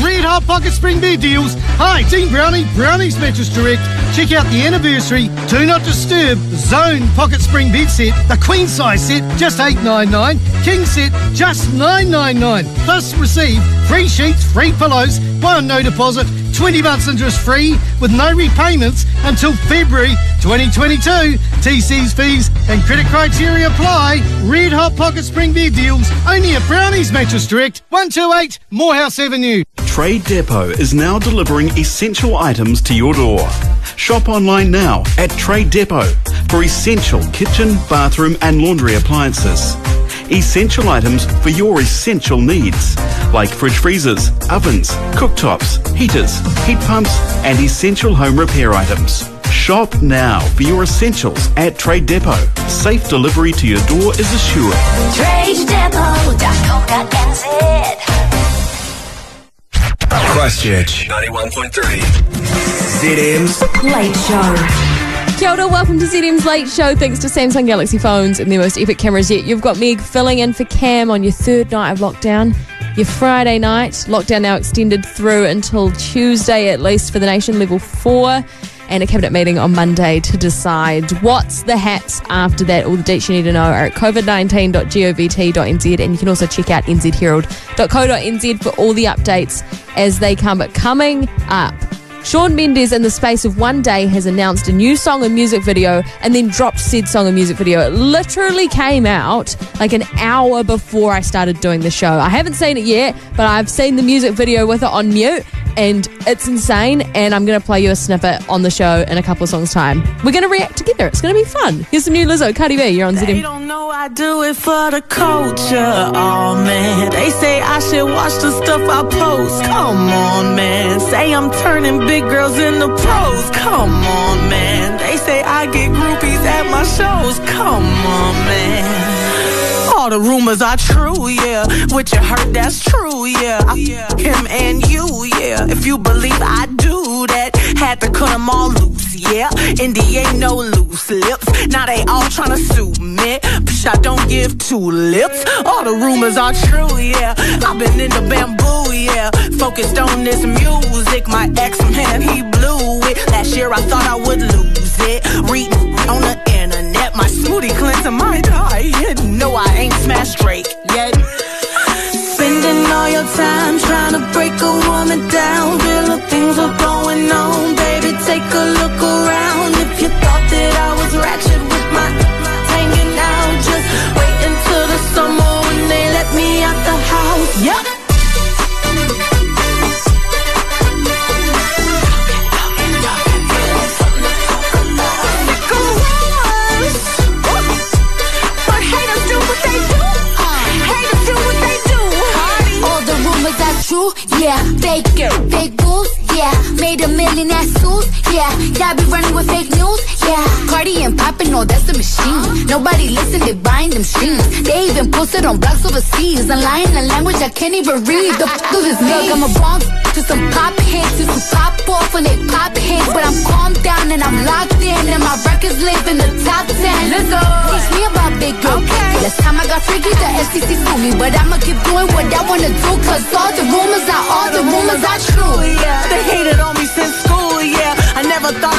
S26: Red Hot Pocket Spring Beer deals. Hi, Team Brownie, Brownie's Mattress Direct. Check out the anniversary Do Not Disturb Zone Pocket Spring Bed Set. The queen size set, just eight nine nine. King set, just nine nine nine. Plus receive free sheets, free pillows, one no deposit, 20 months interest free with no repayments until February 2022. TC's fees and credit criteria apply. Red Hot Pocket Spring Beer deals only at Brownie's Mattress Direct, 128 Moorhouse Avenue.
S69: Trade Depot is now delivering essential items to your door. Shop online now at Trade Depot for essential kitchen, bathroom, and laundry appliances. Essential items for your essential needs, like fridge freezers, ovens, cooktops, heaters, heat pumps, and essential home repair items. Shop now for your essentials at Trade Depot. Safe delivery to your door is assured.
S73: TradeDepot.co.nz
S6: Christchurch 91.3. ZM's
S2: Late Show. Kia ora, welcome to ZM's Late Show. Thanks to Samsung Galaxy phones and their most epic cameras yet. You've got Meg filling in for Cam on your third night of lockdown. Your Friday night. Lockdown now extended through until Tuesday at least for the nation, level four. And a cabinet meeting on Monday to decide what's the haps after that. All the dates you need to know are at covid19.govt.nz and you can also check out nzherald.co.nz for all the updates as they come. But coming up, Shawn Mendes, in the space of one day, has announced a new song and music video and then dropped said song and music video. It literally came out like an hour before I started doing the show. I haven't seen it yet, but I've seen the music video with it on mute and it's insane. And I'm going to play you a snippet on the show in a couple of songs' time. We're going to react together. It's going to be fun. Here's some new Lizzo, Cardi B. You're on
S31: They
S2: ZM.
S31: don't know I do it for the culture. Oh man, they say I should watch the stuff I post. Come on, man. Say I'm turning big girls in the pros. Come on, man. They say I get groupies at my shows. Come on, man. All the rumors are true, yeah. What you heard, that's true, yeah. I, him and you, yeah. If you believe I do that, Had to cut them all loose, yeah. Indy ain't no loose lips. Now they all tryna sue me. Psh, I don't give two lips. All the rumors are true, yeah. I've been in the bamboo, yeah. Focused on this music. My ex man, he blew it. Last year I thought I would lose it. Reading on the internet, my smoothie cleanser might die. No, I ain't smashed Drake yet. Spending all your time trying to break a woman down. Real things are going on, baby. Take a look around. If you thought that I was ratchet with my hanging out, just wait until the summer when they let me out the house. Yep.
S30: True, yeah. Fake fake news, yeah. Made a million ass suits, yeah. Y'all be running with fake news, yeah. Cardi and poppin', no, that's the machine. Nobody listen, they buying them streams. They even posted on blogs overseas. And lying in language I can't even read. The f is me. Look, I'm a wrong to some pop hits, to some pop off when they pop hits. But I'm calmed down and I'm locked in, and my records live in the top ten. Let's go. Teach me about big girl. Last time I got freaky, the FCC sued me, but I'ma keep doing what I wanna do, cause all the rumors are all the rumors are true.
S31: Yeah. They hated on me since school, yeah. I never thought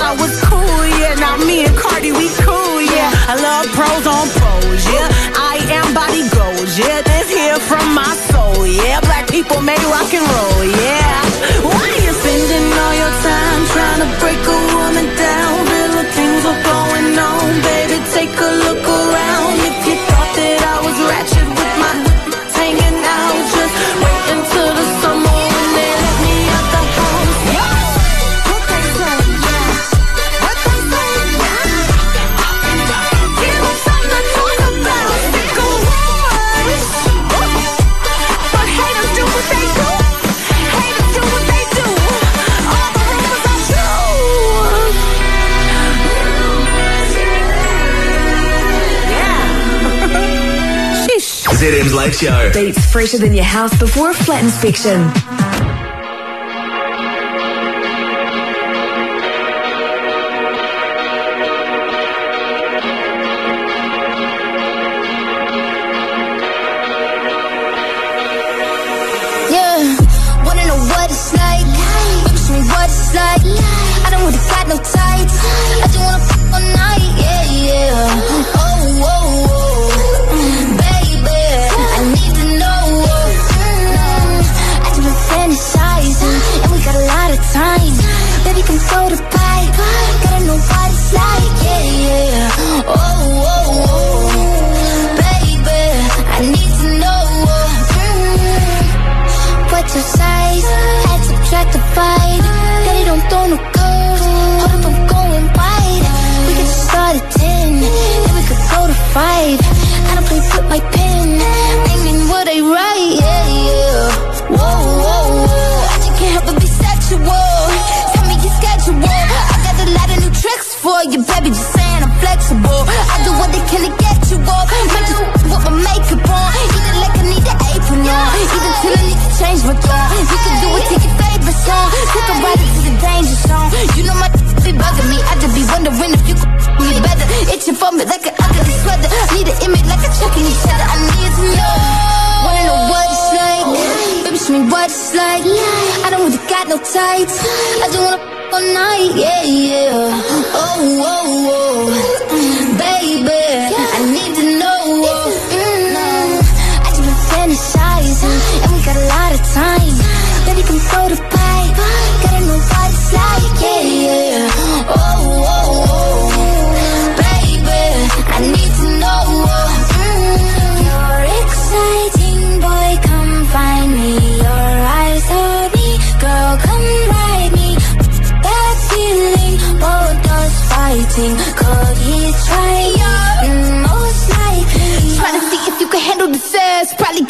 S6: Late Show.
S15: Beats fresher than your house before a flat inspection.
S30: Danger zone. You know my be bugging me. I just be wondering if you could me better. Itching for me like an ugly sweater. Need an image like a chucking each other. I need to know. Wanna know what it's like? Baby, show me what it's like. I don't really got no tights. I just wanna all night. Yeah, yeah. Oh, oh, oh.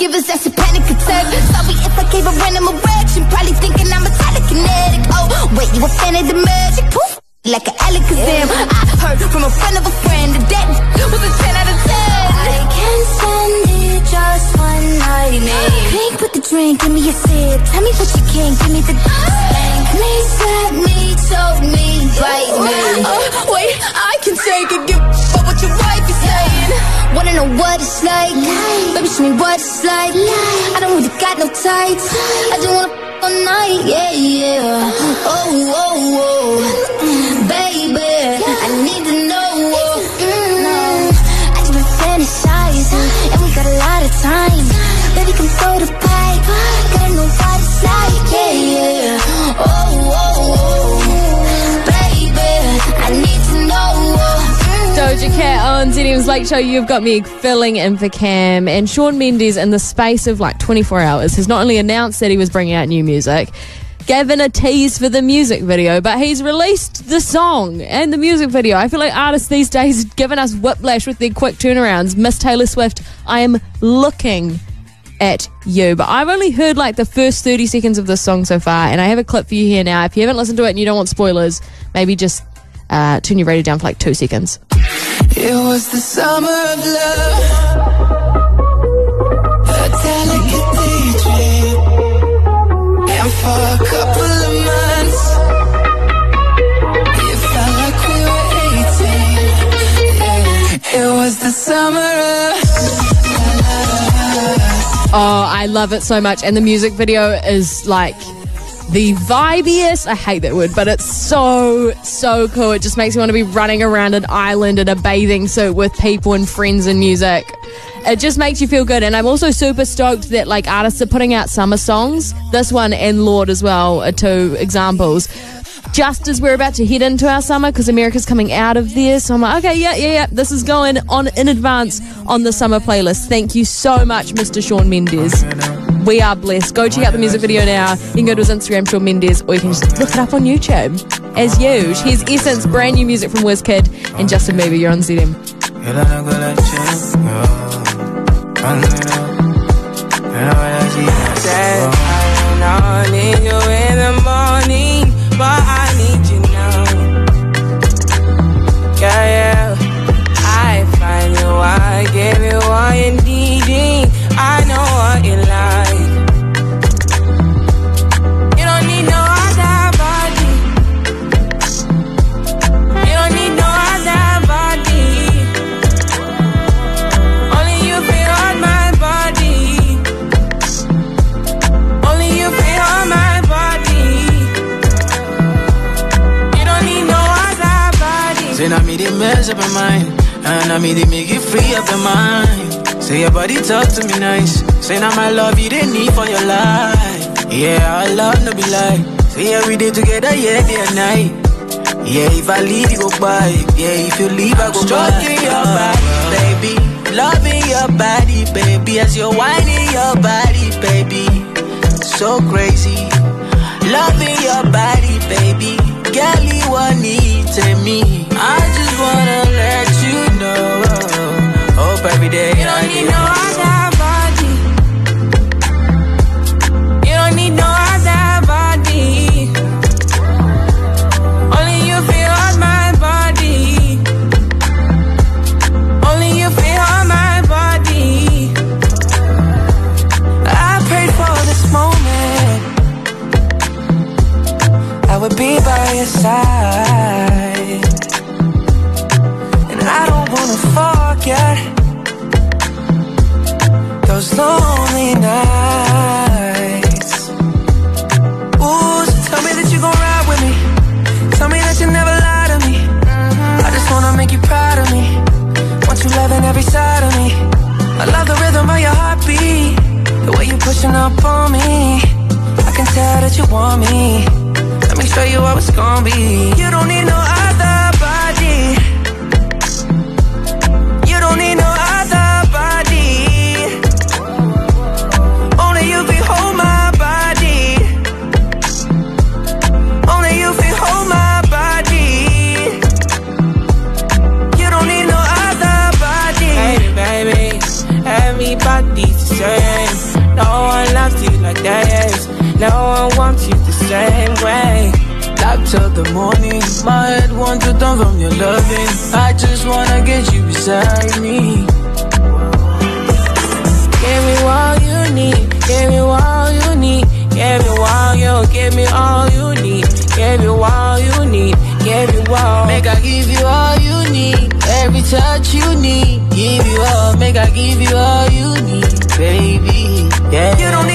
S30: Give us that panic attack. Sorry if I gave a random erection. Probably thinking I'm a telekinetic. Oh, wait, you a fan of the magic? Poof. Like an Alakazam. I heard from a friend of a friend that that was a 10 out of 10. I can stand it just one night. Pink with the drink, give me a sip. Tell me what you can, give me the Make me, set me, so bite me. Oh, wait, I can take it. Give Wanna know what it's like? Baby, show me what it's like. I don't really got no tights. I just wanna f- all night, yeah, yeah. Uh-huh. Oh, oh, oh,
S2: Cat on ZM's Late Show. You've got me filling in for Cam. And Shawn Mendes, in the space of like 24 hours, has not only announced that he was bringing out new music, given a tease for the music video, but he's released the song and the music video. I feel like artists these days giving us whiplash with their quick turnarounds. Miss Taylor Swift, I am looking at you. But I've only heard like the first 30 seconds of this song so far, and I have a clip for you here now. If you haven't listened to it and you don't want spoilers, maybe just uh, turn your radio down for like two seconds.
S74: It was the summer of love. A delicate daydream. And for a couple of months, it felt like we were 18. Yeah. It was the summer of love.
S2: Oh, I love it so much. And the music video is like the vibiest. I hate that word, but it's so, so cool. It just makes me want to be running around an island in a bathing suit with people and friends and music. It just makes you feel good. And I'm also super stoked that like artists are putting out summer songs. This one and Lorde as well are two examples. Just as we're about to head into our summer, because America's coming out of there. So I'm like, okay, yeah, yeah, yeah. This is going on in advance on the summer playlist. Thank you so much, Mr. Shawn Mendes. We are blessed. Go check out the music video now. You can go to his Instagram, Shawn Mendes, or you can just look it up on YouTube. As usual, here's Essence, brand new music from WizKid and Justin Bieber. You're on ZM.
S74: Needing. I know what you like. You don't need no other body. You don't need no other body. Only you feel on my body. Only you feel on my body. You don't need no other body.
S31: Mess up my mind Now me they make you free up your mind. Say your body talk to me nice. Say now my love you they need for your life. Yeah, our love no be lie. Say we day together, yeah, day and night. Yeah, if I leave you go by. Yeah, if you leave I go
S74: Stroking your body, baby.
S31: Loving your body, baby. As you're whining your body, baby. So crazy. Loving your body, baby Girl, you want need to me. I just wanna let you know. Hope every day
S74: You don't need no And I don't wanna forget those lonely nights. Ooh, so tell me that you gon' ride with me. Tell me that you never lie to me. I just wanna make you proud of me. Want you loving every side of me. I love the rhythm of your heartbeat. The way you're pushing up on me. I can tell that you want me. Show you how it's gon' be. You don't need no other body. You don't need no other body. Only you can hold my body. Only you can hold my body. You don't need no other body. Hey, baby, everybody's the same. No one loves you like that. No one wants you the same way.
S31: Love till the morning My head wants to turn from your loving I just wanna get you beside me
S74: Give me all you need. Give me all you need. Give me all you. Give me all you need. Give me all you need. Give me
S31: all. Make I give you all you need. Every touch you need. Give you all. Make I give you all you need, baby. Yeah.
S3: You don't need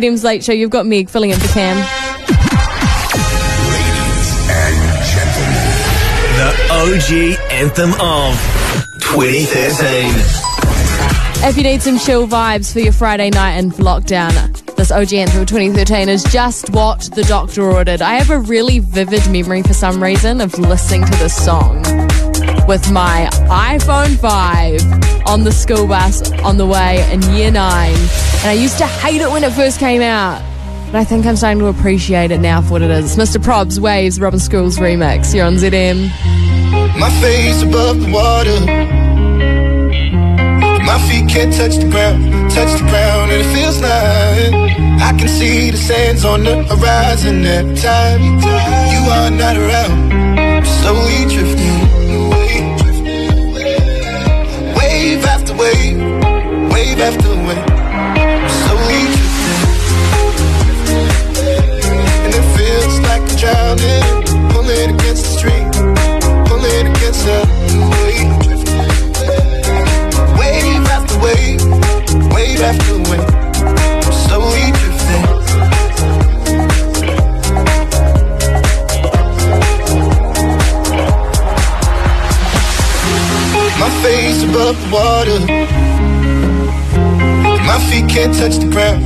S6: ZM's Late Show.
S2: You've got Meg filling in for Cam.
S6: Ladies and gentlemen, the OG anthem of 2013.
S2: If you need some chill vibes for your Friday night in lockdown, this OG anthem of 2013 is just what the doctor ordered. I have a really vivid memory for some reason of listening to this song with my iPhone 5 on the school bus on the way in year 9. And I used to hate it when it first came out. But I think I'm starting to appreciate it now for what it is. Mr. Probz Waves Robin Schulz remix. You're on ZM.
S75: My face above the water. My feet can't touch the ground, touch the ground, and it feels like I can see the sands on the horizon every time you are not around. Slowly drifting away, wave after wave, wave after wave. Against the against the wave. Wave after wave, wave after wave, I'm slowly drifting. My face above the water. My feet can't touch the ground,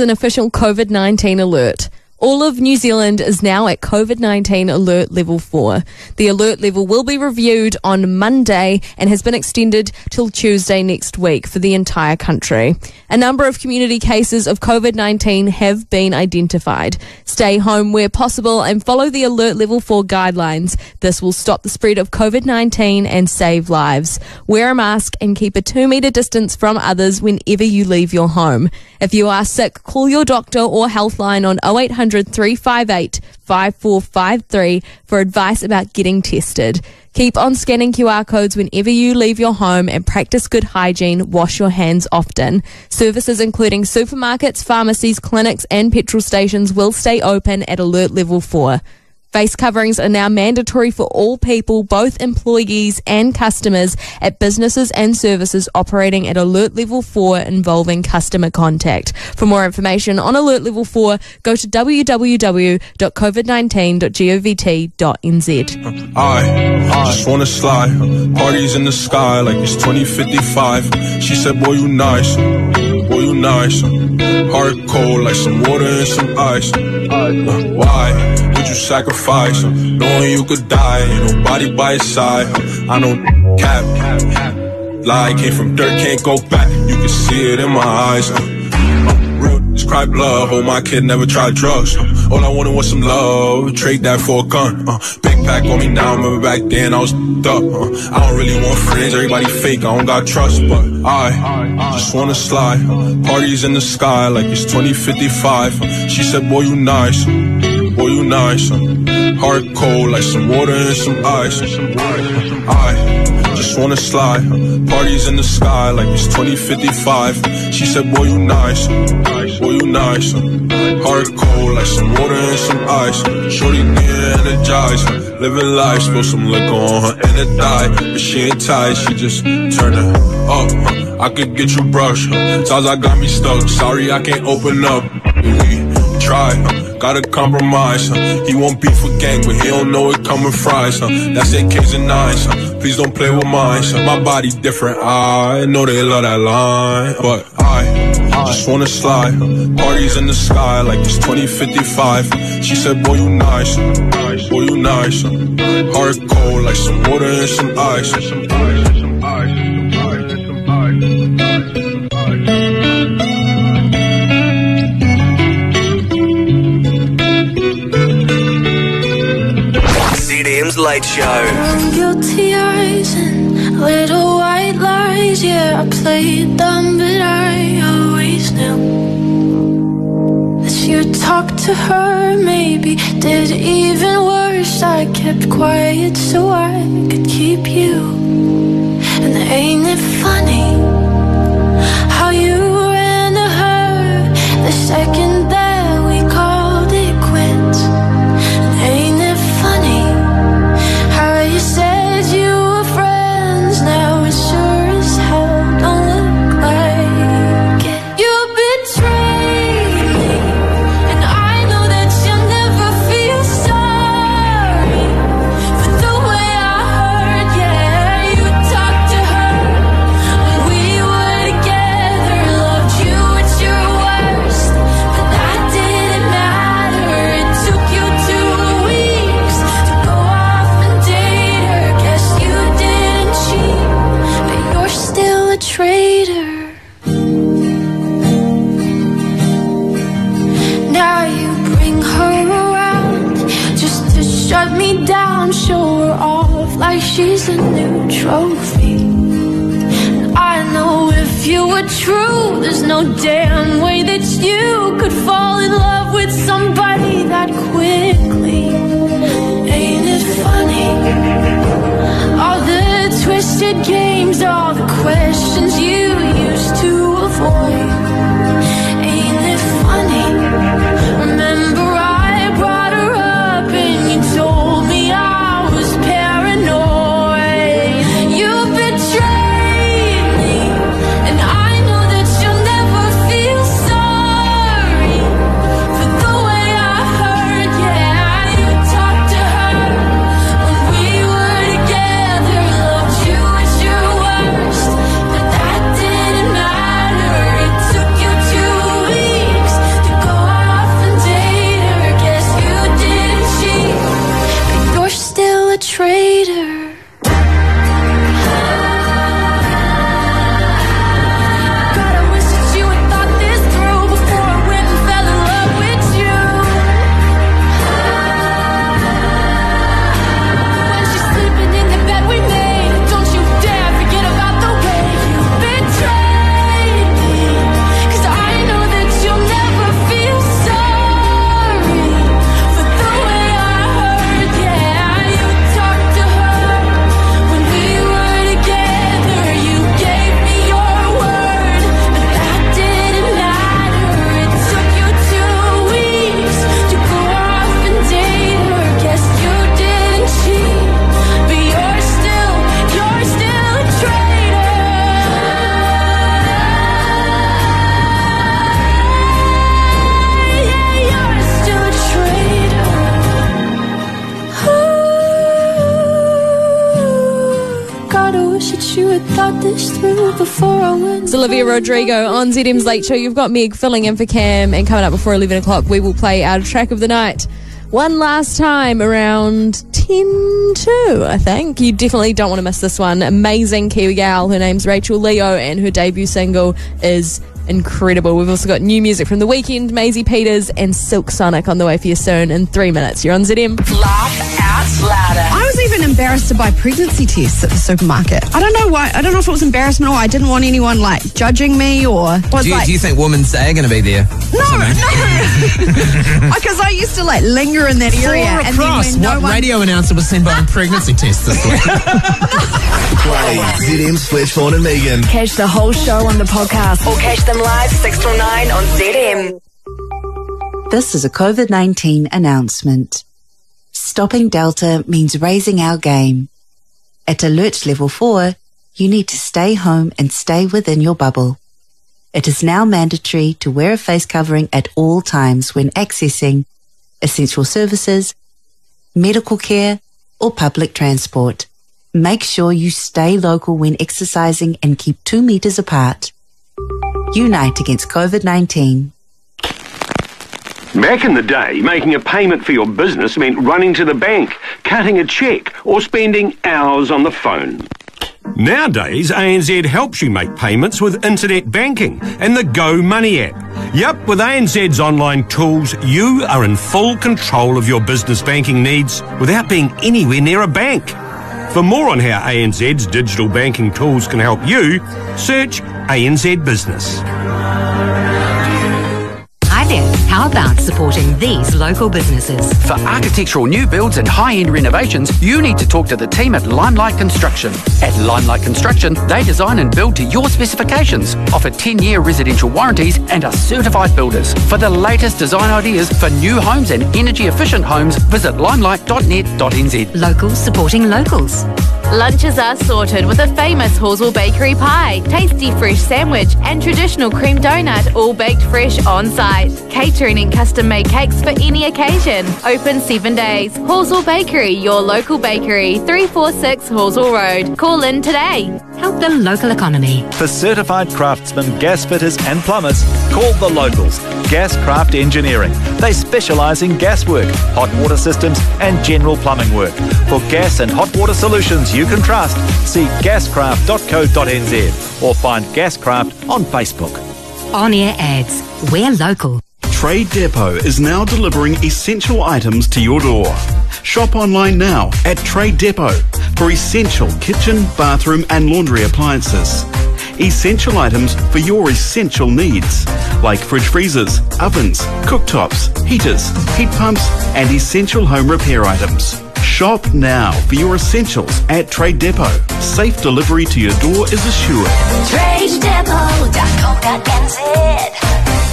S2: an official COVID 19 alert. All of New Zealand is now at COVID 19 alert level 4. The alert level will be reviewed on Monday and has been extended till Tuesday next week for the entire country. A number of community cases of COVID 19 have been identified. Stay home where possible and follow the alert level 4 guidelines. This will stop the spread of COVID 19 and save lives. Wear a mask and keep a 2 metre distance from others whenever you leave your home. If you are sick, call your doctor or Healthline on 0800 358 5453 for advice about getting tested. Keep on scanning QR codes whenever you leave your home and practice good hygiene. Wash your hands often. Services including supermarkets, pharmacies, clinics, and petrol stations will stay open at alert level 4. Face coverings are now mandatory for all people, both employees and customers, at businesses and services operating at Alert Level 4 involving customer contact. For more information on Alert Level 4, go to www.covid19.govt.nz.
S34: I just wanna slide. Parties in the sky like it's 2055. She said, Boy, you nice. Boy, you nice. Heart cold like some water and some ice. Uh, why would you sacrifice? Knowing you could die, ain't nobody by your side. I know cap. Lie came from dirt, can't go back. You can see it in my eyes. Real just cry blood. Hold my kid, never tried drugs. All I wanted was some love. Trade that for a gun. Uh, big pack on me now. Remember back then I was up. Uh, I don't really want friends. Everybody fake. I don't got trust, but I just wanna slide. Parties in the sky like it's 2055. Uh, she said, Boy, you nice. Boy, you nice. Heart cold like some water and some ice. I just wanna slide. Parties in the sky like it's 2055. She said, Boy, you nice. Boy, you nice. Heart cold like some water and some ice. Shorty get energized. Living life, spill some liquor on her and it die. But she ain't tight, she just turn it up. I could get you brush. Sounds I got me stuck. Sorry, I can't open up. We try. Gotta compromise, huh? He won't beef with gang, but he don't know it coming fries, huh? That's AKs and nines, huh? Please don't play with mine, huh? My body different, I know they love that line, but I just wanna slide. Parties in the sky like it's 2055. She said, boy, you nice, boy, you nice. Heart cold like some water and some ice.
S10: Late Show.
S65: Guilty eyes and little white lies. Yeah, I played dumb, but I always knew that you talked to her. Maybe did even worse. I kept quiet so I could keep you. And ain't it funny how you ran to her the second that the twisted
S2: Olivia Rodrigo on ZM's Late Show. You've got Meg filling in for Cam, and coming up before 11 o'clock, we will play our track of the night one last time around 10 to, I think. You definitely don't want to miss this one. Amazing Kiwi gal. Her name's Rachel Leo, and her debut single is incredible. We've also got new music from The Weeknd, Maisie Peters, and Silk Sonic on the way for you soon in three minutes. You're on ZM.
S76: Laugh out louder. I was even embarrassed to buy pregnancy tests at the supermarket. I don't know why. I don't know if it was embarrassment or I didn't want anyone like judging me or was
S77: Do you,
S76: like.
S77: do you think Women's Day are going to be there?
S76: no, no, because I used to like linger in that area,
S77: Four
S76: and
S77: across.
S76: then when no
S77: what
S76: one
S77: radio announcer was sent buying pregnancy tests this week?
S6: Play ZM's Fletch, Vaughan and Megan.
S13: Catch the whole show on the podcast or catch them live 6 till 9 on ZM.
S72: This is a COVID 19 announcement. Stopping Delta means raising our game. At alert level 4, you need to stay home and stay within your bubble. It is now mandatory to wear a face covering at all times when accessing essential services, medical care, or public transport. Make sure you stay local when exercising and keep two meters apart. Unite against COVID-19.
S37: Back in the day, making a payment for your business meant running to the bank, cutting a cheque, or spending hours on the phone. Nowadays, ANZ helps you make payments with internet banking and the goMoney app. Yep, with ANZ's online tools, you are in full control of your business banking needs without being anywhere near a bank. For more on how ANZ's digital banking tools can help you, search ANZ Business.
S78: How about supporting these local businesses?
S21: For architectural new builds and high-end renovations, you need to talk to the team at Limelight Construction. At Limelight Construction, they design and build to your specifications, offer 10-year residential warranties and are certified builders. For the latest design ideas for new homes and energy-efficient homes, visit limelight.net.nz.
S78: Locals supporting locals.
S22: Lunches are sorted with a famous Halswell Bakery pie, tasty fresh sandwich, and traditional cream donut, all baked fresh on site. Catering and custom made cakes for any occasion. Open seven days. Halswell Bakery, your local bakery, 346 Halswell Road. Call in today.
S78: Help the local economy.
S23: For certified craftsmen, gas fitters, and plumbers, call the locals. Gascraft Engineering. They specialise in gas work, hot water systems, and general plumbing work. For gas and hot water solutions you can trust, see gascraft.co.nz or find Gascraft on Facebook.
S78: On air ads. We're local.
S79: Trade Depot is now delivering essential items to your door. Shop online now at Trade Depot for essential kitchen, bathroom, and laundry appliances. Essential items for your essential needs, like fridge freezers, ovens, cooktops, heaters, heat pumps, and essential home repair items. Shop now for your essentials at Trade Depot. Safe delivery to your door is assured.
S80: TradeDepot.com.nz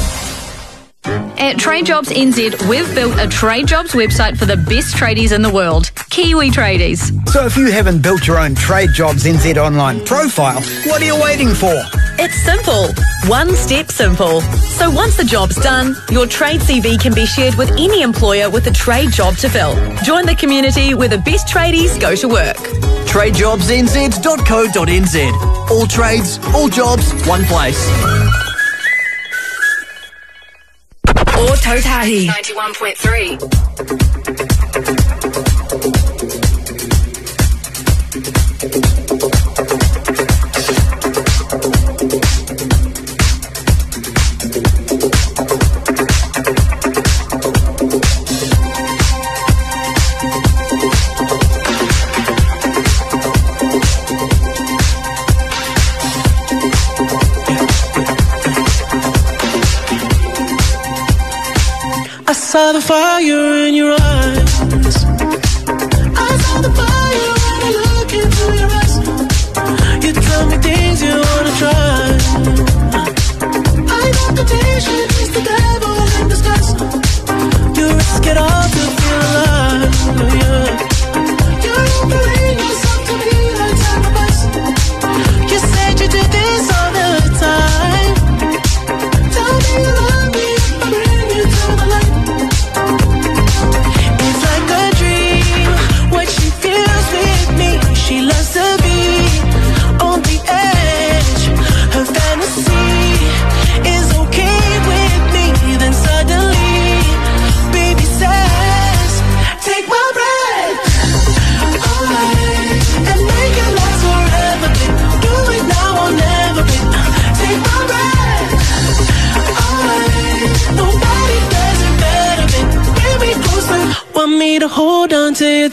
S81: At Trade Jobs NZ, we've built a trade jobs website for the best tradies in the world, Kiwi Tradies.
S82: So if you haven't built your own Trade Jobs NZ online profile, what are you waiting for?
S15: It's simple. One step simple. So once the job's done, your trade CV can be shared with any employer with a trade job to fill. Join the community where the best tradies go to work.
S83: TradeJobsNZ.co.nz. All trades, all jobs, one place.
S13: Ōtautahi 91.3.
S4: saw the fire in your eyes. I saw the fire when I look into your eyes. You tell me things you wanna try. I know temptation is the devil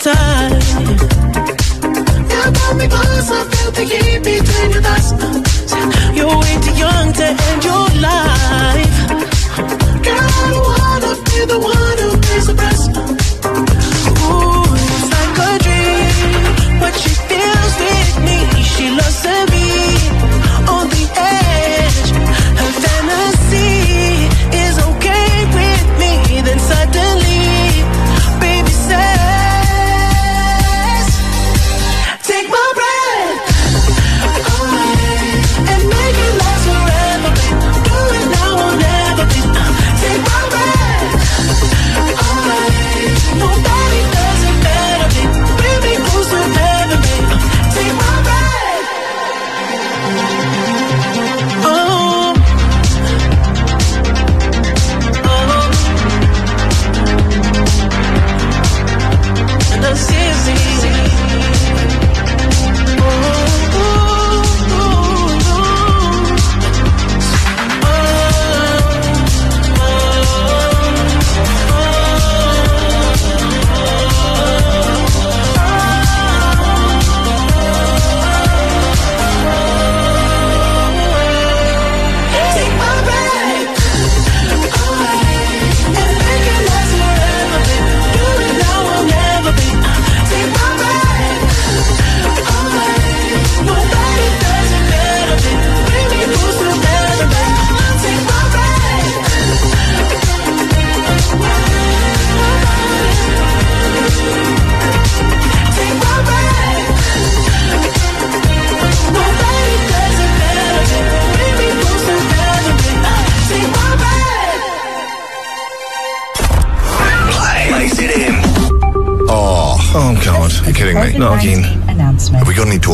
S4: time. Now pull me closer, feel the heat between your thighs. You're way too young to end your life.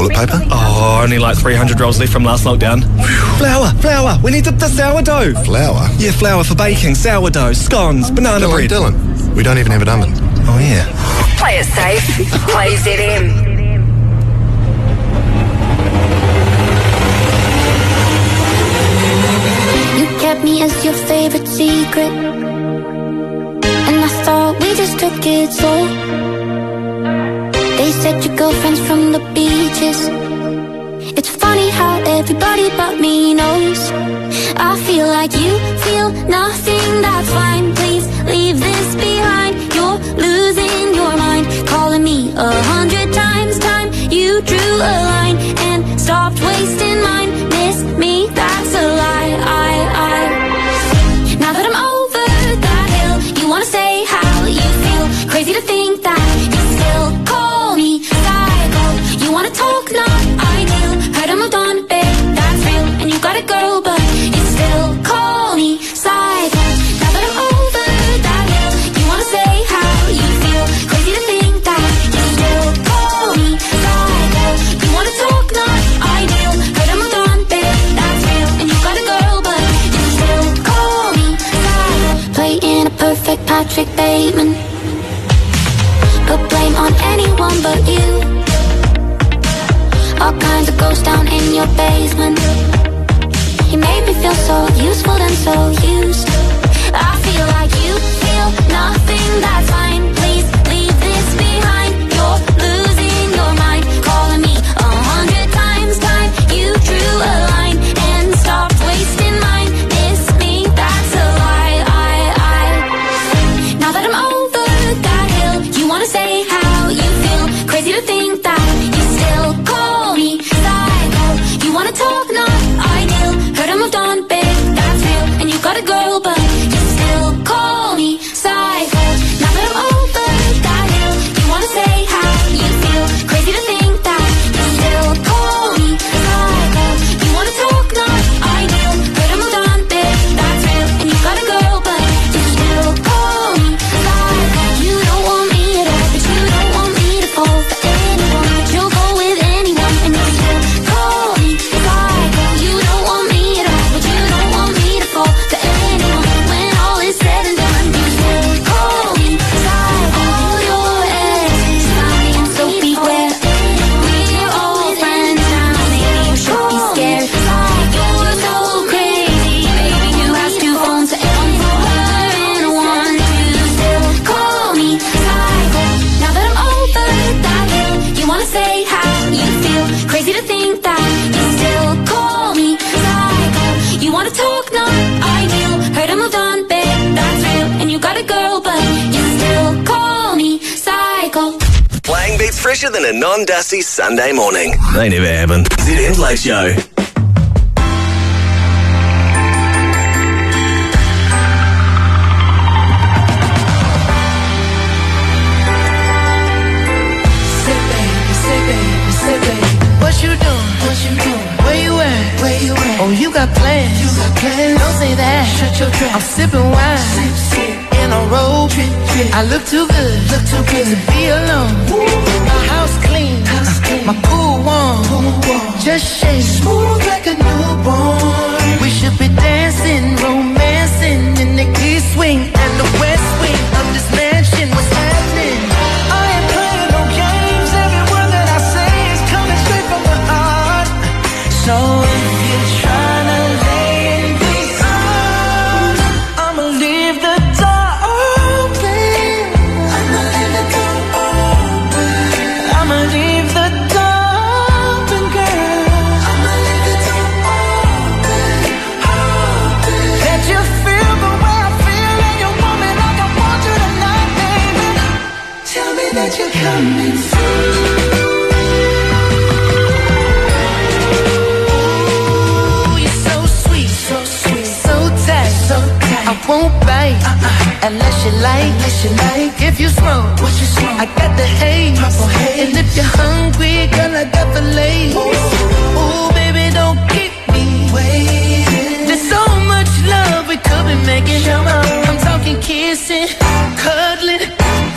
S79: toilet paper?
S6: Oh, only like 300 rolls left from last lockdown. flour, flour, we need the, the sourdough.
S79: Flour?
S6: Yeah, flour for baking, sourdough, scones, banana
S79: Dylan,
S6: bread.
S79: Dylan, we don't even have an oven.
S6: Oh, yeah.
S13: Play it safe. Play ZM.
S73: You kept me as your favorite secret. And I thought we just took it slow get your girlfriends from the beaches. It's funny how everybody but me knows. I feel like you feel nothing, that's fine. Please leave this behind. You're losing your mind. Calling me a hundred times, time you drew a line and stopped wasting mine.
S1: fresher than a non-dusty Sunday morning. They never happen. ZM Late Show.
S4: Oh, you got plans. You got plans. Don't say that. Shut your trap. I'm sipping wine. I look too good, look too good to be alone. My house clean, my pool warm, just shake smooth like a newborn. We should be dancing, romancing in the key swing and the west wing. won't bite uh-uh. unless you like. Unless you like. If you smoke, what you smoke? I got the haze. Haze. And if you're hungry, girl, I got the lace. Ooh. Ooh, baby, don't keep me waiting. There's so much love we could be making. I'm talking kissing, cuddling,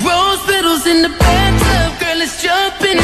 S4: rose petals in the bathtub, girl, let's jump in.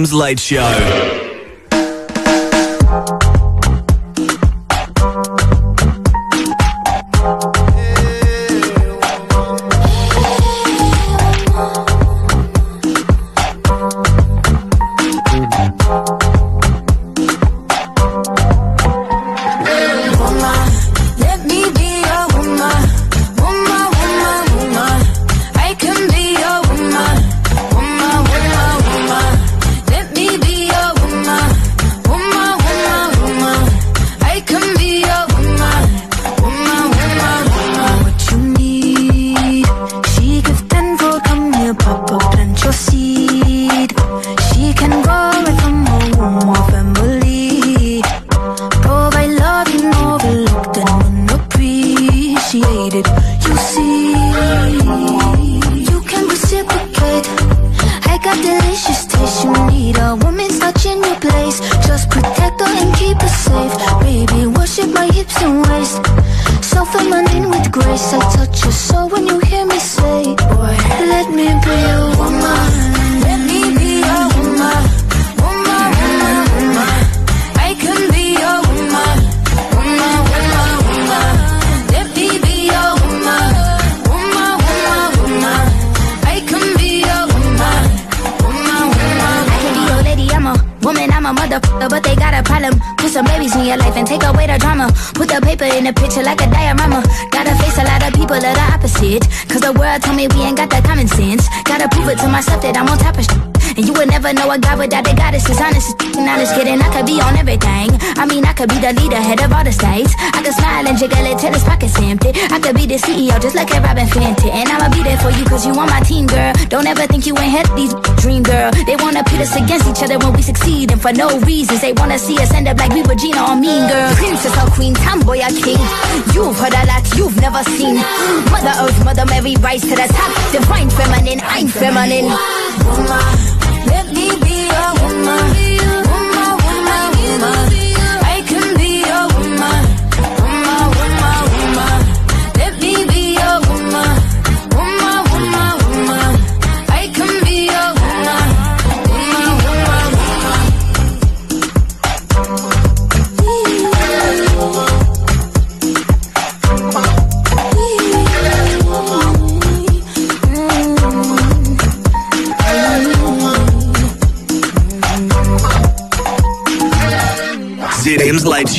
S1: ZM's Late Show.
S30: Could be the CEO, just like a Robyn Fenty. And I'ma be there for you, cause you on my team, girl. Don't ever think you ain't had these dream, girl. They wanna pit us against each other when we succeed. And for no reasons, they wanna see us end up like we were Gina or Mean Girl. Princess or Queen, tomboy or king. You've heard a lot you've never seen. Mother Earth, Mother Mary, rise to the top. Divine feminine, I'm feminine. Woman. Let me be woman. Woman,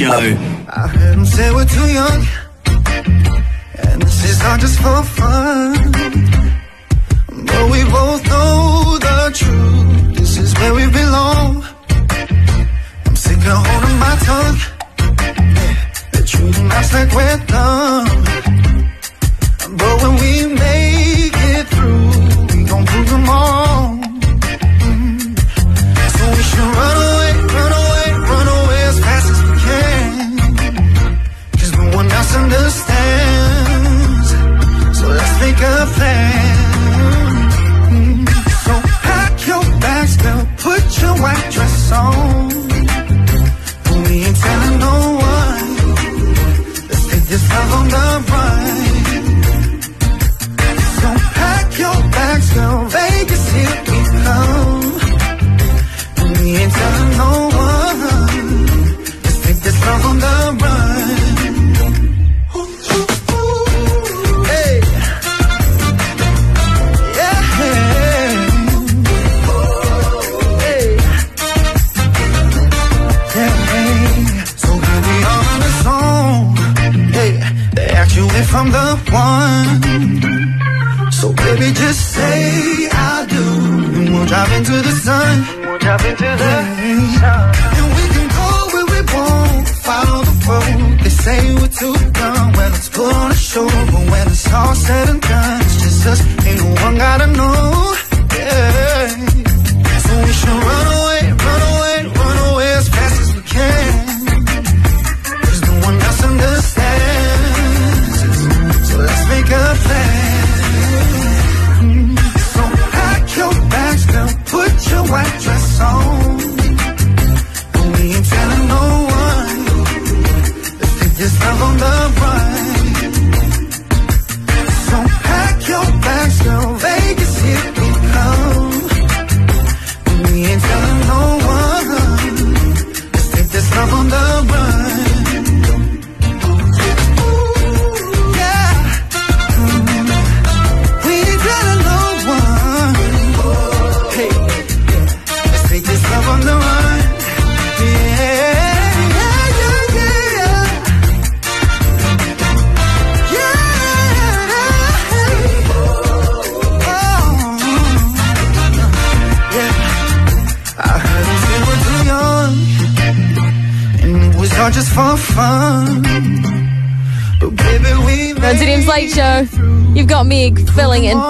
S10: Show.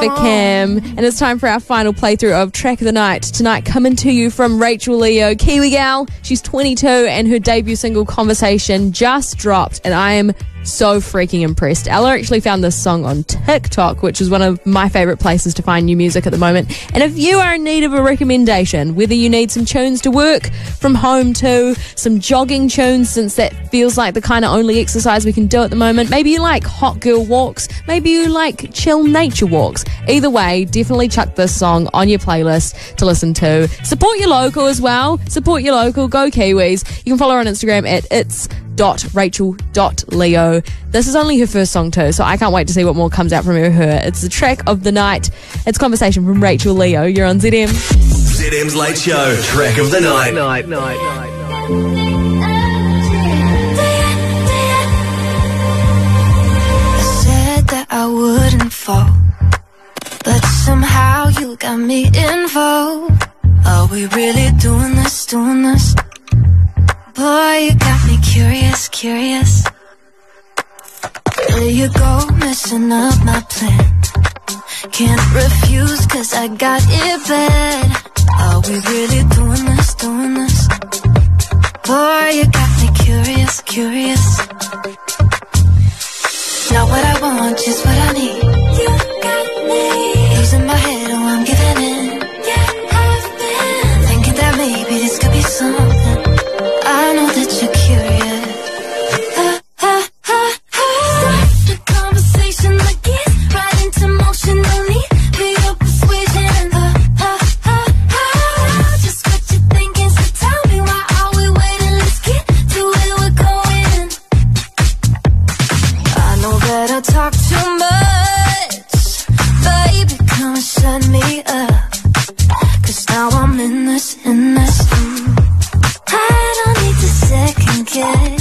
S84: For
S2: Cam, and it's time for our final playthrough of Track of the Night. Tonight, coming to you from Rachel Leo, Kiwi gal. She's 22, and her debut single Conversation just dropped, and I am so freaking impressed. Ella actually found this song on TikTok, which is one of my favorite places to find new music at the moment. And if you are in need of a recommendation, whether you need some tunes to work from home to, some jogging tunes, since that feels like the kind of only exercise we can do at the moment, maybe you like hot girl walks, maybe you like chill nature walks. Either way, definitely chuck this song on your playlist to listen to. Support your local as well. Support your local. Go Kiwis. You can follow her on Instagram at it's dot Rachel dot Leo. This is only her first song too, so I can't wait to see what more comes out from her. It's the track of the night. It's conversation from Rachel Leo. You're on ZM.
S10: ZM's Late Show. Track of the night. Night, night, night.
S65: I said that I wouldn't fall, but somehow you got me involved. Are we really doing this, doing this? Boy, you got me curious, curious. There you go, messing up my plan. Can't refuse, cause I got it bad. Are we really doing this, doing this? Boy, you got me curious, curious. Not what I want, just what I need. You got me Cause now I'm in this, in this. I don't need to second guess.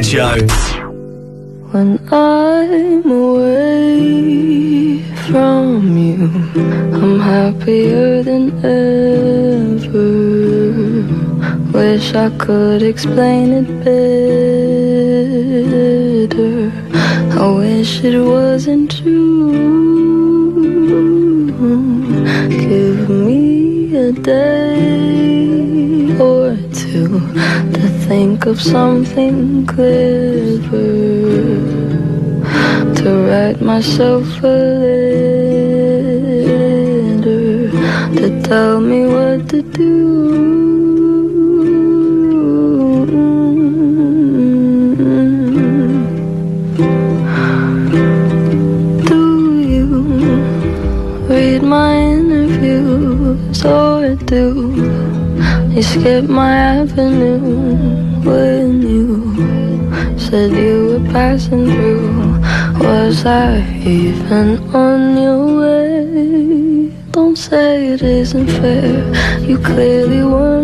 S10: Show.
S65: When I'm away from you, I'm happier than ever. Wish I could explain it better. I wish it wasn't of something clever to write myself a letter to tell me what to do. Do you read my interviews or do you skip my avenue when you said you were passing through? Was I even on your way? Don't say it isn't fair. You clearly weren't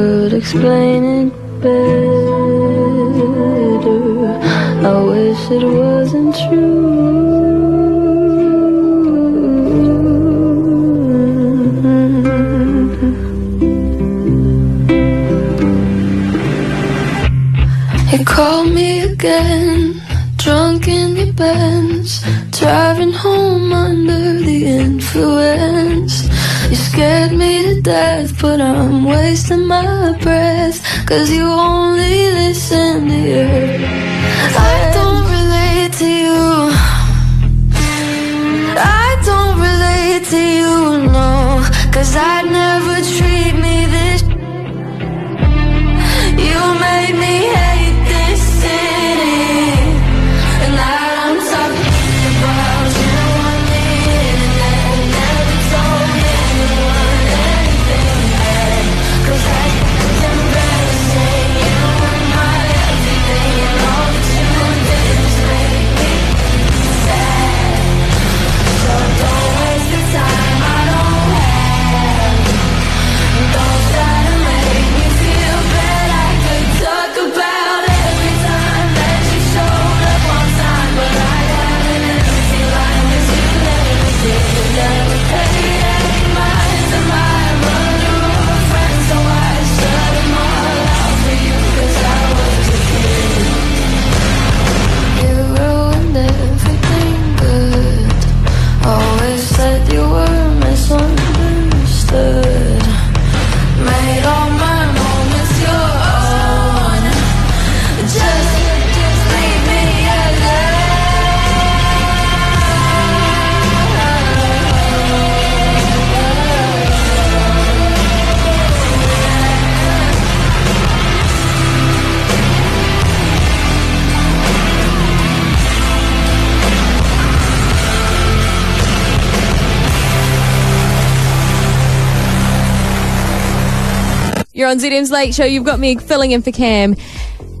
S65: could explain it
S3: Cause you
S2: You're on ZM's Late Show. You've got me filling in for Cam.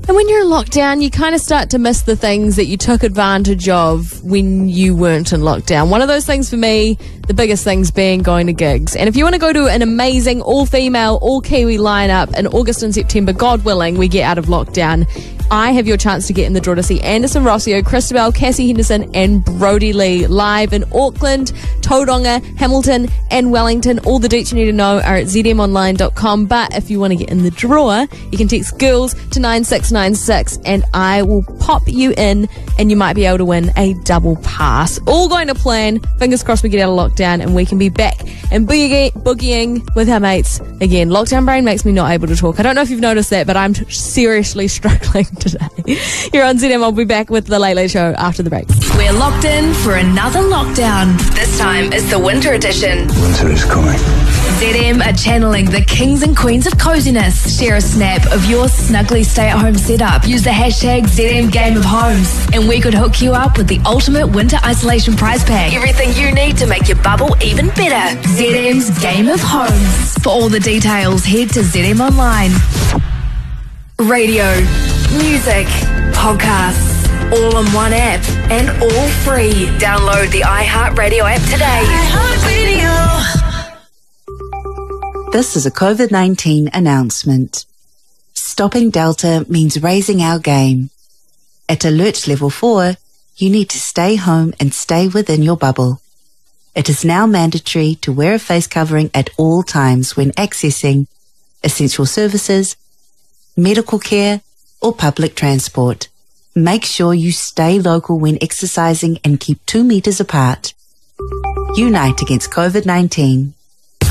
S2: And when you're in lockdown, you kind of start to miss the things that you took advantage of when you weren't in lockdown. One of those things for me, the biggest things being going to gigs. And if you want to go to an amazing all female, all Kiwi lineup in August and September, God willing, we get out of lockdown. I have your chance to get in the draw to see Anderson Rossio, Christabel, Cassie Henderson, and Brody Lee live in Auckland, Tauranga, Hamilton, and Wellington. All the dates you need to know are at zmonline.com. But if you want to get in the draw, you can text girls to 9696 and I will pop you in and you might be able to win a double pass. All going to plan. Fingers crossed we get out of lockdown and we can be back and boogie- boogieing with our mates again. Lockdown brain makes me not able to talk. I don't know if you've noticed that, but I'm t- seriously struggling today. You're on ZM. I'll be back with the Late Late Show after the break.
S15: We're locked in for another lockdown.
S13: This time is the winter edition.
S85: Winter is coming.
S15: ZM are channeling the kings and queens of coziness. Share a snap of your snuggly stay at home setup. Use the hashtag ZM Game of Homes, and we could hook you up with the ultimate winter isolation prize pack.
S13: Everything you need to make your bubble even better.
S15: ZM's Game of Homes. For all the details, head to ZM Online.
S13: Radio, music, podcasts, all on one app and all free. Download the iHeartRadio app today.
S72: This is a COVID 19 announcement. Stopping Delta means raising our game. At Alert Level 4, you need to stay home and stay within your bubble. It is now mandatory to wear a face covering at all times when accessing essential services, medical care, or public transport. Make sure you stay local when exercising and keep two meters apart. Unite against COVID 19.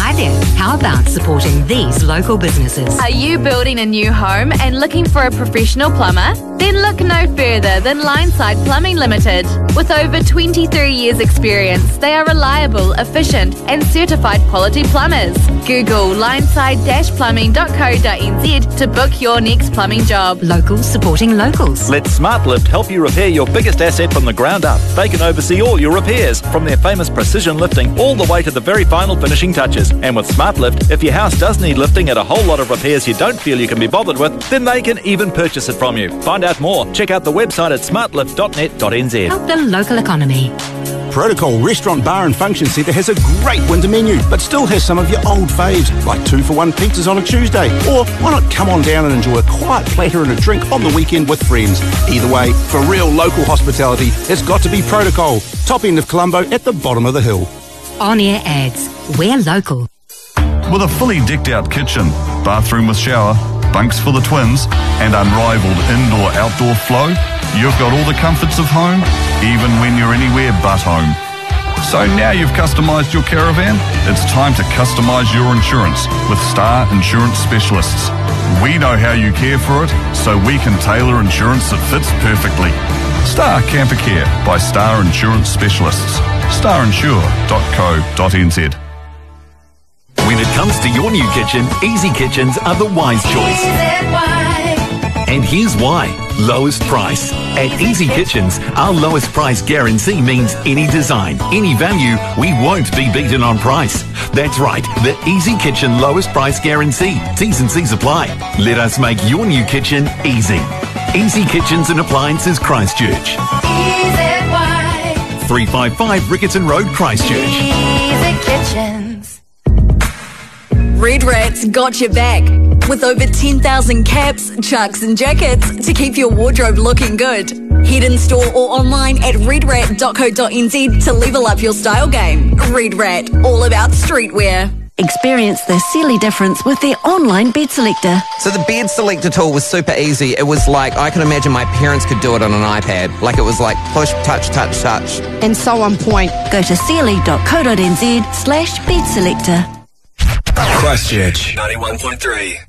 S86: Hi there. How about supporting these local businesses?
S87: Are you building a new home and looking for a professional plumber? Then look no further than Lineside Plumbing Limited. With over 23 years' experience, they are reliable, efficient, and certified quality plumbers. Google lineside-plumbing.co.nz to book your next plumbing job.
S86: Locals supporting locals.
S23: Let SmartLift help you repair your biggest asset from the ground up. They can oversee all your repairs, from their famous precision lifting all the way to the very final finishing touches. And with SmartLift, if your house does need lifting and a whole lot of repairs you don't feel you can be bothered with, then they can even purchase it from you. Find out more. Check out the website at smartlift.net.nz.
S86: Help the local economy.
S88: Protocol Restaurant Bar and Function Centre has a great winter menu, but still has some of your old faves, like two for one pizzas on a Tuesday. Or why not come on down and enjoy a quiet platter and a drink on the weekend with friends? Either way, for real local hospitality, it's got to be Protocol. Top end of Colombo at the bottom of the hill.
S86: On air ads. We're local.
S28: With a fully decked out kitchen, bathroom with shower, bunks for the twins, and unrivaled indoor outdoor flow, you've got all the comforts of home, even when you're anywhere but home. So now you've customised your caravan, it's time to customise your insurance with Star Insurance Specialists. We know how you care for it, so we can tailor insurance that fits perfectly. Star Camper Care by Star Insurance Specialists. starinsure.co.nz.
S63: When it comes to your new kitchen, Easy Kitchens are the wise choice. And here's why. Lowest price. At Easy Kitchens, our lowest price guarantee means any design, any value, we won't be beaten on price. That's right, the Easy Kitchen lowest price guarantee. T's and C's apply. Let us make your new kitchen easy. Easy Kitchens and Appliances Christchurch. 355 Riccarton Road, Christchurch.
S3: Easy Kitchens. Red Rat's got your back with over 10,000 caps, chucks, and jackets to keep your wardrobe looking good. Head in store or online at redrat.co.nz to level up your style game. Red Rat, all about streetwear.
S89: Experience the Sealy difference with their online bed selector.
S90: So the bed selector tool was super easy. It was like I can imagine my parents could do it on an iPad. Like it was like push, touch, touch, touch.
S89: And so on point. Go to sealy.co.nz slash bed selector.
S6: Christchurch 91.3.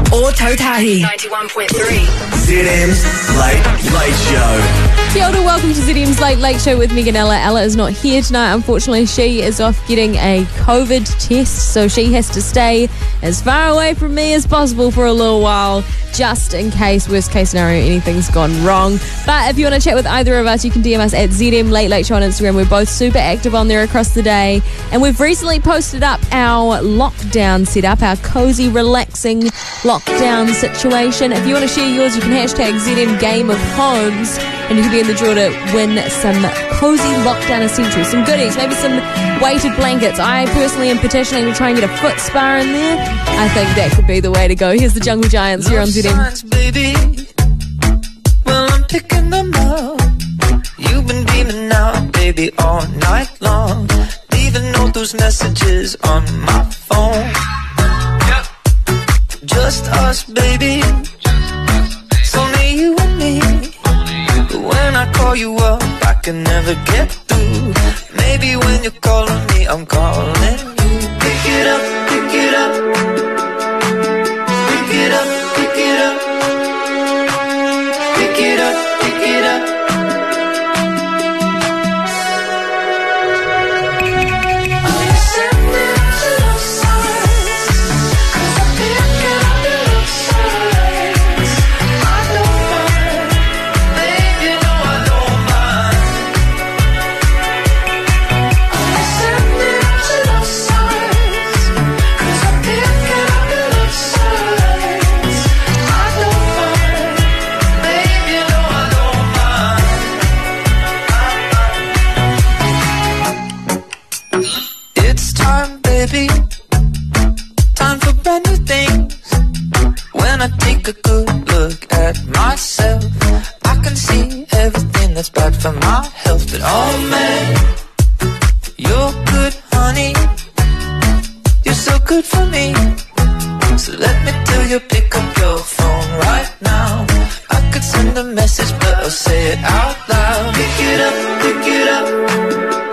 S3: Ōtautahi.
S13: 91.3.
S6: ZM's Late Late Show.
S2: Kia ora, welcome to ZM's Late Late Show with Meg and Ella. Ella is not here tonight. Unfortunately, she is off getting a COVID test, so she has to stay as far away from me as possible for a little while, just in case, worst case scenario, anything's gone wrong. But if you want to chat with either of us, you can DM us at ZM Late Late Show on Instagram. We're both super active on there across the day. And we've recently posted up our lockdown setup, our cozy, relaxing lockdown situation. If you want to share yours, you can hashtag ZM Game of Homes and you can be in the draw to win some cozy lockdown essentials, some goodies, maybe some weighted blankets. I personally am petitioning to try and get a foot spa in there. I think that could be the way to go. Here's the Jungle Giants here on ZM.
S87: signs, baby. Well, I'm picking them up. You've been beaming out, baby, all night long. Leaving all those messages on my phone. Just us, baby. It's only you and me. But when I call you up, I can never get through. Maybe when you're calling me, I'm calling you. Pick it up, pick it up. Take a good look at myself, I can see everything that's bad for my health. But oh man, you're good, honey. You're so good for me. So let me tell you, pick up your phone right now. I could send a message, but I'll say it out loud. Pick it up, pick it up.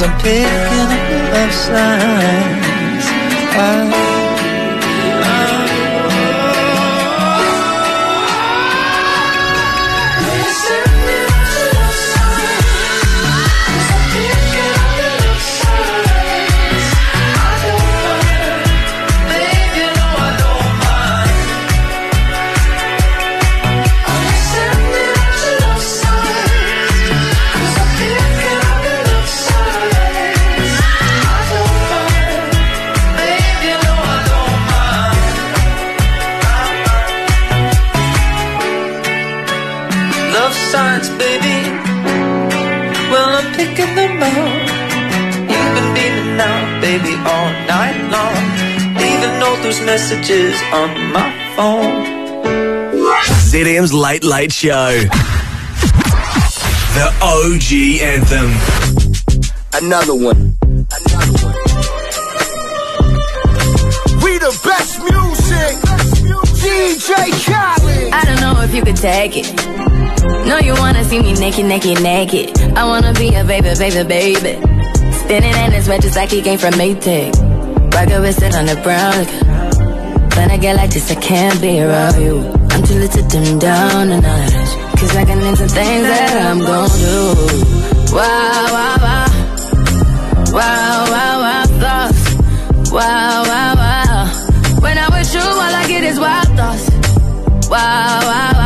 S87: I'm picking up your love signs. I,
S91: baby, all night long. Leaving all those messages on my phone.
S10: ZM's Late Late Show. The OG anthem.
S92: Another one. Another one. We the best music. DJ Khaled.
S93: I don't know if you could take it. No, you wanna see me naked, naked, naked. I wanna be a baby, baby, baby. Spinning in his red just like he came from Maytag. Rocket with it on the brown. When I get like this, I can't be around you. I'm too little to dim down a notch. Cause I can into things that I'm gon' do. Wow, wow, wow. Wow, wow, wow, thoughts. Wow, wow, wow. When I'm with you, all I get is wild thoughts. Wow, wow,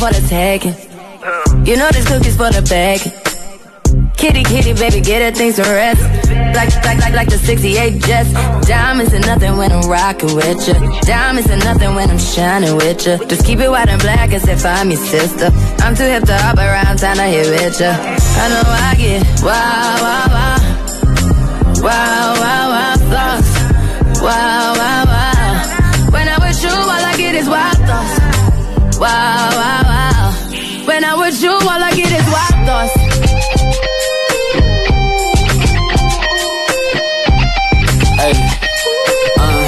S93: for the taking. You know this cookie's for the bag. Kitty, kitty, baby, get her things to rest. Like, like, like, like the 68 Jets. Diamonds are nothing when I'm rocking with ya. Diamonds are nothing when I'm shining with ya. Just keep it white and black as if I'm your sister. I'm too hip to hop around town to hit with ya. I know I get wow, wow, wow. Wow, wow, wow, thoughts. Wow, wow, wow. When I'm with you, all I get is wild thoughts. Wow, wow, wow. With you, all I get is wild thoughts.
S94: Uh, uh.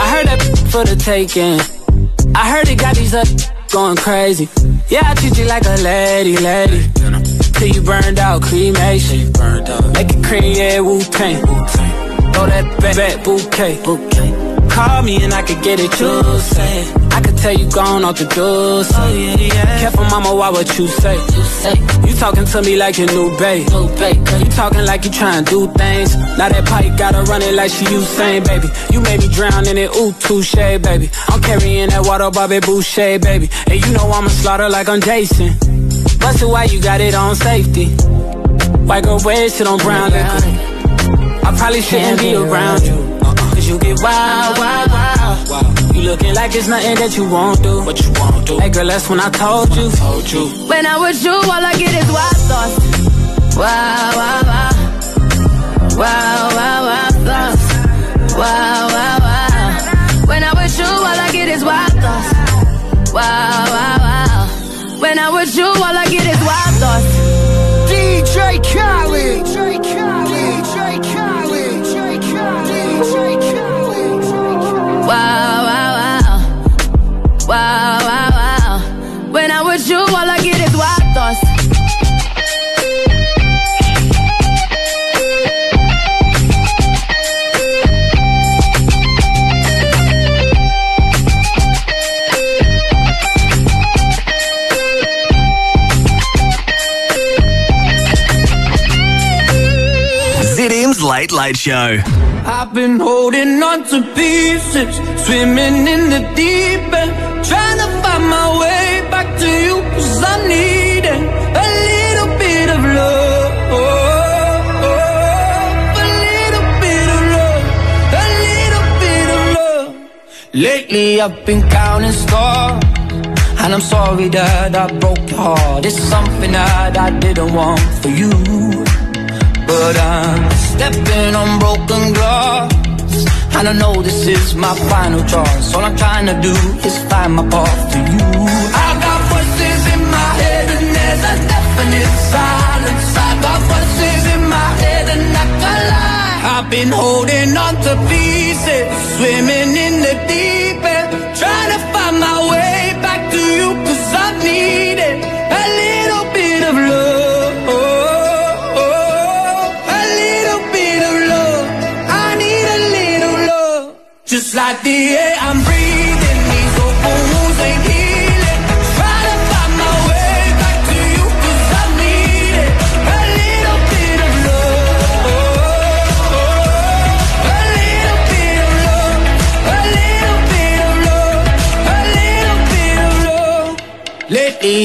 S94: I heard that for the taking. I heard it got these up going crazy. Yeah, I treat you like a lady, lady. Till you burned out, cremation. Make it cream, yeah, Wu Tang. Throw that back, back bouquet. Call me and I could get it, you say. Tell you gone off the doors. Oh, yeah, yeah. Careful, mama, why what you say? You say you talking to me like your new babe. New babe. You talking like you trying to do things. Now that pipe gotta run it like she Usain, baby. You made me drown in it, ooh, touche, baby. I'm carrying that water, Bobby Boucher, baby. And you know I'ma slaughter like I'm Jason. Bust it why you got it on safety. White girl wear shit on brown liquor. I probably shouldn't be around you. Uh-uh. Cause you get wild, wild, wild. You looking like it's nothing that you won't do. What you won't do. Hey girl, that's when I told you. Told you.
S93: When I'm with you, all I get is wild thoughts. Wow, wow, wow. Wow, wow, wow, thoughts. Wow, wow, wow. When I was you, all I get is wild thoughts. Wow, wow, wow. When I was you, all I get is wild thoughts.
S92: DJ Khaled. DJ Khaled.
S10: Late Late Show.
S91: I've been holding on to pieces, swimming in the deep end, trying to find my way back to you, cause I need. A little bit of love. A little bit of love. A little bit of love. Lately I've been counting stars. And I'm sorry that I broke your heart. It's something that I didn't want for you. But I'm stepping on broken glass. And I know this is my final choice All I'm trying to do is find my path to you. I got voices in my head and there's a definite silence. I got voices in my head and I can't lie I've been holding on to pieces Swimming Just like the air I'm breathing, these open wounds ain't healing. Try to find my way back to I need it. A little bit of love. A little bit of love. A little bit of love. A little bit of love. Lately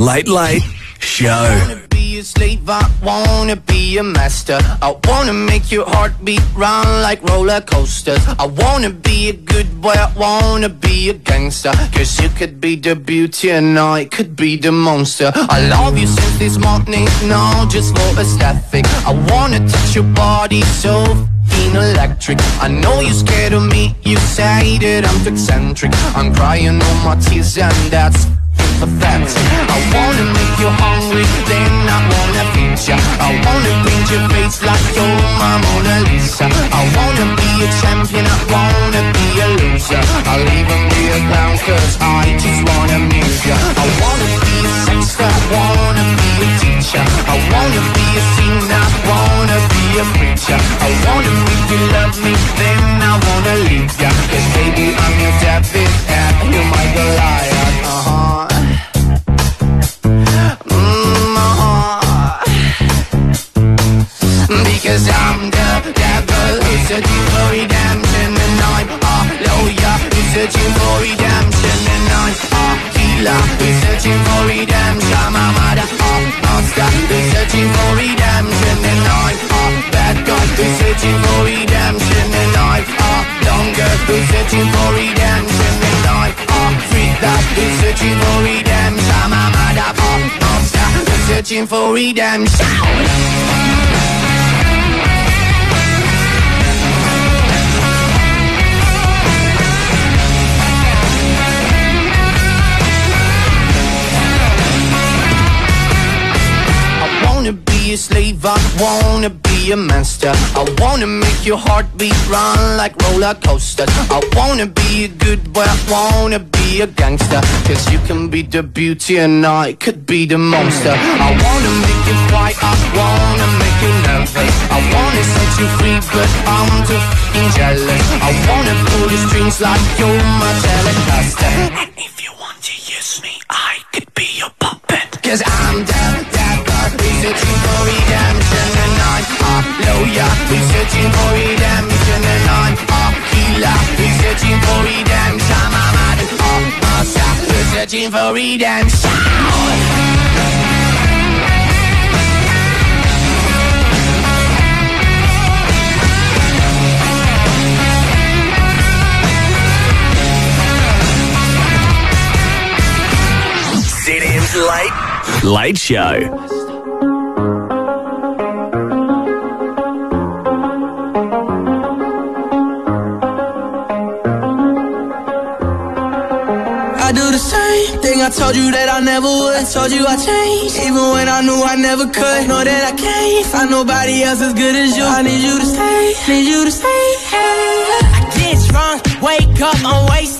S91: Late Late Show. I
S10: wanna
S91: be a slave, I wanna be a master. I wanna make your heart beat round like roller coasters. I wanna be a good boy, I wanna be a gangster. Cause you could be the beauty and I could be the monster. I love you since this morning, no, just for aesthetic. I wanna touch your body so electric. I know you're scared of me, you say that I'm eccentric. I'm crying all my tears and that's pathetic. I wanna make you hungry, then I wanna feed ya. I wanna paint your face like you're my Mona Lisa. I wanna be a champion, I wanna be a loser. I'll even be a clown cause I just wanna amuse ya. I wanna be a sexter, I wanna be a teacher. I wanna be a singer, I wanna be a preacher. I wanna make you love me, then I wanna leave ya. Cause baby, I'm your David and you're my Goliath. Devil who's searching for redemption And I'm a lawyer who's searching for redemption And I'm a healer who's searching for redemption I'm a monster who's searching for redemption And I'm a bad guy who's searching for redemption And I'm a longer who's searching for redemption And I'm a freak that who's searching for redemption I'm a motherfucker monster who's searching for redemption be a slave, I wanna be a master. I wanna make your heart beat run like roller coasters. I wanna be a good boy, I wanna be a gangster. Cause you can be the beauty and I could be the monster. I wanna make you cry, I wanna make you nervous. I wanna set you free, but I'm too f***ing jealous. I wanna pull the strings like you're my telecaster. And if you want to use me, I could be your puppet. Cause I'm who's searching for redemption And I'm a lawyer, who's searching for redemption And I'm a healer, who's searching for redemption I'm a master, who's searching for redemption
S10: Late Late Show.
S31: Told you that I never would. Told you I changed, even when I knew I never could. Know that I can't find nobody else as good as you. I need you to stay, need you to stay. I get drunk, wake up, I'm wasted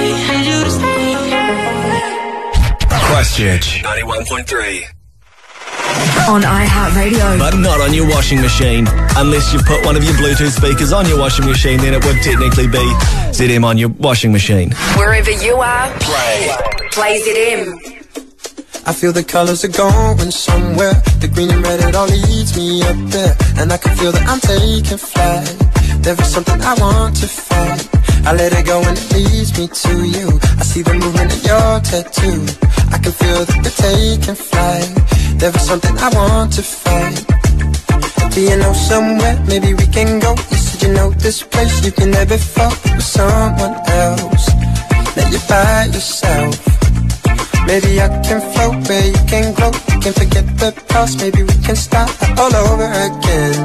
S31: to stay, need you to stay.
S95: Christchurch. 91.3.
S15: On iHeartRadio.
S6: But not on your washing machine. Unless you put one of your Bluetooth speakers on your washing machine, then it would technically be ZM on your washing machine.
S13: Wherever you are, play. Play ZM.
S32: I feel the colors are going somewhere. The green and red, it all leads me up there. And I can feel that I'm taking flight. There is something I want to find. I let it go and it leads me to you. I see the movement of your tattoo. I can feel that you're taking flight. There is something I want to find. Do you know somewhere? Maybe we can go. You said you know this place. You can never fuck with someone else. That you're by yourself. Maybe I can float where you can glow. We can forget the past. Maybe we can start all over again.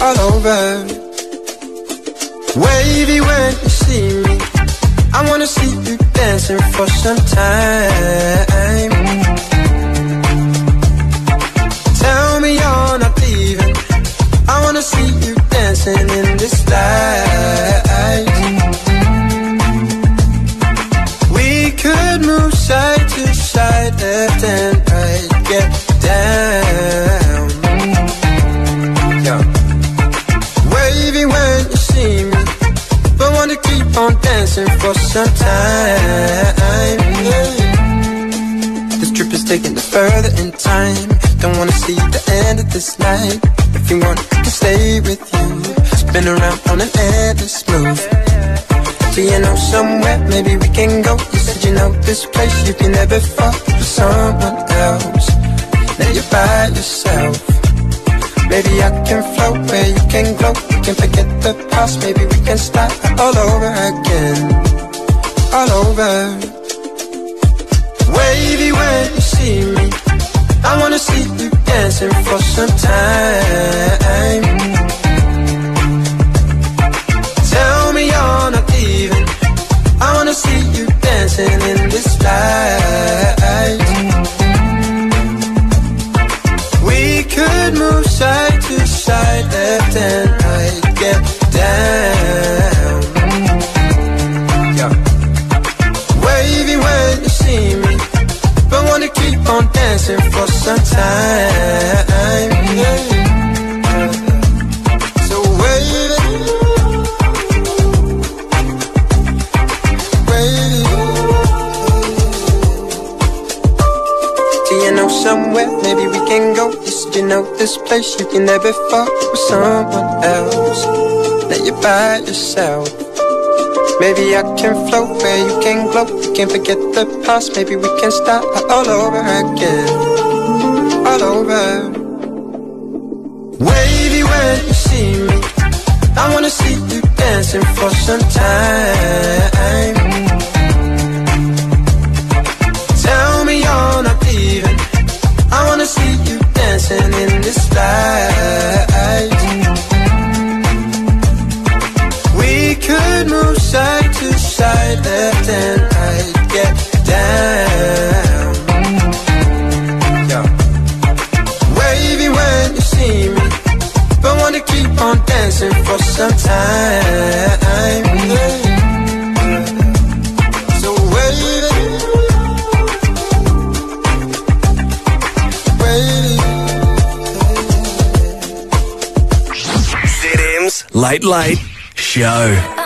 S32: All over. Wavy when you see me. I wanna see you dancing for some time. Tell me you're not leaving. I wanna see you dancing in this light. We could move side to side, left and right. Get down. On dancing for some time. This trip is taking us further in time. Don't wanna see the end of this night. If you want, I can stay with you. Spin around on an endless move. Do you know somewhere? Maybe we can go. You said you know this place. You can never fuck with someone else. Now you're by yourself. Maybe I can float where you can glow. We can forget the past. Maybe we can start all over again. All over. Wavy when you see me. I wanna see you dancing for some time. Tell me you're not leaving. I wanna see you dancing side, left and right. Get down. Yeah. Wavy when you see me, but wanna keep on dancing for some time. getting out this place You can never fuck with someone else. Now you're by yourself. Maybe I can float where you can glow. We can forget the past. Maybe we can start all over again. All over. Wavy when you see me. I wanna see you dancing for some time. Tell me you're not leaving. I wanna see you dancing in the life. We could move side to side, left and right, get down. Yo. Wavy when you see me, but wanna keep on dancing for some time. Yeah.
S6: Late Late Show.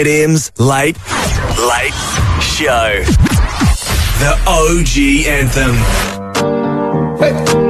S6: ZM's Late Late Show. The OG anthem.
S96: Hey.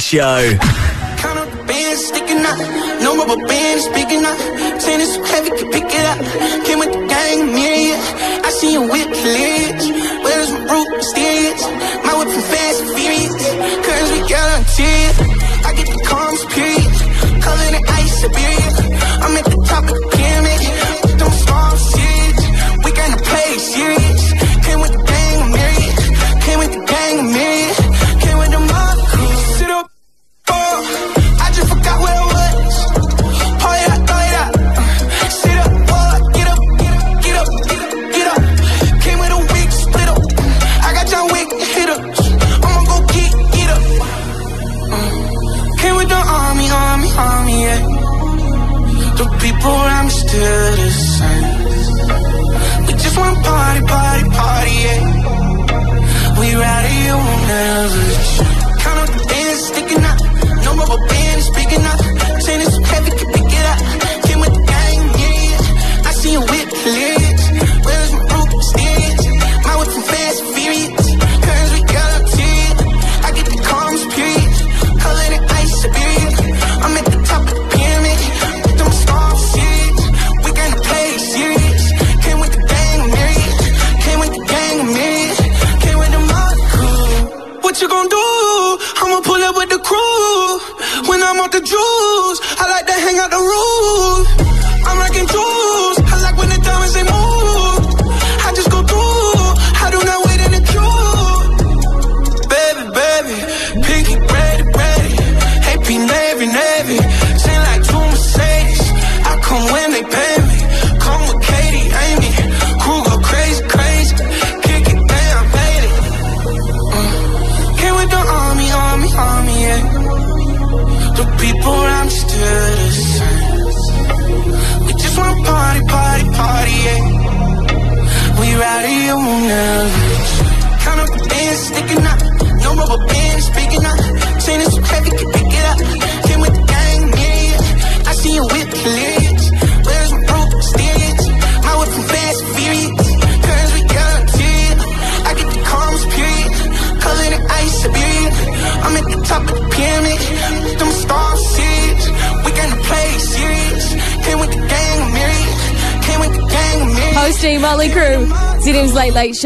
S5: Show.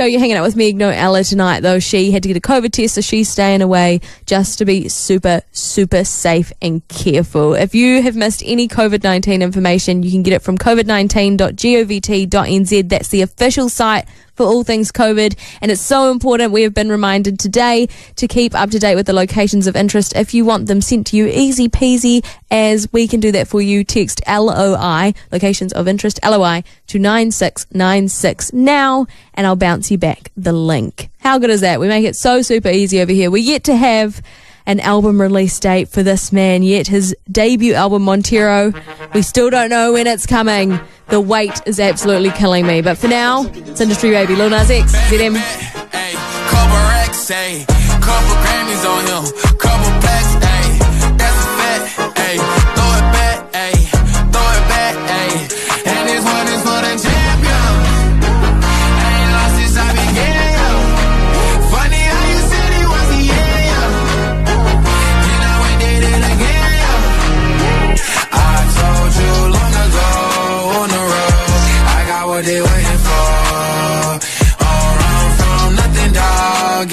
S2: Show. You're hanging out with me, no Ella tonight, though. She had to get a COVID test, so she's staying away just to be super, super safe and careful. If you have missed any COVID 19 information, you can get it from covid19.govt.nz. That's the official site for all things COVID. And it's so important. We have been reminded today to keep up to date with the locations of interest. If you want them sent to you, easy peasy, as we can do that for you. Text LOI, locations of interest, LOI, to 9696 now, and I'll bounce you back the link. How good is that? We make it so super easy over here. We yet to have an album release date for this man yet. His debut album, Montero, we still don't know when it's coming. The wait is absolutely killing me. But for now, it's Industry Baby, Lil Nas X, ZM.
S8: Couple Grammys on him.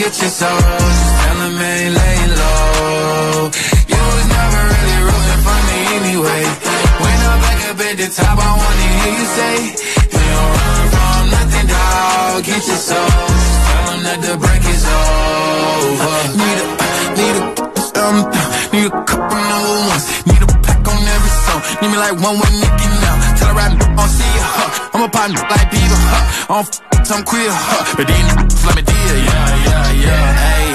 S8: Get your soul. Just tell 'em ain't laying low. You was never really rooting for me anyway. When I'm back up at the top, I wanna hear you say, You don't run from nothing, dog. Get your soul. Just tell 'em that the break is over. Need a, need a, um, need a couple number ones. Need a song. Need me like one with Nicky now. Tell her ride on see ya, huh. I'm a partner like Bieber, huh. I'm f- some queer, huh. But then let me deal, yeah, yeah, yeah. Hey,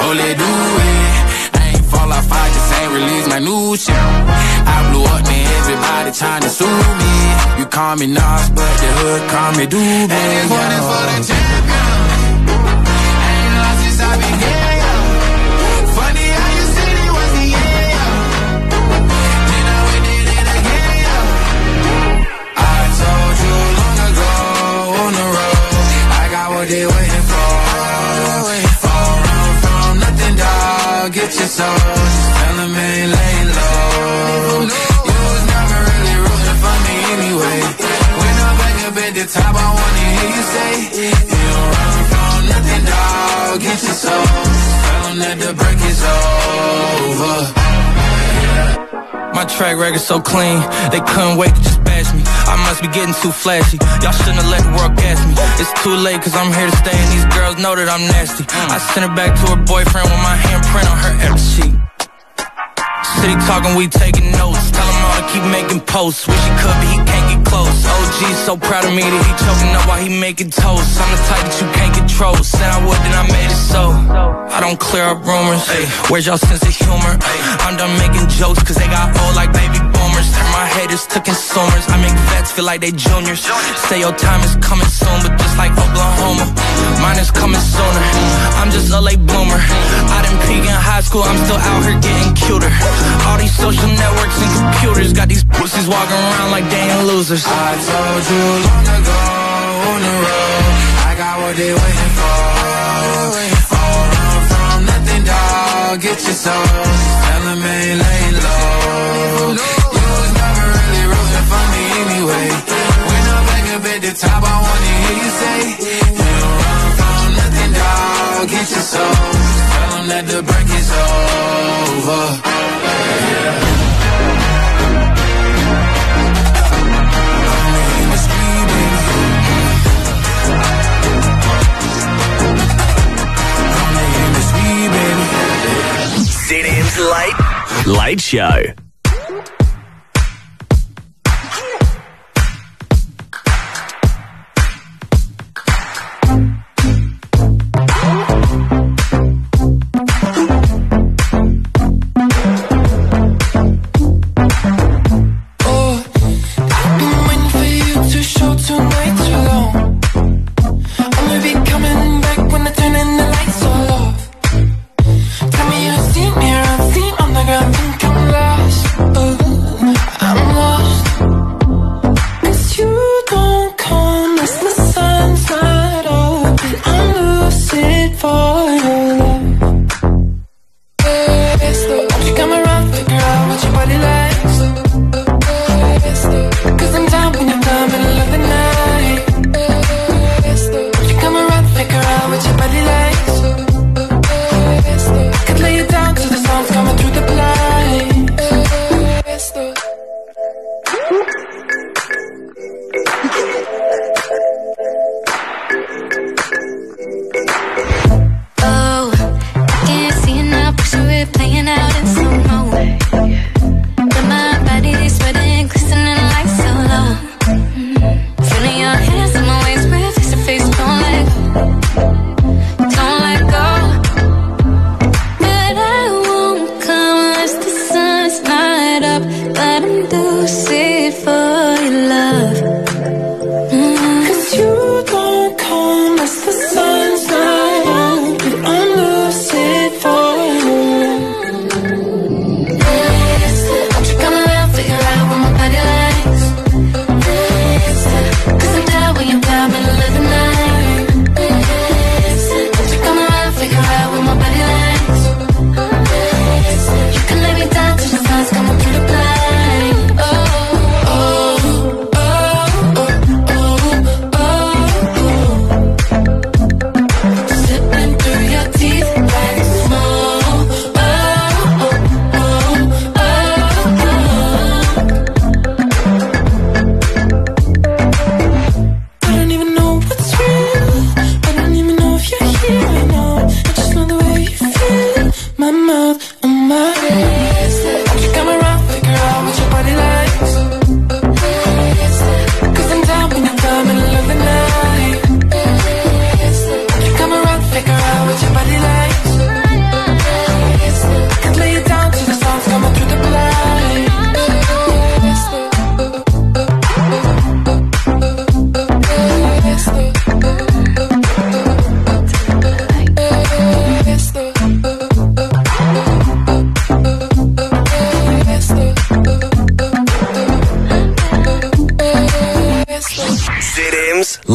S8: oh, do it. I ain't fall off, I just ain't release my new shit. I blew up, man, everybody trying to sue me. You call me Nas, but the hood call me Doobie. And this one is for the champion. Ain't lost since I began, your. Just tell 'em ain't laying low. You was never really rooting for me anyway. When I'm back up at the top, I wanna hear you say, You don't run from nothing, dog. Get your soul. Tell 'em that the break is over. Track record so clean, they couldn't wait to just bash me. I must be getting too flashy. Y'all shouldn't have let the world gas me. It's too late, cause I'm here to stay, and these girls know that I'm nasty. I sent her back to her boyfriend with my handprint on her ever sheet. City talking, we taking notes. Tell him all to keep making posts. Wish he could, but he can't get close. OG so proud of me that he choking up while he making toast. I'm the type that you can't control. Said I would, then I made it so. I don't clear up rumors. Ay, where's y'all sense of humor? Ay, I'm done making jokes cause they got old like baby boomers. Turn my haters to consumers. I make vets feel like they juniors. Say your time is coming soon, but just like Oklahoma, mine is coming sooner. I'm just a late bloomer. I didn't peak in high school, I'm still out here getting cuter. All these social networks and computers got these pussies walking around like they ain't losers. I you long ago on the road, I got what they waiting for. All run from nothing, dog. Get your soul. Tell 'em ain't laying low. You was never really rooting for me anyway. When I'm back up at the top, I wanna hear you say, You don't run from nothing, dog. Get your soul. Tell 'em that the break is over.
S6: ZM's Late Late Show.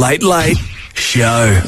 S14: Late Late Show.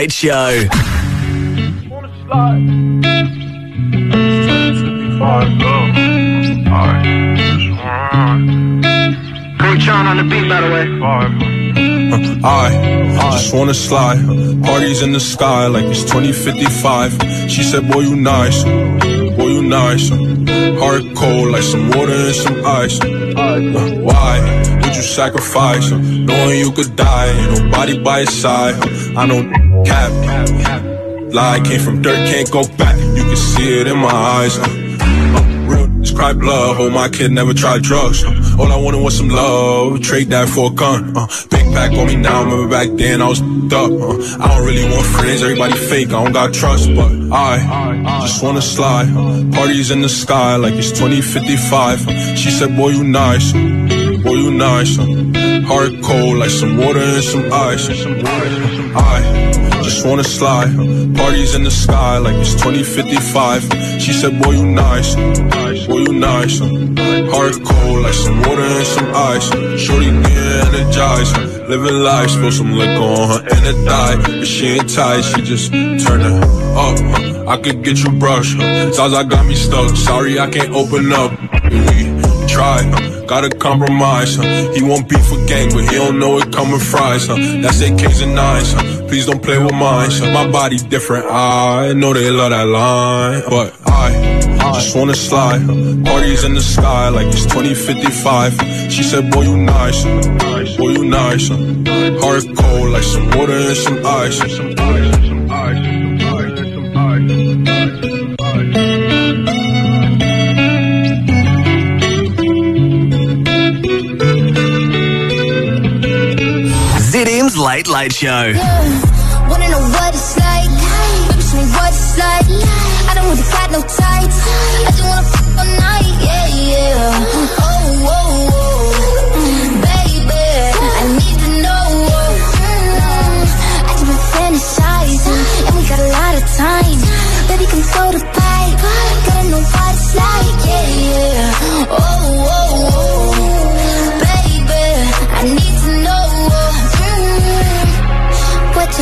S14: Late Show.
S97: On the beat, by the way.
S34: I just wanna slide. Parties in the sky like it's 2055. She said, Boy, you nice. Boy, you nice. Heart cold like some water and some ice. Why would you sacrifice? Knowing you could die, ain't nobody by your side. I know cap. Lie came from dirt, can't go back. You can see it in my eyes. Uh, Real niggas cry blood. Hold my kid, never tried drugs. Uh, All I wanted was some love. Trade that for a gun. Uh, big pack on me now. Remember back then I was up. Uh, I don't really want friends. Everybody fake. I don't got trust, but I just wanna slide. Parties in the sky like it's 2055. She said, Boy, you nice. Boy, you nice. Heart cold like some water and some ice. Just wanna slide. Parties in the sky like it's 2055. She said, Boy, you nice. Boy, you nice. Heart cold like some water and some ice. Shorty getting energized. Living life, spill some liquor on her and it die. But she ain't tight, she just turn it up. I could get you brushed, brush. Zaza got me stuck. Sorry, I can't open up. We try. Gotta compromise, huh? He won't beef for gang, but he don't know it coming fries, huh? That's AKs and nines, huh? Please don't play with mine, huh? My body different, I know they love that line, but I just wanna slide. Parties in the sky like it's 2055. She said, Boy, you nice, boy, you nice. Heart cold like some water and some ice.
S6: Late Late Show.
S30: Wanna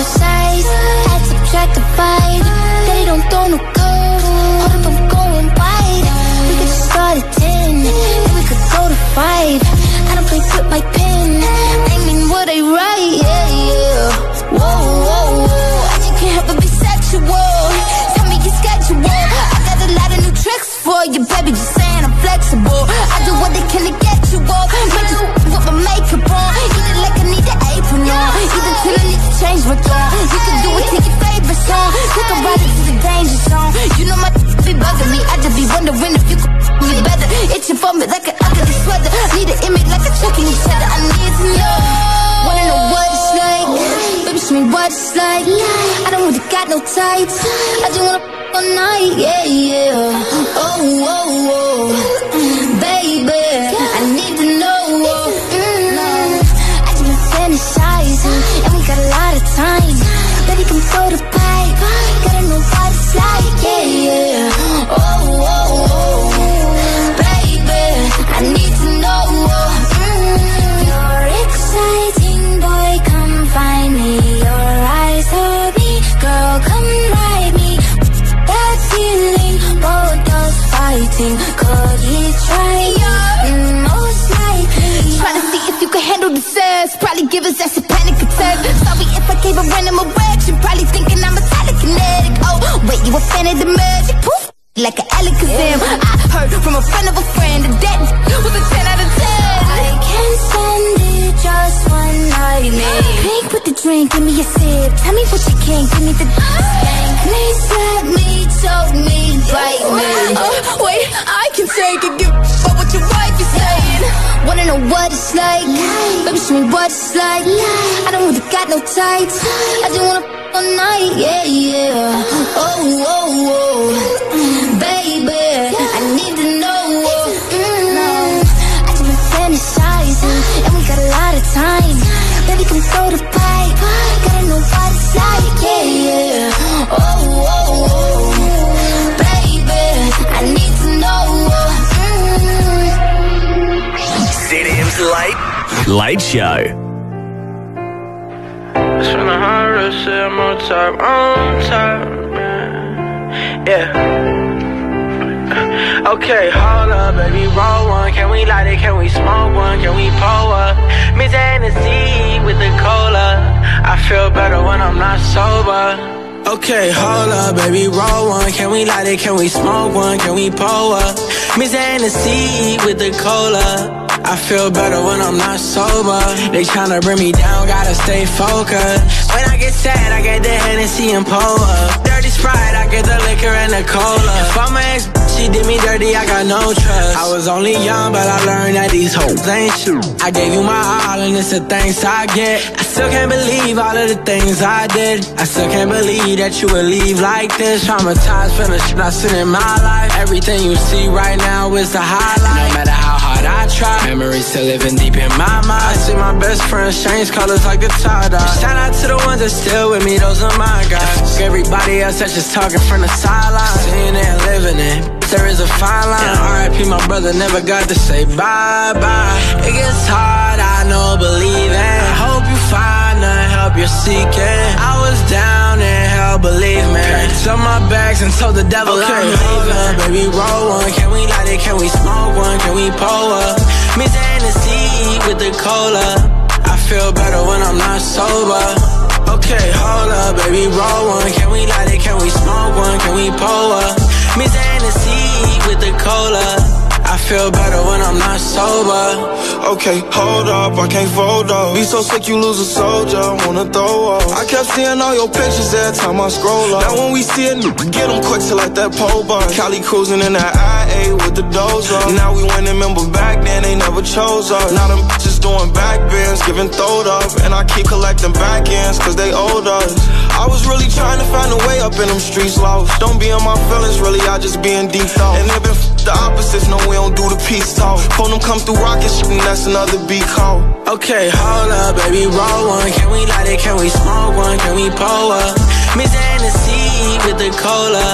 S30: Size? Add, subtract, divide. They don't throw no good. Hold up, I'm going wide. We could just start at 10. Then we could go to 5. I don't play with my pen. I mean what I write, yeah, yeah. Whoa, whoa, whoa. I can't help but be sexual. Tell me your schedule. I got a lot of new tricks for you, baby. Just saying I'm flexible. To tone. You can do it to your favorite song. Take a ride into the danger zone. You know my be bugging me. I just be wondering if you could me better. Itching for me like an ugly sweater. Need an image like a chucking each other. I need to know. Wanna know what it's like? Baby, show me what it's like. I don't really got no tights. I just wanna all night, yeah, yeah. Oh, oh, oh. A fan of the magic? Poof. Like an Alakazam. I heard from a friend of a friend that was a 10 out of 10. I can't stand it just one night. Pink with the drink, give me a sip. Tell me what you can, give me the spank me, slap me, choke me, bite me. Oh, wait, I can take it, give but what your wife is saying. Wanna know what it's like? Baby, show me what it's like. I don't really got no tights. I just wanna all night, yeah, yeah. Oh, oh, oh. Baby, I need to know. Mm, I just been fantasizing, and we got a lot of time. Baby, come throw the pipe. Gotta know what it's like, yeah, yeah. Oh, oh. Baby, I need to know.
S6: Late Late Show.
S98: On time, man. Yeah. Okay, hold up, baby, roll one. Can we light it? Can we smoke one? Can we pull up? Miss Hennessy with the cola. I feel better when I'm not sober. Okay, hold up, baby, roll one. Can we light it? Can we smoke one? Can we pull up? Miss Hennessy with the cola. I feel better when I'm not sober. They tryna bring me down, gotta stay focused. When I get sad, I get the Hennessy and pull up. Dirty Sprite, I get the liquor and the cola. If I'm an ex, she did me dirty, I got no trust. I was only young, but I learned that these hoes ain't true. I gave you my all, and it's the thanks I get. I still can't believe all of the things I did. I still can't believe that you would leave like this. Traumatized from the shit I seen in my life. Everything you see right now is the highlight. No matter how hard I try, memories still living deep in my mind. I see my best friends change colors like the tie dye. Shout out to the ones that still with me, those are my guys. Everybody else that's just talking from the sideline. Seeing it and living it. There is a fine line. RIP, my brother never got to say bye bye. It gets hard, I know, believe it. You're seeking. I was down in hell, believe me. Up my bags and told the devil I'm leaving. Baby, roll one. Can we light it? Can we smoke one? Can we pull up? Miss Hennessy with the cola. I feel better when I'm not sober. Okay, hold up, baby, roll one. Can we light it? Can we smoke one? Can we pull up? Miss Hennessy with the cola. Feel better when I'm not sober.
S99: Okay, hold up, I can't fold up. Be so sick you lose a soldier, wanna throw up. I kept seeing all your pictures every time I scroll up. Now when we see it, get them quick to like that pole bar. Cali cruising in that IA with the dozer. Now we winning, remember back then they never chose us. Now them bitches doing back bends, giving throwed up. And I keep collecting back ends, cause they owed us. I was really trying to find a way up in them streets lost. Don't be in my feelings, really, I just be in deep thought. And it been f- the opposites, no, we don't do the peace talk. Phone them come through rocket shooting, that's another beat call.
S98: Okay, hold up, baby, roll one. Can we light it? Can we smoke one? Can we pull up? Miss Hennessy with the cola.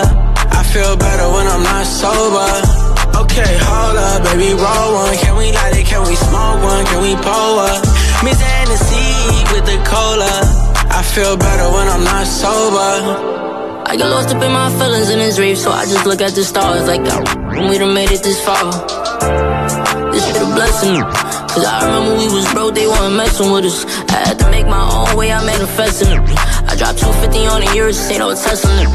S98: I feel better when I'm not sober. Okay, hold up, baby, roll one. Can we light it? Can we smoke one? Can we pull up? Miss Hennessy with the cola. I feel better when I'm not sober.
S100: I get lost up in my feelings in this rave, so I just look at the stars like I we done made it this far. This shit a blessing. Cause I remember we was broke, they wasn't messing with us. I had to make my own way, I manifesting it. I dropped 250 on the year, just ain't no testing it.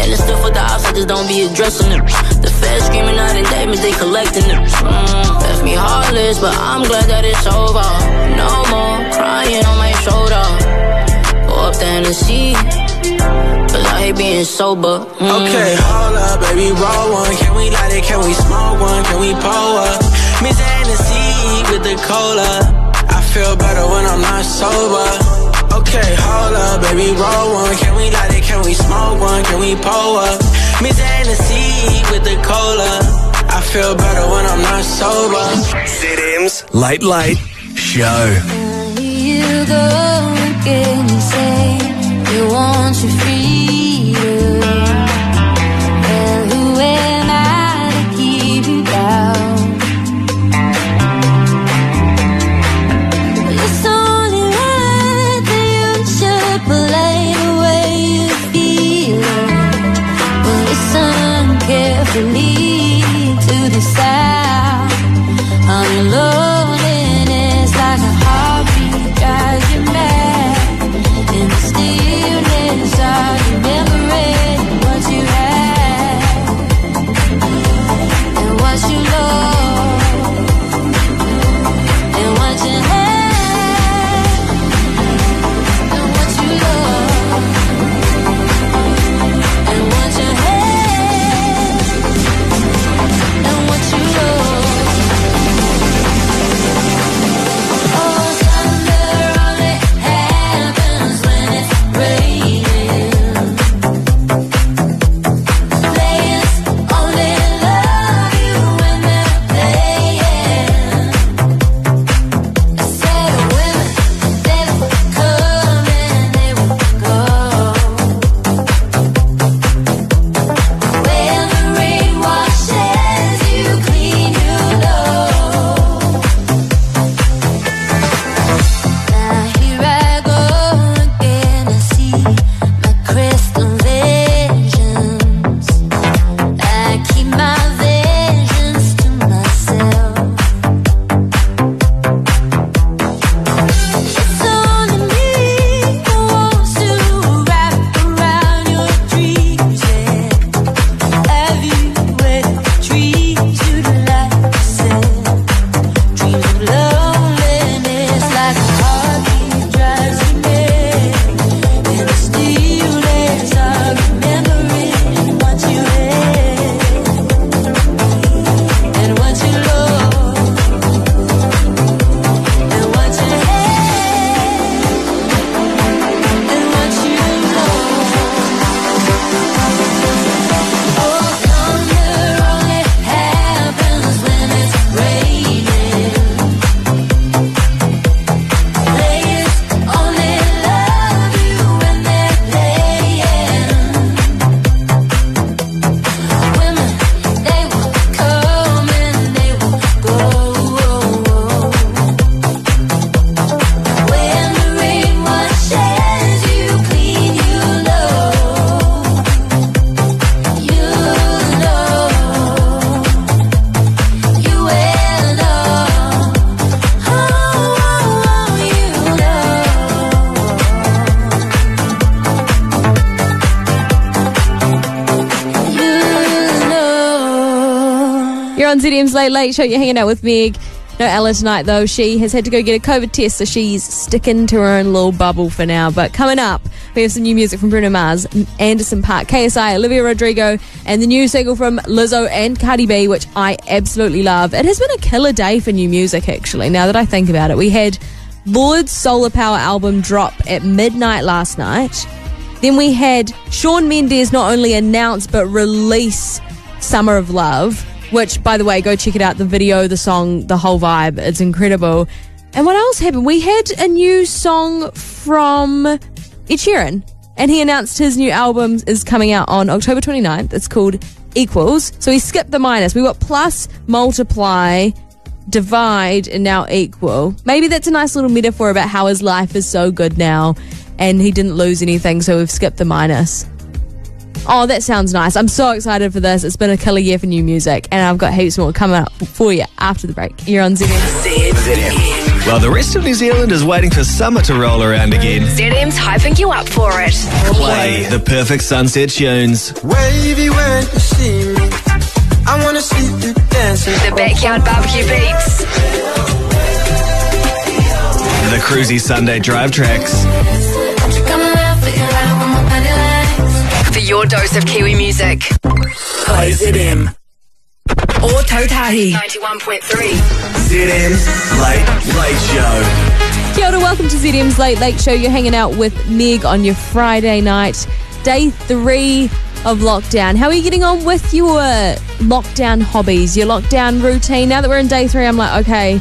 S100: And it's still for the ops, I just don't be addressing it. The feds screaming out in damage, they collecting it. Mm, left me heartless, but I'm glad that it's over. No more crying on my shoulder. Go up there and. Cause I hate being sober. Mm.
S98: Okay, hold up, baby, roll one. Can we light it? Can we smoke one? Can we pull up? Miss Hennessy with the cola. I feel better when I'm not sober. Okay, hold up, baby, roll one. Can we light it? Can we smoke one? Can we pull up? Miss Hennessy with the cola. I feel better when I'm not sober.
S6: ZM's Late Late Show.
S3: You go again and say you want your freedom. Know.
S2: You're on ZM's Late Late Show. You're hanging out with Meg. No Ella tonight, though. She has had to go get a COVID test, so she's sticking to her own little bubble for now. But coming up, we have some new music from Bruno Mars, Anderson .Paak, KSI, Olivia Rodrigo, and the new single from Lizzo and Cardi B, which I absolutely love. It has been a killer day for new music, actually, now that I think about it. We had Lorde's Solar Power album drop at midnight last night. Then we had Shawn Mendes not only announce but release Summer of Love, which, by the way, go check it out. The video, the song, the whole vibe. It's incredible. And what else happened? We had a new song from Ed Sheeran, and he announced his new album is coming out on October 29th. It's called Equals. So he skipped the minus. We got plus, multiply, divide, and now equal. Maybe that's a nice little metaphor about how his life is so good now and he didn't lose anything, so we've skipped the minus. Oh, that sounds nice. I'm so excited for this. It's been a killer year for new music, and I've got heaps more coming up for you after the break. You're on ZM.
S6: ZM. Well, the rest of New Zealand is waiting for summer to roll around again.
S15: ZM's hyping you up for it.
S6: Play the perfect sunset tunes.
S32: Wavy when you see me. I wanna see you dancing.
S15: The backyard barbecue beats.
S6: The cruisy Sunday drive tracks.
S15: Your dose of Kiwi music.
S6: Play ZM.
S15: Ōtautahi. 91.3.
S6: ZM's Late Late Show.
S2: Kia ora, welcome to ZM's Late Late Show. You're hanging out with Meg on your Friday night, day three of lockdown. How are you getting on with your lockdown hobbies, your lockdown routine? Now that we're in day three, I'm like, okay,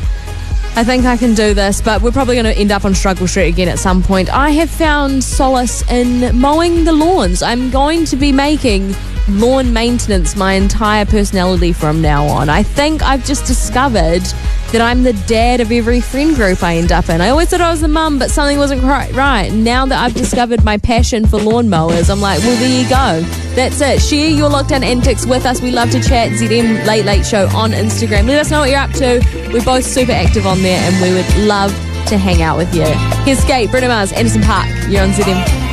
S2: I think I can do this, but we're probably going to end up on Struggle Street again at some point. I have found solace in mowing the lawns. I'm going to be making lawn maintenance my entire personality from now on. I think I've just discovered that I'm the dad of every friend group I end up in. I always thought I was the mum, but something wasn't quite right. Now that I've discovered my passion for lawnmowers, I'm like, well, there you go. That's it. Share your lockdown antics with us. We love to chat. ZM Late Late Show on Instagram. Let us know what you're up to. We're both super active on there, and we would love to hang out with you. Here's Skate, Bruno Mars, Anderson .Paak. You're on ZM.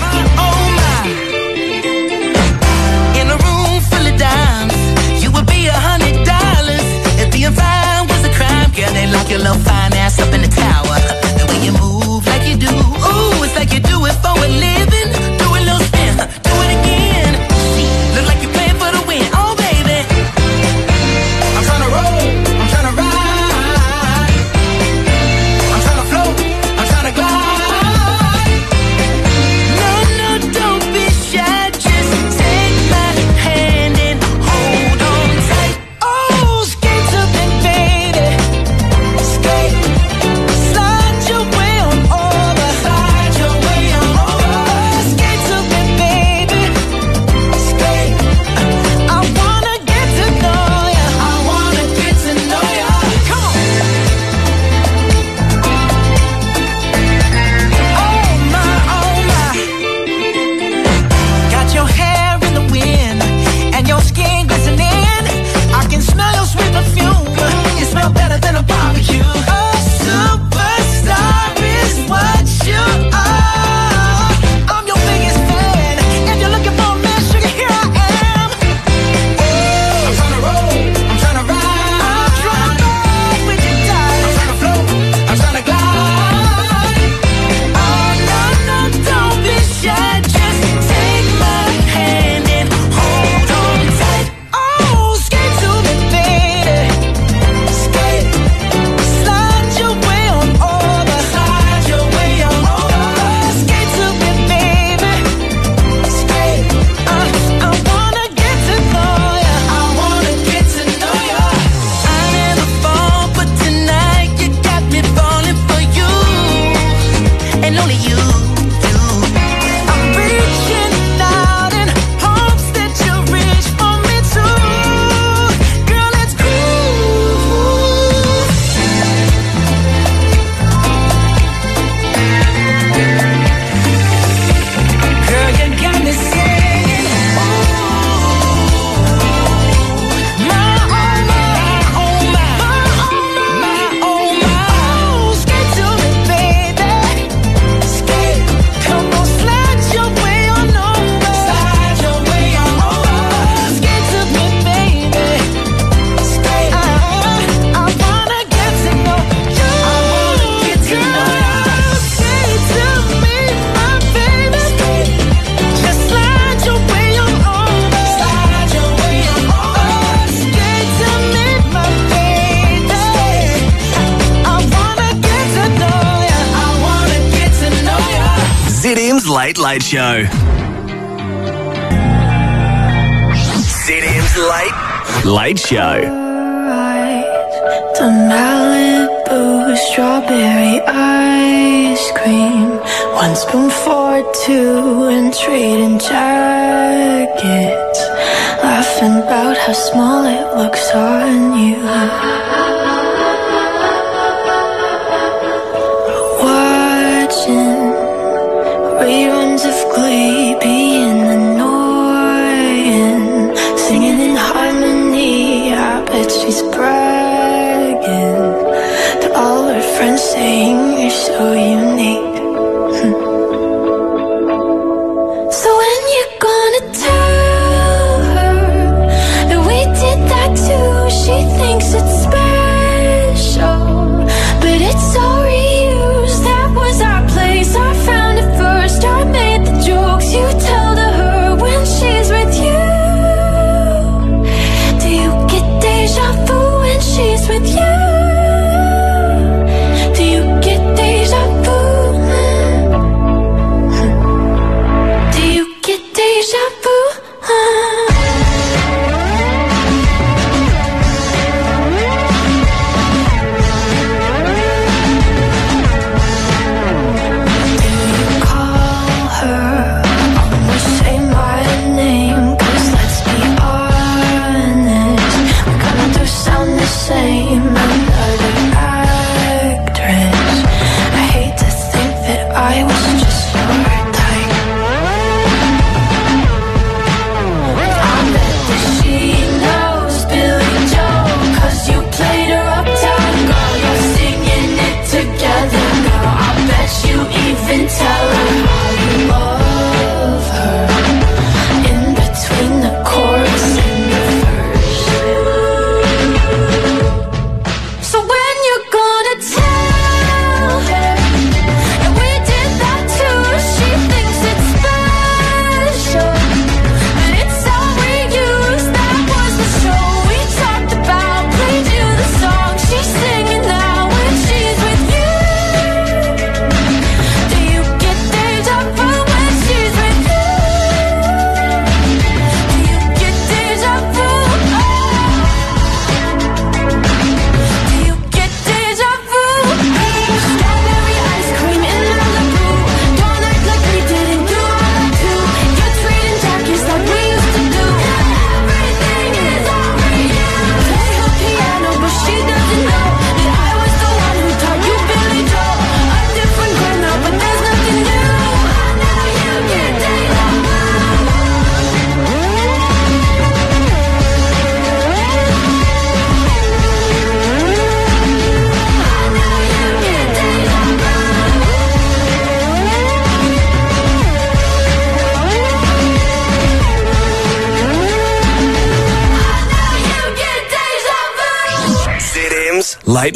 S4: Girl, lock your little fine ass up in the tower. The way you move like you do, ooh, it's like you do it for a living.
S6: Late Late Show. ZM's Late Late Show.
S65: The Malibu strawberry ice cream. One spoon for two and trading jackets. Laughing about how small it looks on you. Saying you're so unique.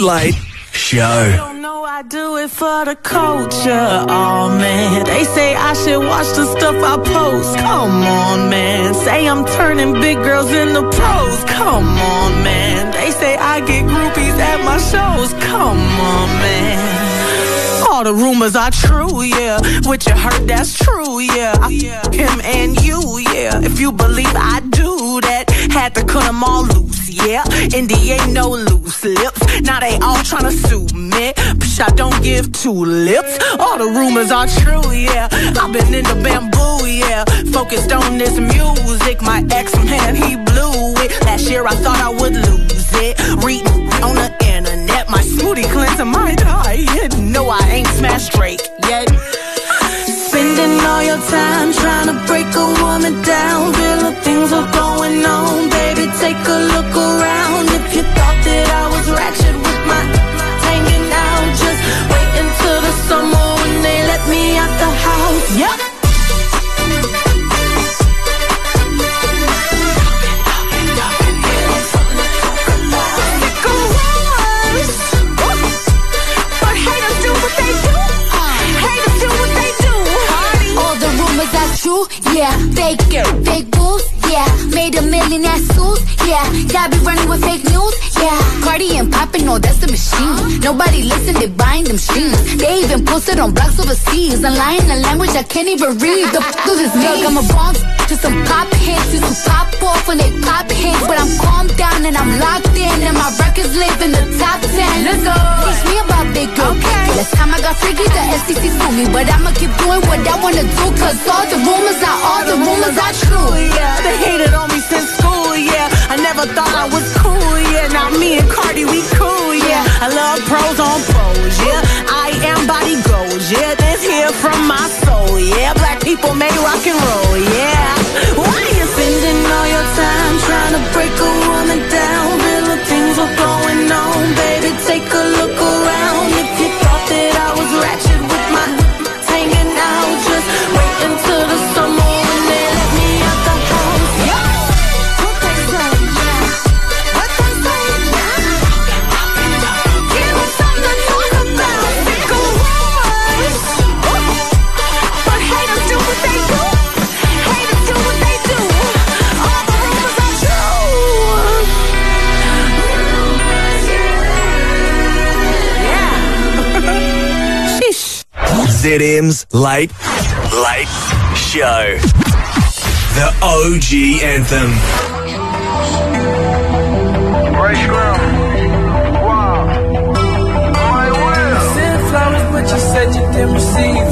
S6: Late Show.
S31: I do it for the culture, oh man. They say I should watch the stuff I post. Come on, man. Say I'm turning big girls into pros. Come on, man. They say I get groupies at my shows. Come on, man. All the rumors are true, yeah. What you heard, that's true, yeah. I, him and you, yeah. If you believe I do that, had to cut them all loose, yeah. NDA no loose lips. Now they all tryna sue me. Bitch, I don't give two lips. All the rumors are true, yeah. I've been in the bamboo, yeah. Focused on this music. My ex man, he blew it. Last year I thought I would lose it. Reading on the internet, my smoothie cleanser might die. No, I ain't smashed Drake yet. Spending all your time trying to break a woman down. Real things are going on, baby. Take a look around. If you thought that I was ratchet with my hanging out, just wait until the summer when they let me out the house. Yep.
S30: Yeah. Fake, fake news, yeah. Made a million at schools, yeah. Y'all be running with fake news, Yeah. Cardi and poppin', no, that's the machine. Nobody listen, they buying them streams. They even posted on blogs overseas. And lying a language I can't even read. The f is this Look, I'm a bomb to some pop hits. You some pop off when they pop hits. But I'm calmed down and I'm locked in. And my records live in the top 10. Let's go. Teach me about big girl. Okay. Last time I got freaky, the SEC sued me. But I'ma keep doing what I wanna do. Cause all the rumors are all the rumors are true.
S31: Yeah, they hated on me since school, yeah. I never thought I was cool, yeah. Now me and Cardi, we cool, yeah. I love pros on pros, yeah. I am body goals, yeah. This here from my soul, yeah. Black people made rock and roll, yeah. Why you spending all your time trying to break a woman down? Real things are going on, baby.
S6: ZM's Late Late Show. The OG anthem.
S3: Sent flowers, but you said you didn't receive.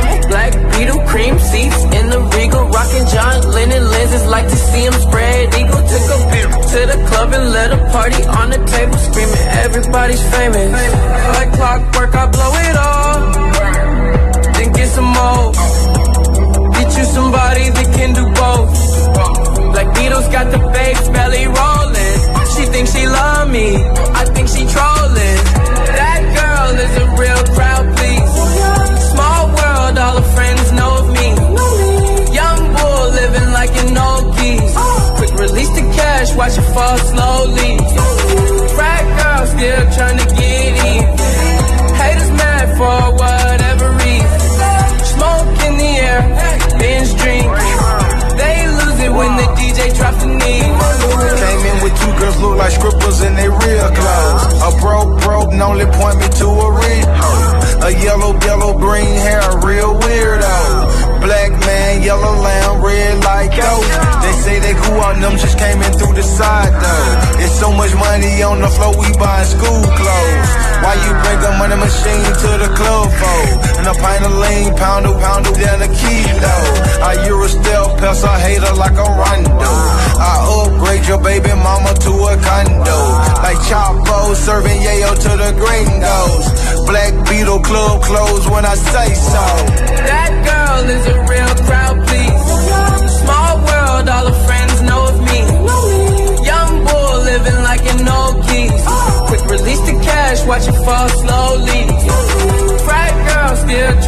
S3: I'm a, I'm a black Beatle, cream seats in the regal, rocking John Lennon lenses. Like to see him spread eagle. Took a beer to the club and let a party on the table, screaming everybody's famous. Like clockwork, I blow it all. Then get some more. Get you somebody that can do both. Black Beatles got the bass belly rolling. She thinks she love me. I think she trolling. That girl is a real crowd, watch it fall slowly. Frat girl still trying to get in. Haters mad for whatever reason. Smoke in the air, binge drink. They lose it when the DJ drops the knee.
S99: Came in with two girls look like scribbles in they real clothes. A broke, broke, only point me to a hoe. A yellow, yellow, green hair, a real weirdo. Black yellow lamb, red like dope. They say they grew on them, just came in through the side though. It's so much money on the floor, we buying school clothes. Why you bring a money machine to the club for? And a pint of lean, pound a pound of down a kilo. I Euro stealth, pass a hater like a rondo. I upgrade your baby mama to a condo. Like Chapo serving yayo to the gringos. Black Beatle club closed when I say so.
S3: That girl is a real crowd, please. Small world, all her friends know of me. Young bull living like an old geese. Quick release the cash, watch it fall slowly. Frat girl still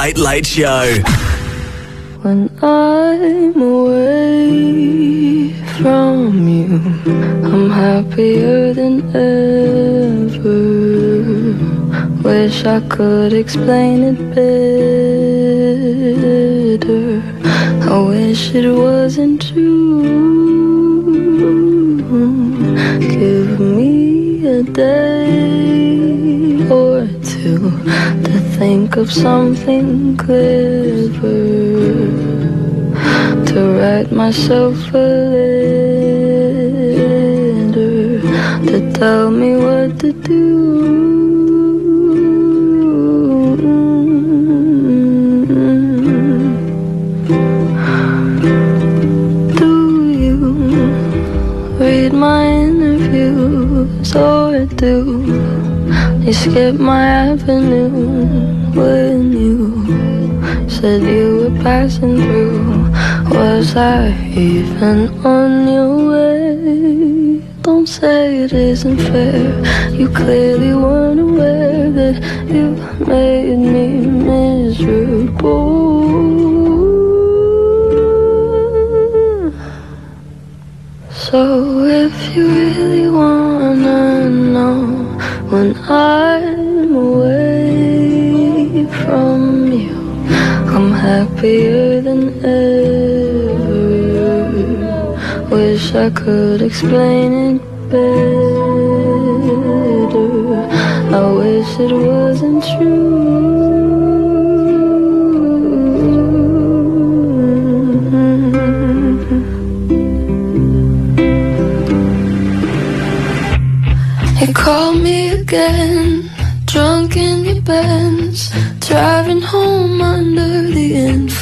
S6: Late Late Show.
S14: When I'm away from you, I'm happier than ever. Wish I could explain it better. I wish it wasn't true. Give me a day think of something clever to write myself a letter to tell me what to do. Interviews or do you skip my avenue when you said you were passing through? Was I even on your way? Don't say it isn't fair. You clearly weren't aware that you made me miserable. So if you really wanna know when I'm away from you, I'm happier than ever. Wish I could explain it better. I wish it wasn't true. You call me again,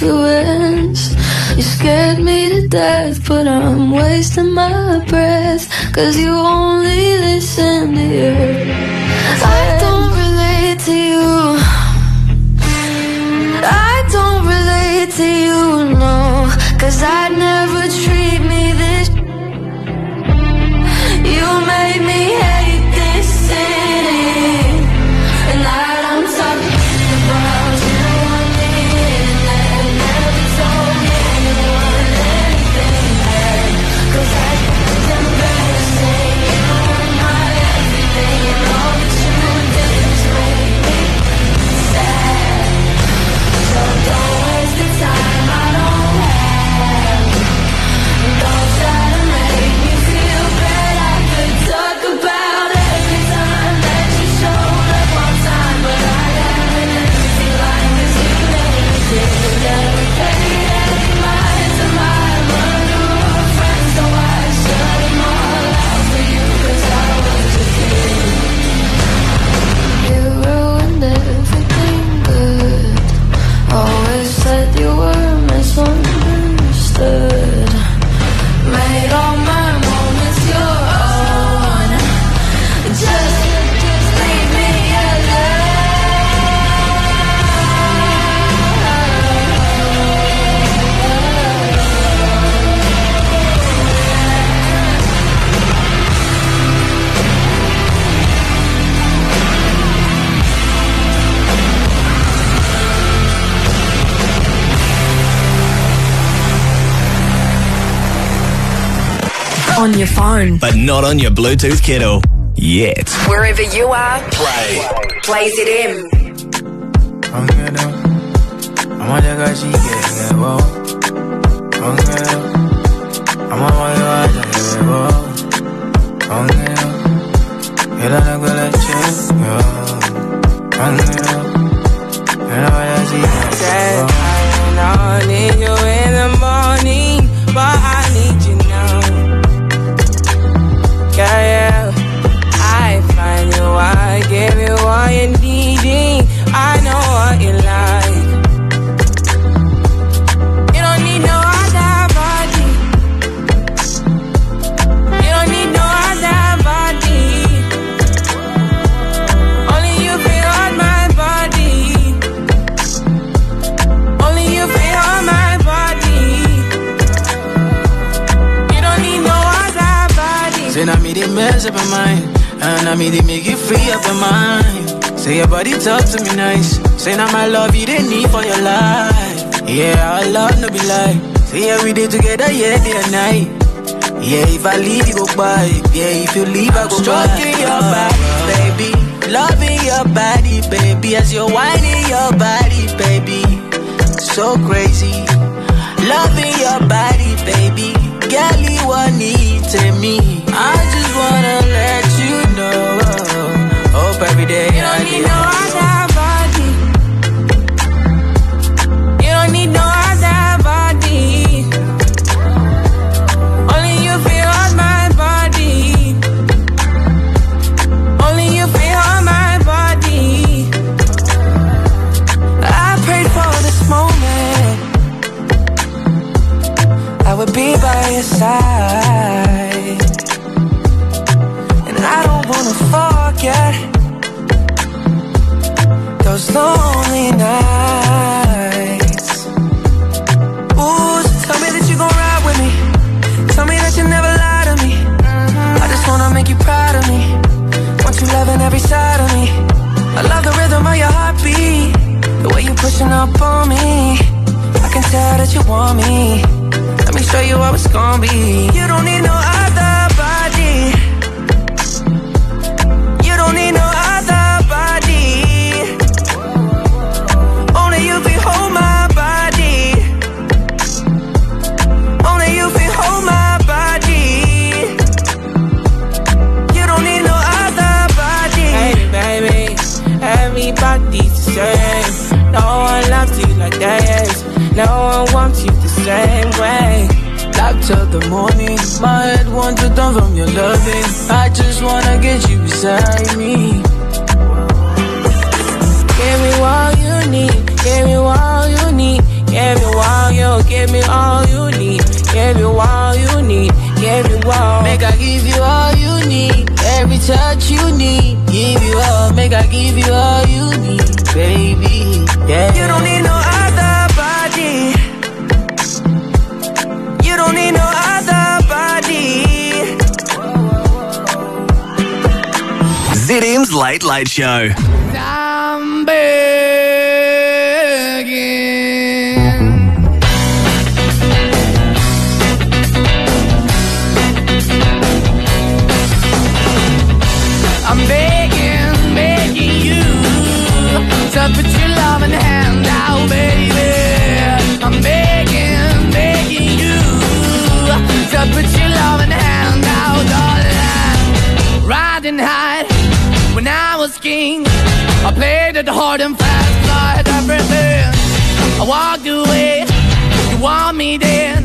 S14: influence. You scared me to death, but I'm wasting my breath, cause you only listen to your I don't relate to you. I don't relate to you, no, cause I'd On your
S101: phone.
S6: But not on your Bluetooth kettle. Yet.
S15: Wherever you are,
S6: Play.
S15: play ZM.
S74: I'ma take a she get it, whoa. The make you free up your mind.
S31: Say your body talk to me nice. Say now my love you didn't need for your life. Yeah, our love no be lie. Say every day together, yeah, day and night. Yeah, if I leave, you go by. Yeah, if you leave, I go Stroking by. your body, baby. Loving your body, baby. As you're whining your body, baby. So crazy. Loving your body, baby. Girl, you want need to me. I just wanna let you know. Hope every day
S16: lonely nights. Ooh, tell me that you gon' ride with me. Tell me that you never lie to me. I just wanna make you proud of me. Want you loving every side of me. I love the rhythm of your heartbeat. The way you pushing up on me. I can tell that you want me. Let me show you how it's gonna be. You don't need no
S31: same way. Up till the morning, my head wandered on from your loving. I just wanna get you beside me. Give me all you need, give me all you need, give me all you, give me all you need, give me all you need, give me all. Make I give you all you need, every touch you need, give you all. Make I give you all you need, baby. Yeah.
S16: You don't need no
S6: Late Late Show.
S16: I'm it hard and fast, I had everything. I walked away, you want me then.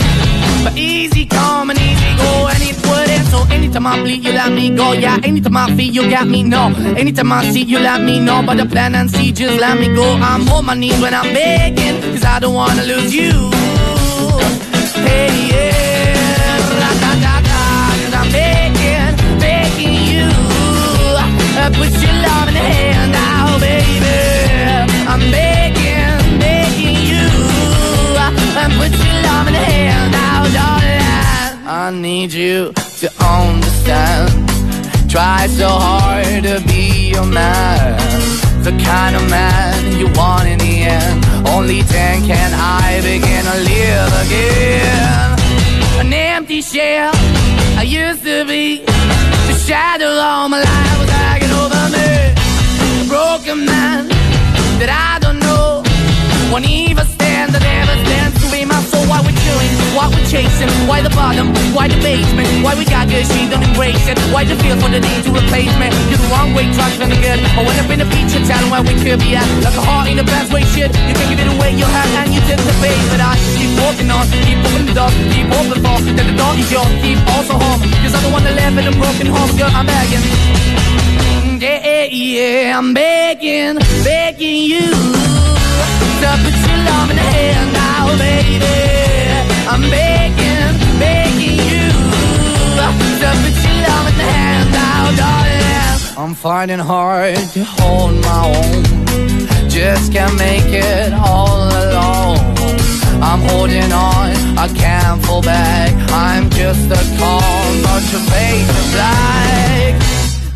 S16: But easy come and easy go, and it wouldn't. So anytime I bleed, you let me go. Yeah, anytime I feel, you got me, no. Anytime I see, you let me know. But the plan and see, just let me go. I'm on my knees when I'm begging, cause I don't wanna lose you. Hey, yeah, cause in the hand now, baby. I'm begging, begging you. Uh, Put your love in the darling. I need you to understand. Try so hard to be your man. The kind of man you want in the end. Only then can I begin to live again. An empty shell I used to be. The shadow all my life was hanging over me. Broken man that I don't know. Won't even stand, that never stands to be my soul. Why we're chilling, why we're chasing, why the bottom, why the basement, why we got good, she don't embrace it. Why the feel for the need to replace me? You're the wrong way, trying to good. I went up in the feature town where we could be at. Like a heart in the best way, shit. You can give it away, you have, and you took the bait. But I keep walking on, keep moving the door, keep open for that the door is yours, keep also home. Cause I don't wanna live in a broken home, girl, I'm begging. Yeah, I'm begging, begging you to put your love in the hand now, baby. I'm begging, begging you to put your love in the hand now, darling. I'm finding hard to hold my own. Just can't make it all alone. I'm holding on, I can't fall back. I'm just a call, but your face is black.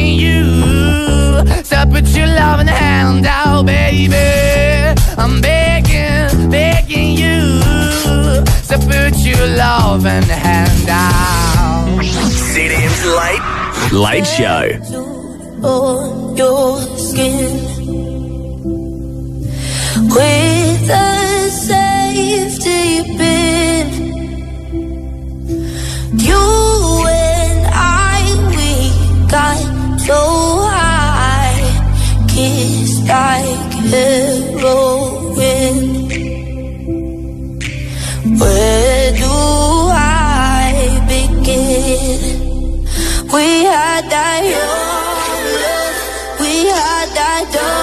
S102: you to put your loving hand out, baby. I'm begging, begging you to put your loving hand out.
S8: ZM's late, late show.
S50: on your skin with a safety pin. You and I, we got so high, kissed like heroin. Where do I begin? We had that young love, we had that dumb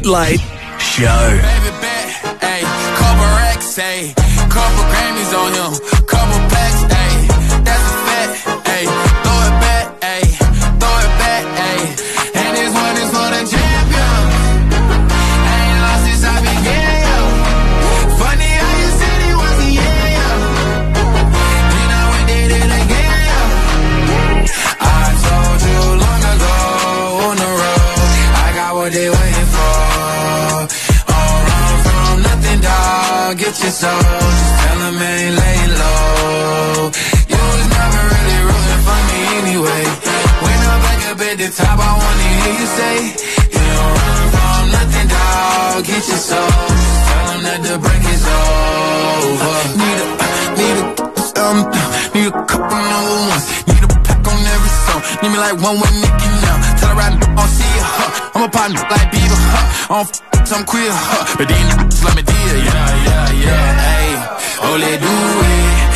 S8: late, late show.
S103: Say, You don't run from nothing, dog. Get your soul. Tell them that the break is over. Need a, need a, um, need a couple number ones. Need a pack on every song. Need me like one with Nicki now. Tell her I don't see her. Huh. I'm a partner like Bieber, huh? I don't f some queer, huh? But niggas let me deal, yeah, yeah, yeah, ayy. Oh, do it.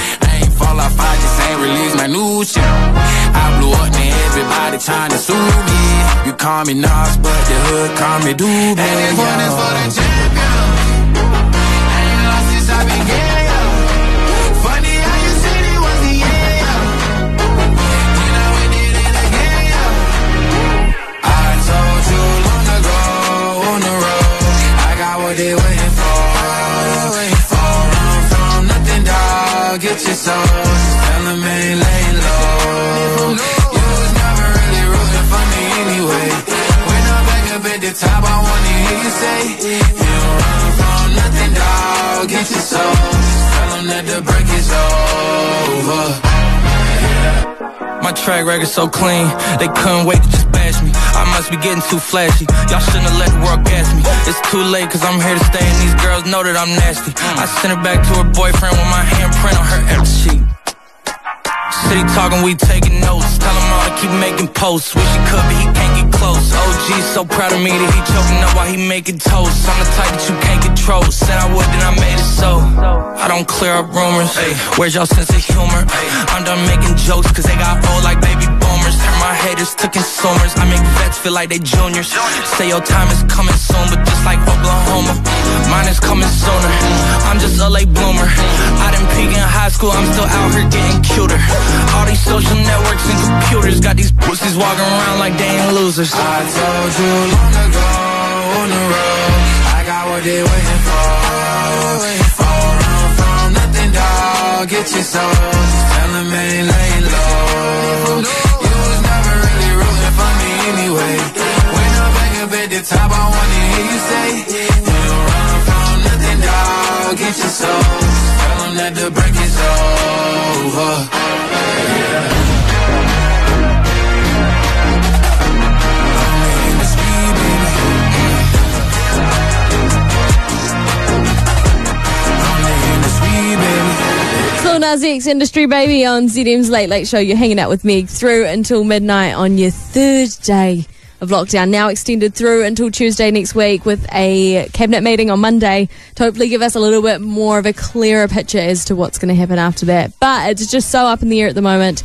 S8: If I just ain't release my new shit. I blew up and everybody trying to sue me. You call me Nas, but the hood call me Doobie. And this one is for the champion. I ain't lost since I began. Get your soul. Tell 'em ain't laying low. You was never really rooting for me anyway. When I'm back up at the top, I wanna hear you say, You don't run from nothing, dog. Get your soul. Tell 'em that the break is over. My track record so clean, they couldn't wait to just bash me. I must be getting too flashy. Y'all shouldn't have let the world gas me. It's too late, cause I'm here to stay, and these girls know that I'm nasty. I sent her back to her boyfriend with my handprint on her ex sheet. City talking, we taking notes. Tell him all to keep making posts. Wish he could, but he can't get close. OG so proud of me that he choking up while he making toast. I'm the type that you can't control. Said I would, then I made it so. I don't clear up rumors. Where's y'all sense of humor? I'm done making jokes, cause they got old like baby boomers. Turn my haters to consumers. I make vets feel like they juniors. Say your time is coming soon, but just like Oklahoma, mine is coming sooner. I'm just a late bloomer. I didn't peak in high school, I'm still out here getting cuter. All these social networks and computers got these pussies walking around like they ain't losers. I told you long ago on the road, I got what they waiting for. All run from nothing, dog. Get your soul. Just tell 'em ain't laying low. You was never really rooting for me anyway. When I'm back up at the top, I wanna hear you say, don't run from nothing, dog. Get your soul. Just tell that the break is over.
S2: Nas Industry Baby on ZM's Late Late Show. You're hanging out with Meg through until midnight on your third day of lockdown, now extended through until Tuesday next week with a cabinet meeting on Monday to hopefully give us a little bit more of a clearer picture as to what's going to happen after that. But it's just so up in the air at the moment.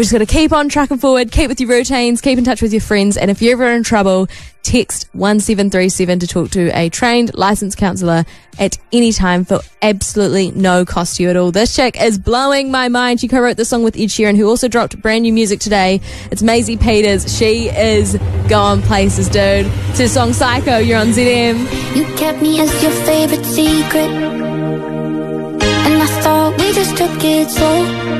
S2: We're just going to keep on trucking forward, keep with your routines, keep in touch with your friends, and if you're ever in trouble, text 1737 to talk to a trained licensed counsellor at any time for absolutely no cost to you at all. This chick is blowing my mind. She co-wrote the song with Ed Sheeran, who also dropped brand new music today. It's Maisie Peters. She is going places, dude. Her song Psycho. You're on ZM.
S73: You kept me as your favorite secret. And I thought we just took it slow.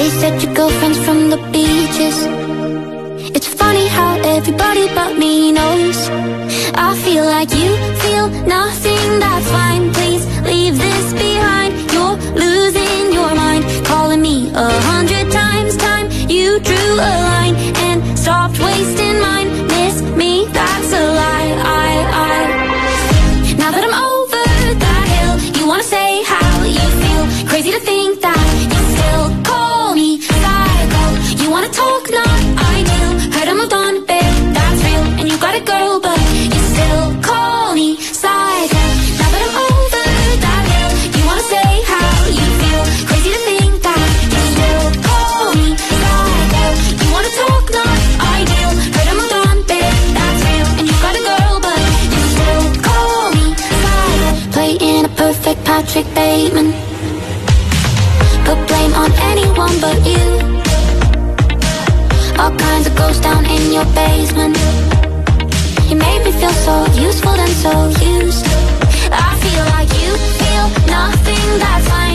S73: They said your girlfriend's from the beaches. It's funny how everybody but me knows. I feel like you feel nothing, that's fine. Please leave this behind. You're losing your mind. Calling me a hundred times. Time you drew a line and stopped wasting mine. Miss me, got a girl, but you still call me psycho. Now that I'm over that hill, you wanna say how you feel. Crazy to think that you still call me. You wanna talk, not ideal. That's real. And you got a girl, but you still call me psycho. Playing a perfect Patrick Bateman. Put blame on anyone but you. All kinds of ghosts down in your basement. You made me feel so useful and so used. I feel like you feel nothing, that's fine.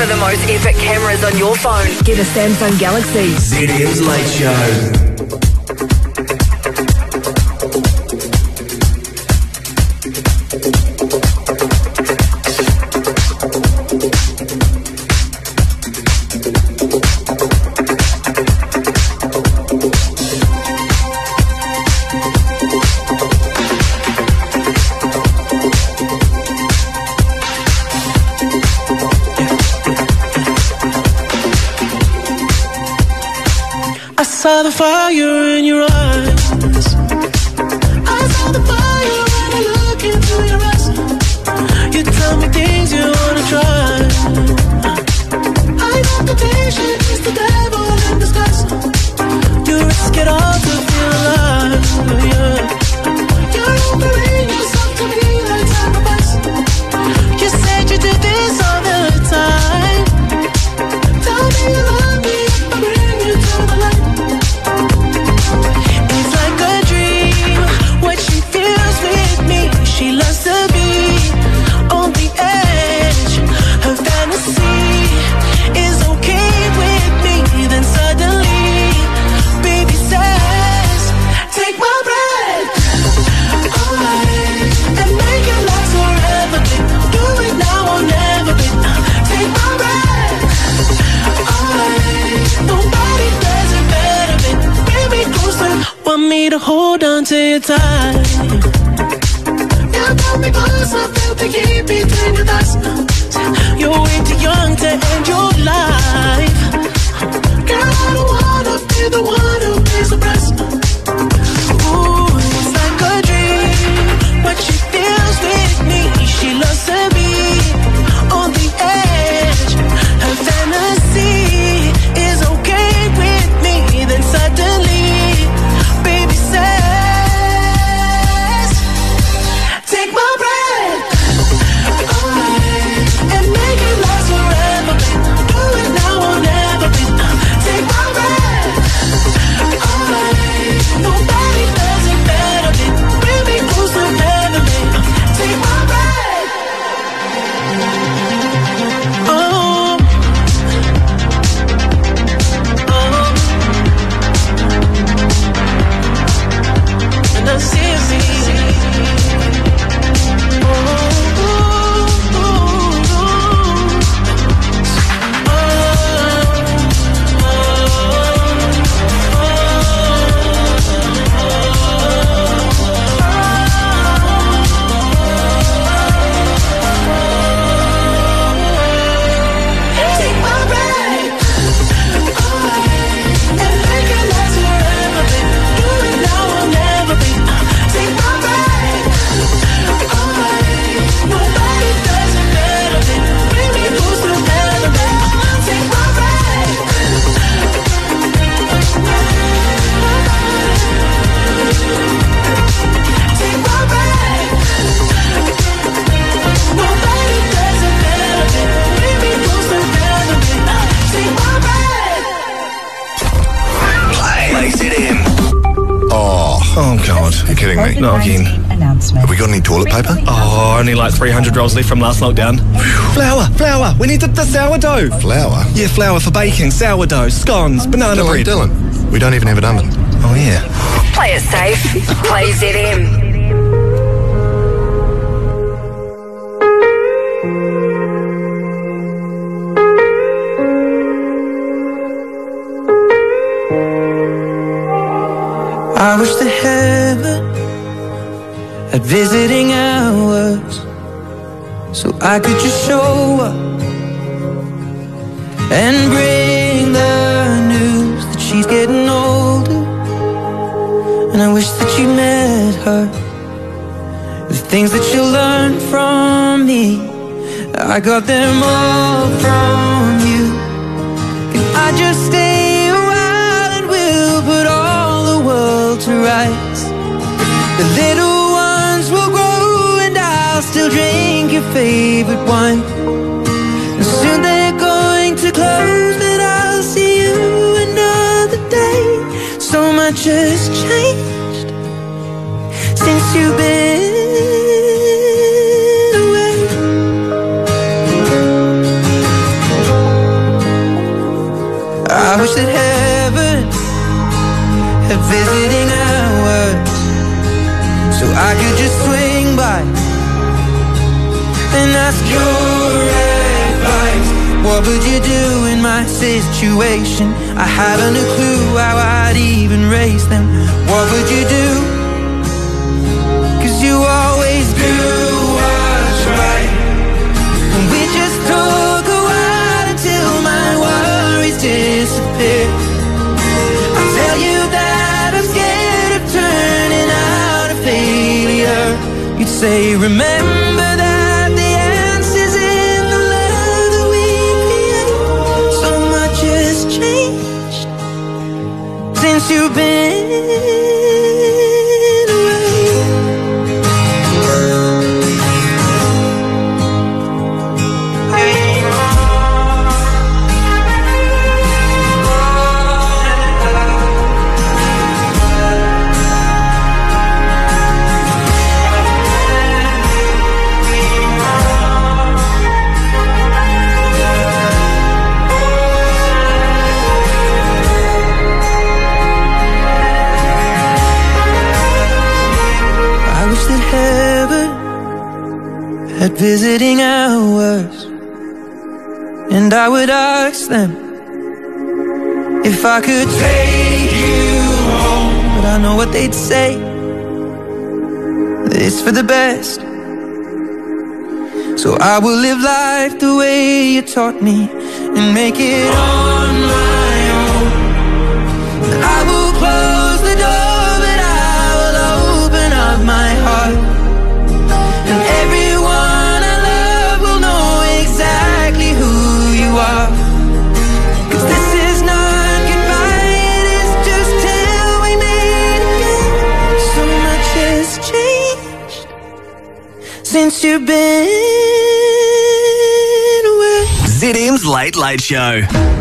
S15: For the most epic cameras on your phone, get a Samsung Galaxy.
S104: ZM's Late Show.
S4: The fire in your eyes. To you pull me closer, feel the heat between your thighs. You're way too young to end your life. Girl, I don't wanna be the one
S105: Have we got any toilet paper?
S6: Oh, only like 300 rolls left from last lockdown. Flour, flour. We need the, the sourdough.
S105: Flour?
S6: Yeah, flour for baking, sourdough, scones, banana
S105: Dylan,
S6: bread.
S105: Dylan, we don't even have an oven.
S6: Oh, yeah.
S15: Play it safe. Play ZM.
S4: I wish that heaven had visiting hours so I could just show up and bring the news that she's getting older. And I wish that you met her. The things that you learned from me, I got them all from you. Can I just stay a while and we'll put all the world to rights? The little your favorite wine. And soon they're going to close, but I'll see you another day. So much has changed since you've been
S1: ask your advice. What would you do in my situation? I haven't a clue how I'd even raise them. What would you do? Cause you always do what's right. And we just talk a while until my worries disappear. I tell you that I'm scared of turning out a failure. You'd say, remember you've been hours, and I would ask them if I could take you home. But I know what they'd say it's for the best. So I will live life the way you taught me and make it on since you've been away.
S10: ZM's Late Late Show.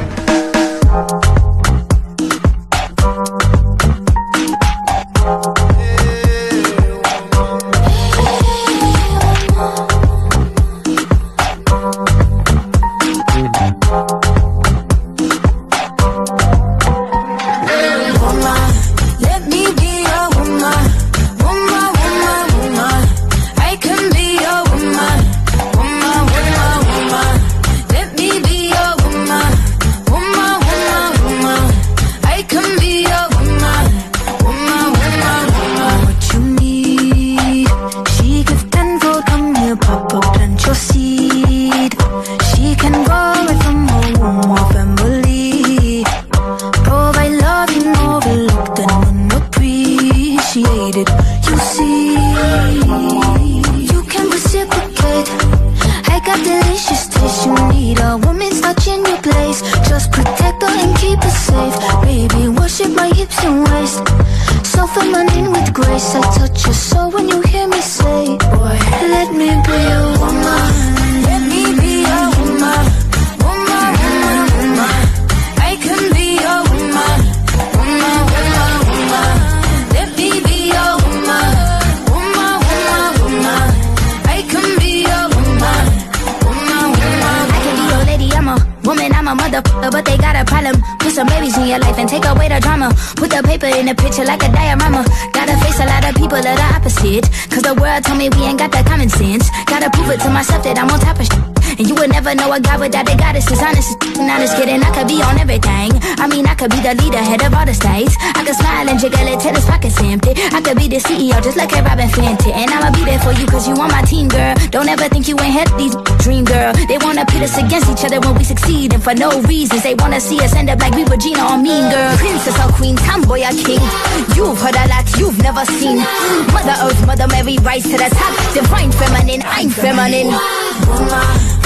S30: Never know a guy without a goddess is honest. Not just kidding, I could be on everything. I mean, I could be the leader, head of all the states. I could smile and jiggle it till his pockets empty. I could be the CEO, just like a Robyn Fenty. And I'ma be there for you, cause you on my team, girl. Don't ever think you ain't had these dream, girl. They wanna pit us against each other when we succeed, and for no reasons. They wanna see us end up like we were Gina or Mean Girl. Princess or Queen, tomboy or king. You've heard a lot you've never seen. Mother Earth, Mother Mary, rise to the top. Divine feminine, I'm feminine.
S65: woman.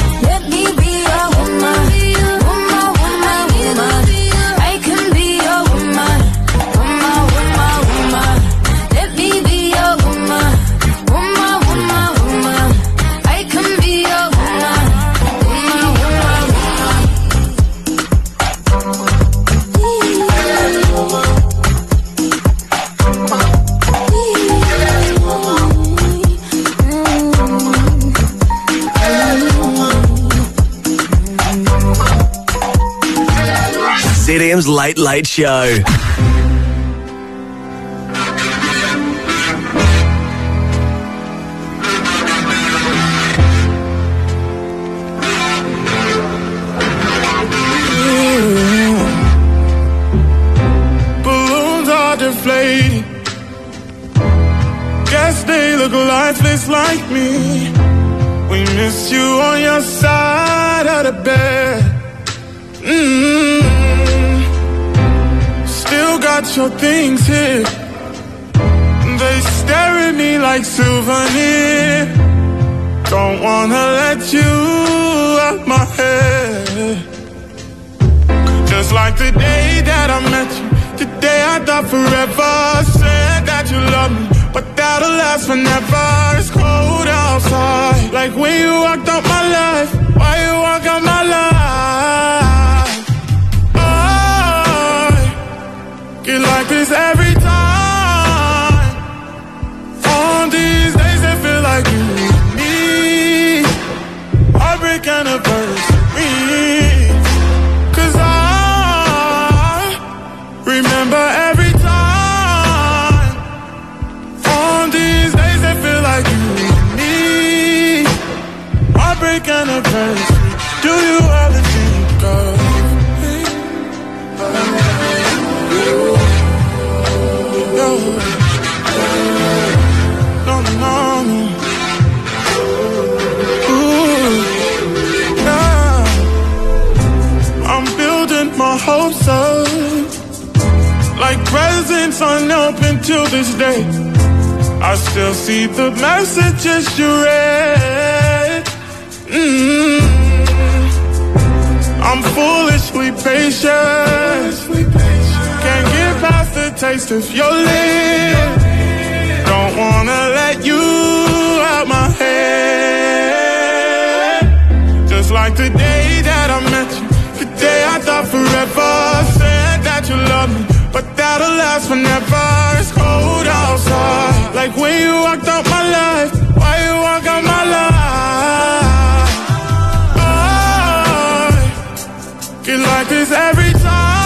S65: Your
S10: Late Late Show.
S45: Wanna let you out my head. Just like the day that I met you. The day I thought forever. Said that you love me. But that'll last forever. It's cold outside. Like when you walked out my life. Why you walk out my life? I get like this every time. Do you? No. No, no. I'm building my hopes up like presents unopened till this day. I still see the messages you read. Mm I'm foolishly patient. Can't get past the taste of your lips. Don't wanna let you out my head. Just like the day that I met you. The day I thought forever. Said that you love me. But that'll last forever. It's cold outside. Like when you walked out my life. Why you walk out my life? Like this every time.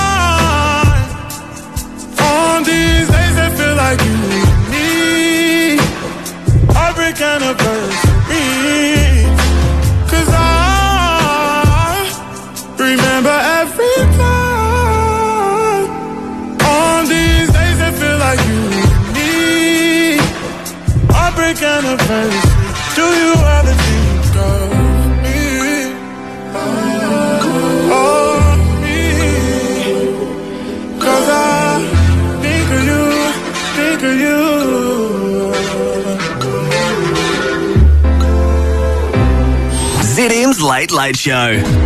S10: Late Late Show.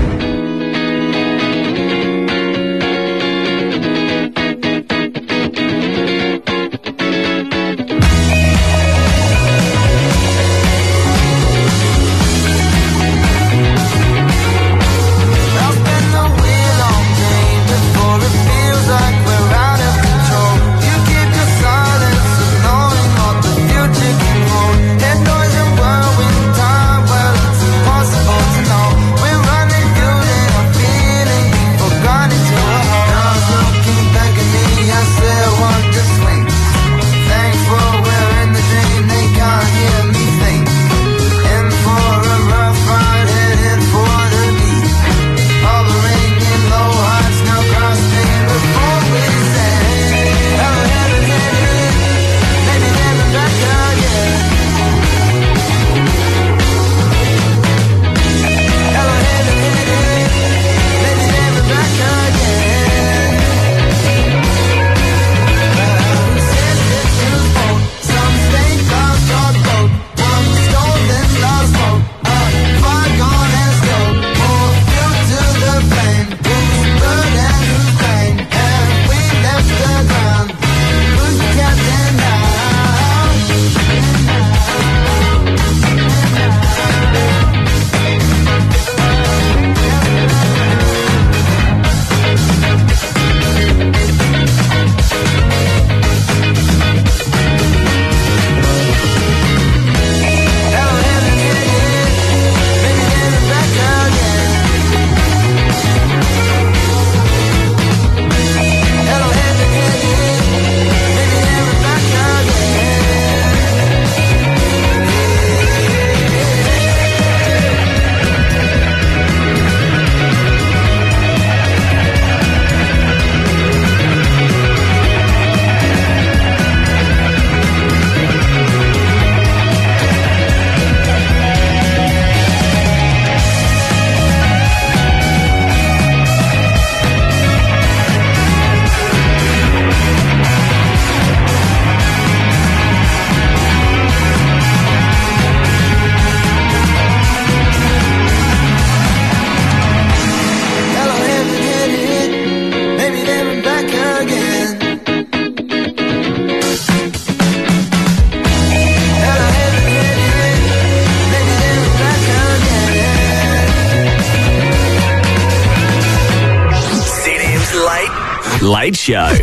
S1: Show.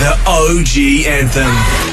S1: The OG anthem.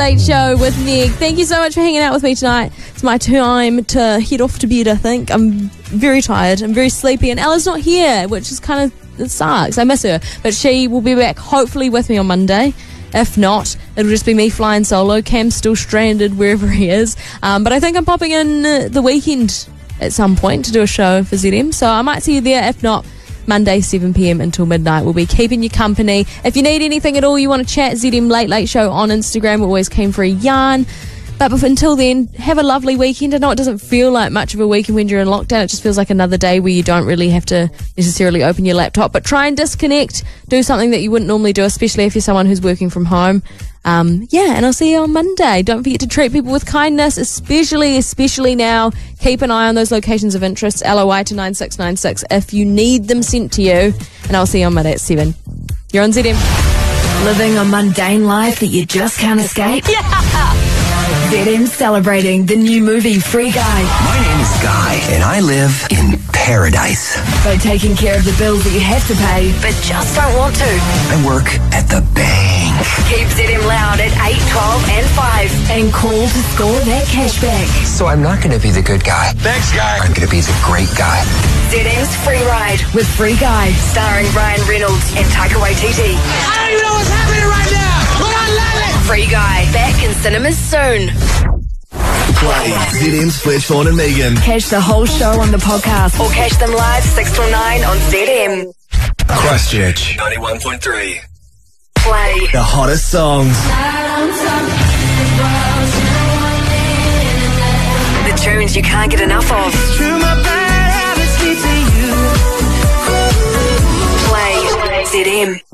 S1: Late Show
S106: with
S2: Meg. Thank you so much for hanging out with me tonight. It's my time to head off to bed, I think. I'm very tired. I'm very sleepy. And Ella's not here, which is kind of, it sucks. I miss her. But she will be back hopefully with me on Monday. If not, it'll just be me flying solo. Cam's still stranded wherever he is. Um, but I think I'm popping in uh, the weekend at some point to do a show for ZM. So I might see you there. If not, Monday, 7 pm until midnight. We'll be keeping you company. If you need anything at all, you want to chat, ZM Late Late Show on Instagram. We're always keen for a yarn. But until then, have a lovely weekend. I know it doesn't feel like much of a weekend when you're in lockdown. It just feels like another day where you don't really have to necessarily open your laptop. But try and disconnect. Do something that you wouldn't normally do, especially if you're someone who's working from home. Um, yeah, and I'll see you on Monday. Don't forget to treat people with kindness, especially, especially now. Keep an eye on those locations of interest, LOI to 9696, if you need them sent to you. And I'll see you on Monday at 7. You're on ZM.
S15: Living a mundane life that you just can't escape? ZM celebrating the new movie Free Guy.
S107: My name is Guy, and I live in paradise.
S15: By taking care of the bills that you have to pay, but just don't want to.
S107: I work at the bank.
S15: Keep ZM loud at 8, 12, and 5. And call to score that cash back.
S107: So I'm not going to be the good guy. Thanks, guy. I'm going to be the great guy.
S15: ZM's Free Ride with Free Guy, starring Ryan Reynolds and Taika Waititi.
S108: I don't even know what's happening right now, but I love it.
S15: Free Guy, back in cinemas soon.
S6: Play ZM's Fletch, Vaughan and Megan.
S15: Catch the whole show on the podcast or catch them live 6 till 9 on ZM.
S6: Christchurch. 91.3.
S15: Play.
S6: The hottest songs.
S15: The tunes you can't get enough of. Play ZM.